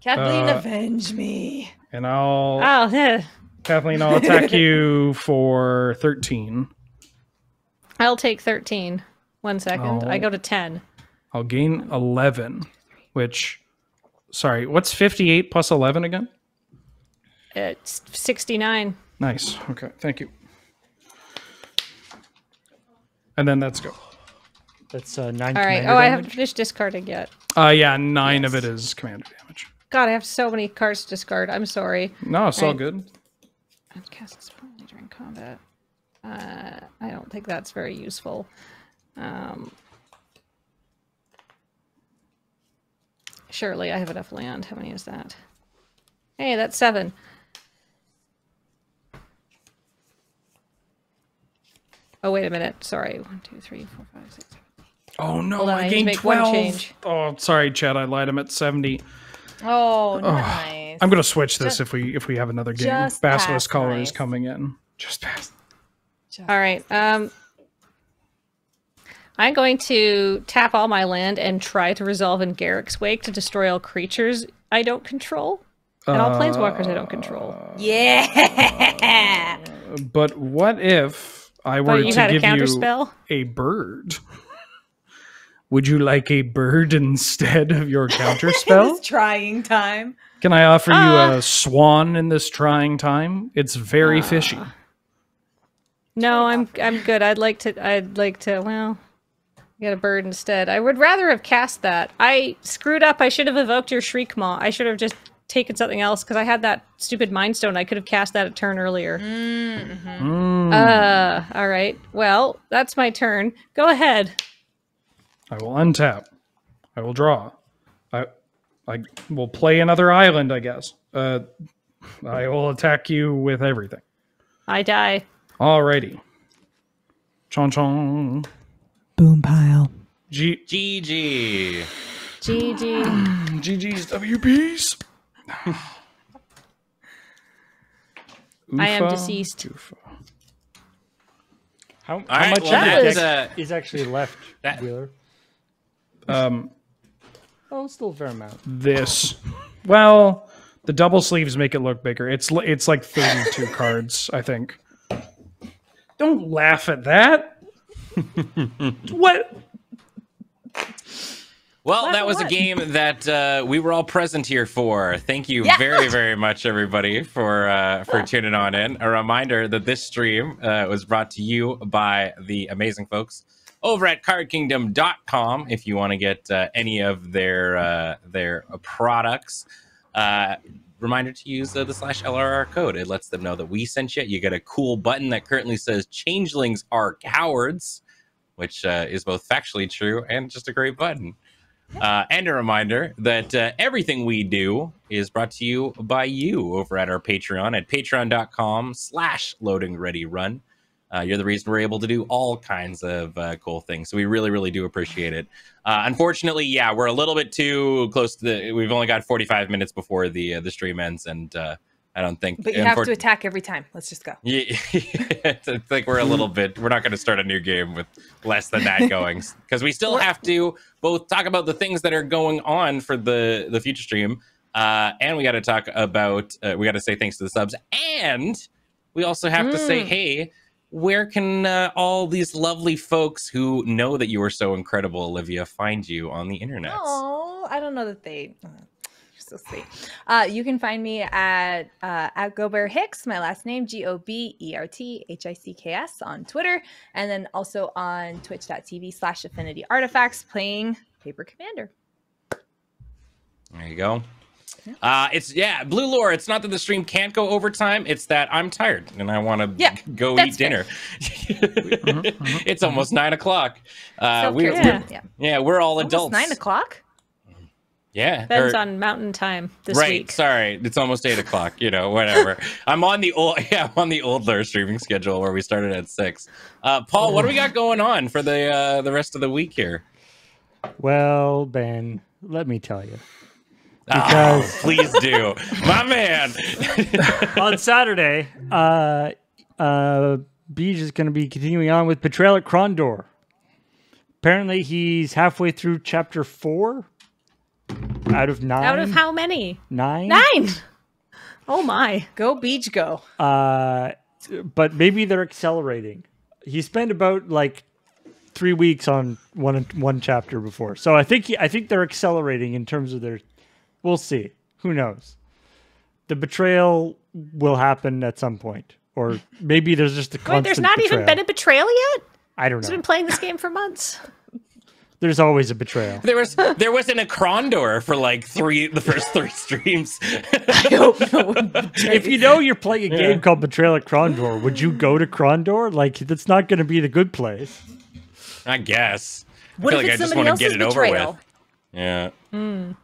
Kathleen, uh, avenge me. And I'll Oh, yeah. Kathleen, I'll attack you for thirteen. I'll take 13. One second. I go to 10. I'll gain eleven, which, sorry, what's fifty-eight plus eleven again? It's 69. Nice. Okay, thank you. And then let's go. That's uh, nine. All right. commander Oh, I haven't finished discarding yet. Uh, yeah, nine of it is commander damage. God, I have so many cards to discard. I'm sorry. No, it's all Right. good. Cast exploding during combat. Uh, I don't think that's very useful. Um, surely I have enough land. How many is that? Hey, that's seven. Oh, wait a minute. Sorry. One, two, three, four, five, six, seven. Oh no, on, I I gained make one twelve. Oh, sorry, Chad. I lied. I'm at seventy. Oh, nice. I'm gonna switch this if we if we have another game. Just Basilisk Collar nice. is coming in. Just past. All right. Um, I'm going to tap all my land and try to resolve in Garruk's Wake to destroy all creatures I don't control and all planeswalkers I don't control. yeah. But what if I were you to had a give you a bird? Would you like a bird instead of your counter spell? It's trying time. Can I offer you Uh, a swan in this trying time? It's very fishy. No, I'm I'm good. I'd like to. I'd like to. Well, get a bird instead. I would rather have cast that. I screwed up. I should have evoked your Shriekmaw. I should have just taken something else because I had that stupid mind stone. I could have cast that a turn earlier. Mm. Uh, all right. Well, that's my turn. Go ahead. I will untap. I will draw. I I will play another island, I guess. Uh, I will attack you with everything. I die. Alrighty. Chong chong. Boom pile. G GG. GG. GG's WPs. I am deceased. oofa. How, how right, much well, of that is- uh, is actually left, that- Wheeler? Um, Oh, still a fair amount. this. Well, the double sleeves make it look bigger. It's it's like 32 cards, I think. Don't laugh at that. what? Well, Laugh that at was a game that uh, we were all present here for. Thank you Yeah. very, very much, everybody, for uh, for tuning on in. A reminder that this stream uh, was brought to you by the amazing folks over at cardkingdom.com if you want to get uh, any of their uh, their products. Uh, reminder to use uh, the slash LRR code. It lets them know that we sent you. You get a cool button that currently says "Changelings are cowards," which uh, is both factually true and just a great button. Uh, and a reminder that uh, everything we do is brought to you by you over at our Patreon at patreon.com slash loading ready run. Uh, you're the reason we're able to do all kinds of uh, cool things. So we really, really do appreciate it. Uh, unfortunately, yeah, we're a little bit too close to the. We've only got 45 minutes before the uh, the stream ends, and uh, I don't think. But you have to attack every time. Let's just go. yeah, it's like we're a little bit. We're not going to start a new game with less than that going because we still have to both talk about the things that are going on for the the future stream, uh, and we got to talk about. Uh, we got to say thanks to the subs, and we also have to say, Mm. hey, where can uh, all these lovely folks who know that you are so incredible, Olivia, find you on the internet? Oh, I don't know that they. Uh, you're so sweet. Uh, you can find me at uh, at Gobert Hicks, my last name G O B E R T H I C K S on Twitter, and then also on Twitch.tv slash Affinity Artifacts playing Paper Commander. There you go. Uh, it's yeah, Blue Lore. It's not that the stream can't go overtime. It's that I'm tired and I want to Yeah, go eat dinner. it's almost nine o'clock. Uh, we're, Self-care we're- yeah. yeah, we're all Almost adults. nine o'clock. Yeah, Depends or- on mountain time this right. week. Sorry, it's almost eight o'clock. You know, whatever. I'm on the old yeah, I'm on the old Lure streaming schedule where we started at six. Uh, Paul, what do we got going on for the uh, the rest of the week here? Well, Ben, let me tell you. Oh, please do, my man. on Saturday, uh, uh, Beej is going to be continuing on with Betrayal at Krondor. Apparently, he's halfway through chapter four out of nine. Out of how many? Nine. Nine. Oh my. Go Beej, go. Uh, but maybe they're accelerating. He spent about like three weeks on one one chapter before, so I think he, I think they're accelerating in terms of their. We'll see. Who knows? The betrayal will happen at some point, or maybe there's just a Wait, constant there's not even been a betrayal yet? I don't I've know. been playing this game for months. There's always a betrayal. There was there wasn't a Krondor for like three the first three streams. I hope no one if you know you're playing a game called Betrayal at Krondor, would you go to Krondor? Like that's not going to be the good place. I guess. What I if feel like it's I just somebody want to else's get it over betrayal? Yeah.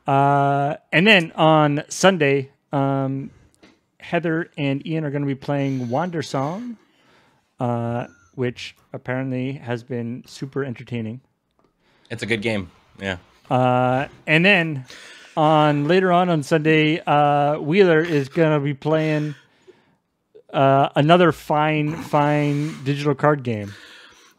Uh, and then on Sunday, um, Heather and Ian are going to be playing Wander Song, uh, which apparently has been super entertaining. It's a good game. Yeah. Uh, and then on later on on Sunday, uh, Wheeler is going to be playing uh, another fine, fine digital card game.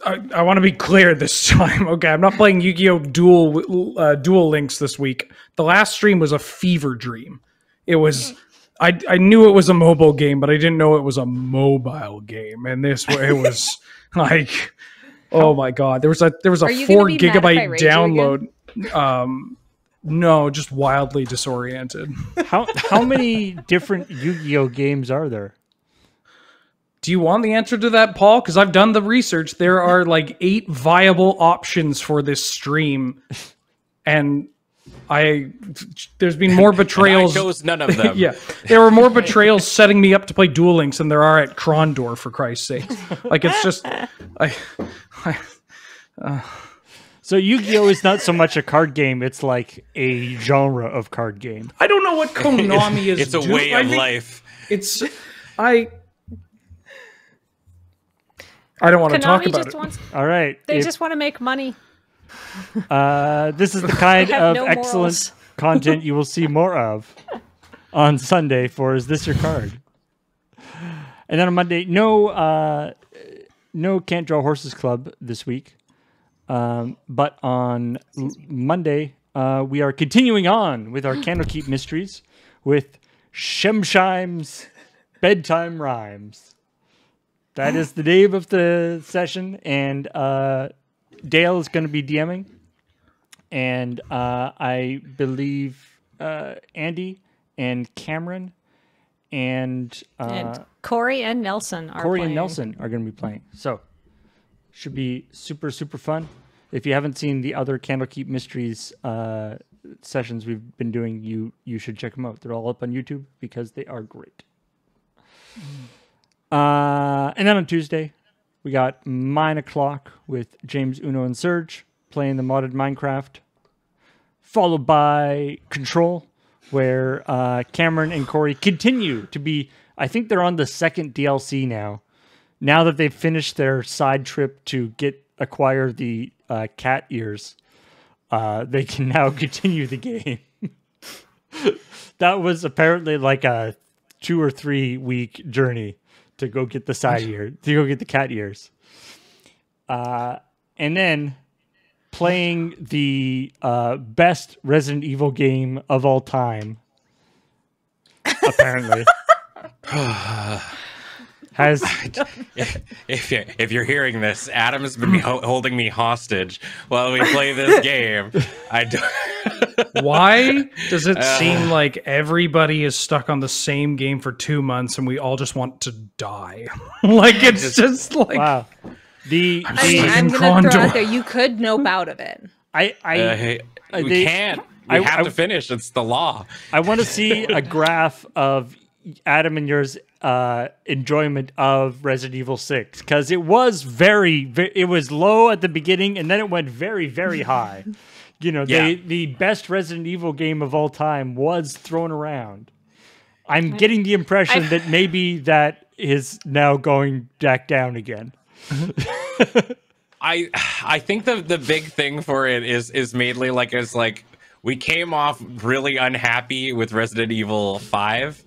I, I want to be clear this time. Okay, I'm not playing Yu-Gi-Oh! Duel uh, Duel Links this week. The last stream was a fever dream. It was. I, I knew it was a mobile game, but I didn't know it was a mobile game. And this wa- it was like, oh my god! There was a there was a Are you gonna four be mad if I gigabyte raid you again? download. Um, no, just wildly disoriented. How how many different Yu-Gi-Oh games are there? Do you want the answer to that, Paul? Because I've done the research. There are like eight viable options for this stream, and I there's been more I betrayals. chose none of them. yeah, there were more betrayals setting me up to play Duel Links than there are at Krondor. For Christ's sake, like it's just I, I uh. So Yu-Gi-Oh is not so much a card game; it's like a genre of card game. I don't know what Konami is. It's a doing. way of think life. It's I. I don't want to talk Konami about just it. wants All right, they if- just want to make money. uh, this is the kind of no excellent morals. content you will see more of on Sunday for "Is This Your Card?" And then on Monday, no, uh, no, can't draw horses club this week. Um, but on l- Monday, uh, we are continuing on with our Candlekeep mysteries with Shemshime's bedtime rhymes. That is the name of the session, and uh, Dale is going to be DMing, and uh, I believe uh, Andy and Cameron and uh, and Corey and Nelson are Corey playing. and Nelson are going to be playing. So Should be super super fun. If you haven't seen the other Candlekeep Mysteries uh, sessions we've been doing, you you should check them out. They're all up on YouTube because they are great. Uh, and then on Tuesday, we got Mine O'Clock with James Uno and Serge playing the modded Minecraft, followed by Control, where uh, Cameron and Corey continue to be. I think they're on the second DLC now. Now that they've finished their side trip to get acquire the uh, cat ears, uh, they can now continue the game. that was apparently like a two or three week journey to go get the side ear, to go get the cat ears. Uh, and then playing the uh, best Resident Evil game of all time, apparently. has if you if you're hearing this, Adam's been ho- holding me hostage while we play this game. I don't. Why does it Uh. seem like everybody is stuck on the same game for two months and we all just want to die? like it's just like wow. The, I mean, the I'm gonna throw out there. You could nope out of it. I I Uh, hey, we they- can't. We I- have I- to finish. It's the law. I want to see a graph of Adam and yours uh, enjoyment of Resident Evil Six because it was very, ve- it was low at the beginning and then it went very, very high. You know, Yeah. the the best Resident Evil game of all time was thrown around. I'm getting the impression that maybe that is now going back down again. I I think the the big thing for it is is mainly like it's like we came off really unhappy with Resident Evil Five,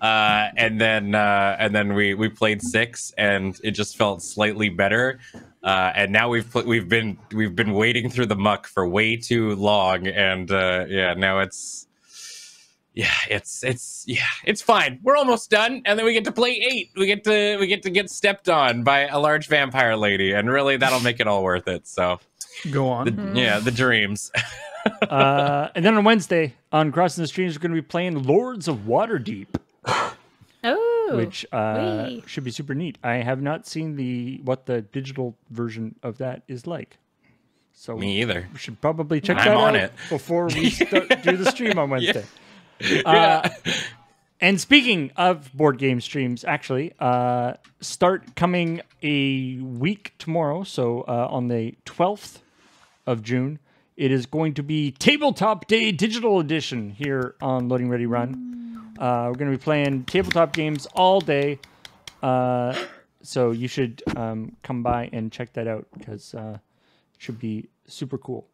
uh, and then uh, and then we we played six, and it just felt slightly better. Uh, and now we've pl- we've been we've been wading through the muck for way too long, and uh, yeah, now it's yeah, it's it's yeah, it's fine. We're almost done, and then we get to play eight. We get to we get to get stepped on by a large vampire lady, and really that'll make it all worth it. So go on. the, yeah, the dreams. uh, and then on Wednesday on Crossing the Streams, we're going to be playing Lords of Waterdeep. Oh, which uh, should be super neat. I have not seen the what the digital version of that is like, so Me either. we should probably check I'm that on out it. before we start, do the stream on Wednesday. Uh, and speaking of board game streams, actually, uh, start coming a week tomorrow. So uh, on the twelfth of June, it is going to be Tabletop Day Digital Edition here on Loading Ready Run. Uh, we're going to be playing tabletop games all day. Uh, so you should um, come by and check that out because uh, it should be super cool.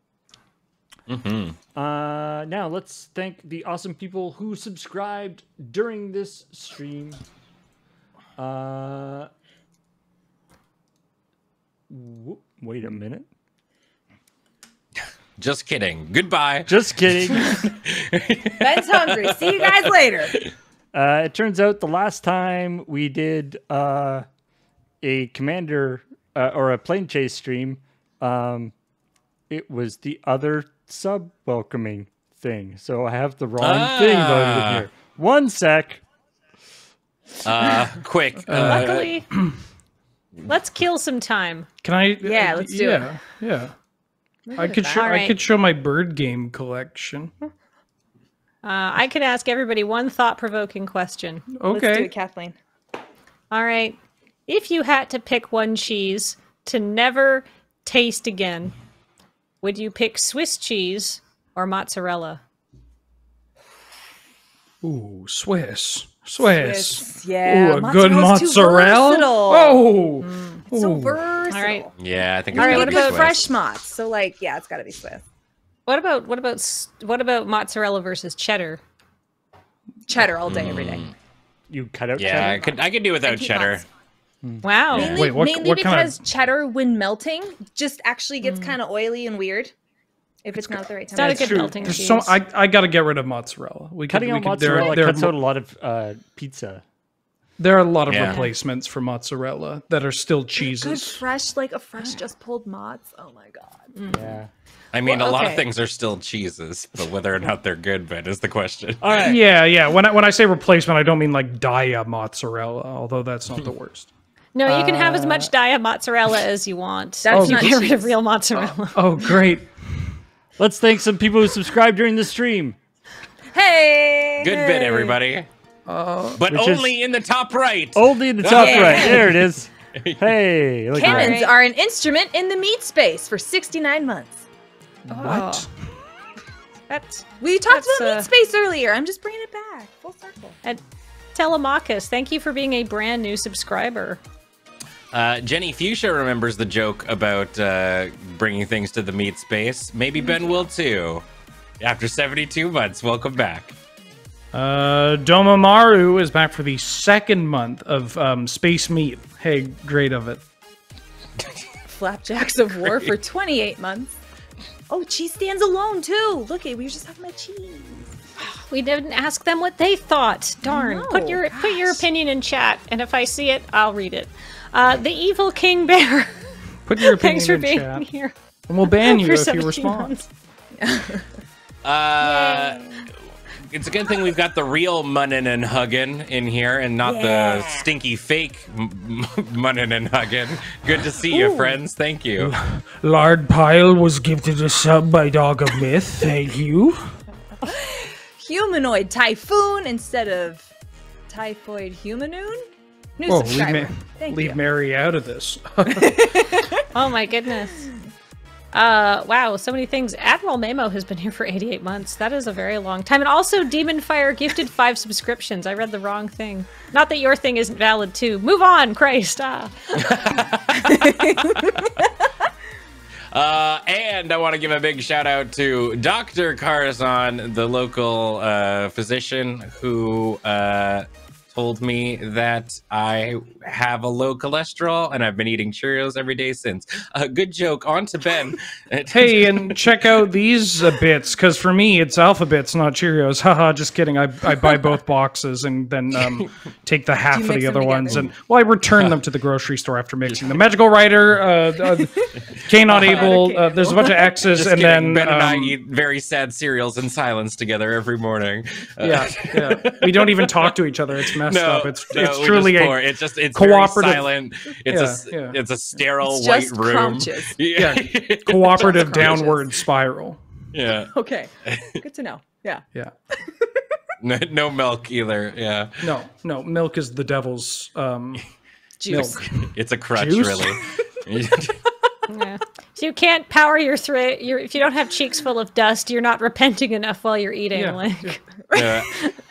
Uh, now let's thank the awesome people who subscribed during this stream. Uh, whoop, wait a minute. Just kidding. Goodbye. Just kidding. Ben's hungry. See you guys later. Uh, it turns out the last time we did uh, a commander uh, or a plane chase stream, um, it was the other sub welcoming thing. So I have the wrong thing loaded Ah. here. One sec. Uh, quick. Uh, Luckily, let's kill some time. Can I? Yeah, let's do it. yeah, Yeah, I could show. I could show my bird game collection. Uh, I could ask everybody one thought-provoking question. Let's do Okay. it, Kathleen. All right, if you had to pick one cheese to never taste again, would you pick Swiss cheese or mozzarella? Ooh, Swiss, Swiss. Swiss, yeah, Ooh, a good mozzarella's too mozzarella. versatile. Oh, so Ooh. Versatile. All right. yeah, I think. All it's right, gotta what about Swiss. fresh mozz? So like, yeah, it's got to be Swiss. What about what about what about mozzarella versus cheddar? Cheddar all day, every day. Mm. You cut out Yeah, I cheddar? could I could do without cheddar. mozz. Hmm. Wow. Yeah. Mainly, Wait, what- mainly what kind of- because cheddar, when melting, just actually gets hmm. kind of oily and weird if it's not at the right It's not a temperature. good melting There's cheese. so I, I got to get rid of mozzarella. We could, Cutting we out could, there- mozzarella there, cuts are, out a lot of uh, pizza. There are a lot of Yeah. replacements for mozzarella that are still cheeses. Good fresh, like a fresh just pulled mozz. Oh my god. Yeah. Mm. I mean, Well, a lot of things are still cheeses, but whether or not they're good, but is the question. All right. Yeah, yeah. When I, when I say replacement, I don't mean like Daiya mozzarella, although that's not the hmm. worst. No, you can have as much uh, Daiya mozzarella as you want. That's if you not get rid of real mozzarella. Oh, oh, great. Let's thank some people who subscribed during the stream. Hey. Good bit, everybody. Uh, But only in the top right. Only in the top Yeah. right. There it is. Hey, look. Cannons Right. are an instrument in the meat space for 69 months. What? That's We talked That's, about uh, meat space earlier. I'm just bringing it back. Full circle. and Telemachus. Thank you for being a brand new subscriber. Uh, Jenny Fuchsia remembers the joke about uh, bringing things to the meat space. Maybe Ben will too. After 72 months, welcome back. Uh, Domamaru is back for the second month of um, Space Meat. Hey, great of it. Flapjacks of War for 28 months. Oh, cheese stands alone too. Look, we were just talking about cheese. We didn't ask them what they thought. Darn. know, put your put your opinion in chat, and if I see it, I'll read it. Uh, the evil king bear. Put your opinion Thanks for in being chat. here. And we'll ban you if you respond. Uh, it's a good thing we've got the real munnin and huggin in here and not the stinky fake m- m- munnin and huggin. Good to see you, friends. Thank you. Lard Pile was gifted a sub by Dog of Myth. Thank you. Humanoid typhoon instead of typhoid humanoon. New Whoa, leave. Ma- Thank leave you. Mary out of this. Oh my goodness. Uh, wow, so many things. Admiral Mamo has been here for 88 months. That is a very long time. And also, Demon Fire gifted five subscriptions. I read the wrong thing. Not that your thing isn't valid too. Move on, Christ. Ah. Uh, and I want to give a big shout out to Dr. Carzon, the local uh, physician who uh, told me that I have a low cholesterol and I've been eating Cheerios every day since. A good joke. On to Ben. hey, and check out these uh, bits, because for me, it's Alpha-Bits, not Cheerios. Haha, just kidding. I, I buy both boxes and then um, take the half of the other them ones. And, well, I return them to the grocery store after mixing. The Magical Writer, uh, uh, K Not Able, uh, there's a bunch of X's, Just and kidding. then. Ben and I um, eat very sad cereals in silence together every morning. Uh, yeah, yeah. We don't even talk to each other. It's messed No, up. It's no, it's truly just a. It's just it's cooperative- very silent. It's a s- Yeah, yeah. it's a sterile It's white room. crunches. Yeah, cooperative Just downward spiral. yeah. Okay. Good to know. Yeah. Yeah. No, no milk either. Yeah, No, no. Milk is the devil's um, Juice. milk. it's a crutch, Juice? really. Yeah. So you can't power your throat. Your if you don't have cheeks full of dust, you're not repenting enough while you're eating. Yeah, Like, Yeah.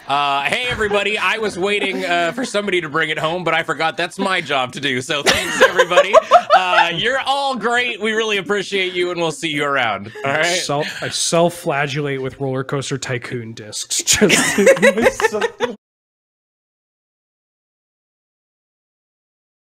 Uh, hey, everybody! I was waiting uh, for somebody to bring it home, but I forgot that's my job to do. So thanks, everybody. Uh, you're all great. We really appreciate you, and we'll see you around. All right. Self, I self-flagellate with roller coaster tycoon discs. Just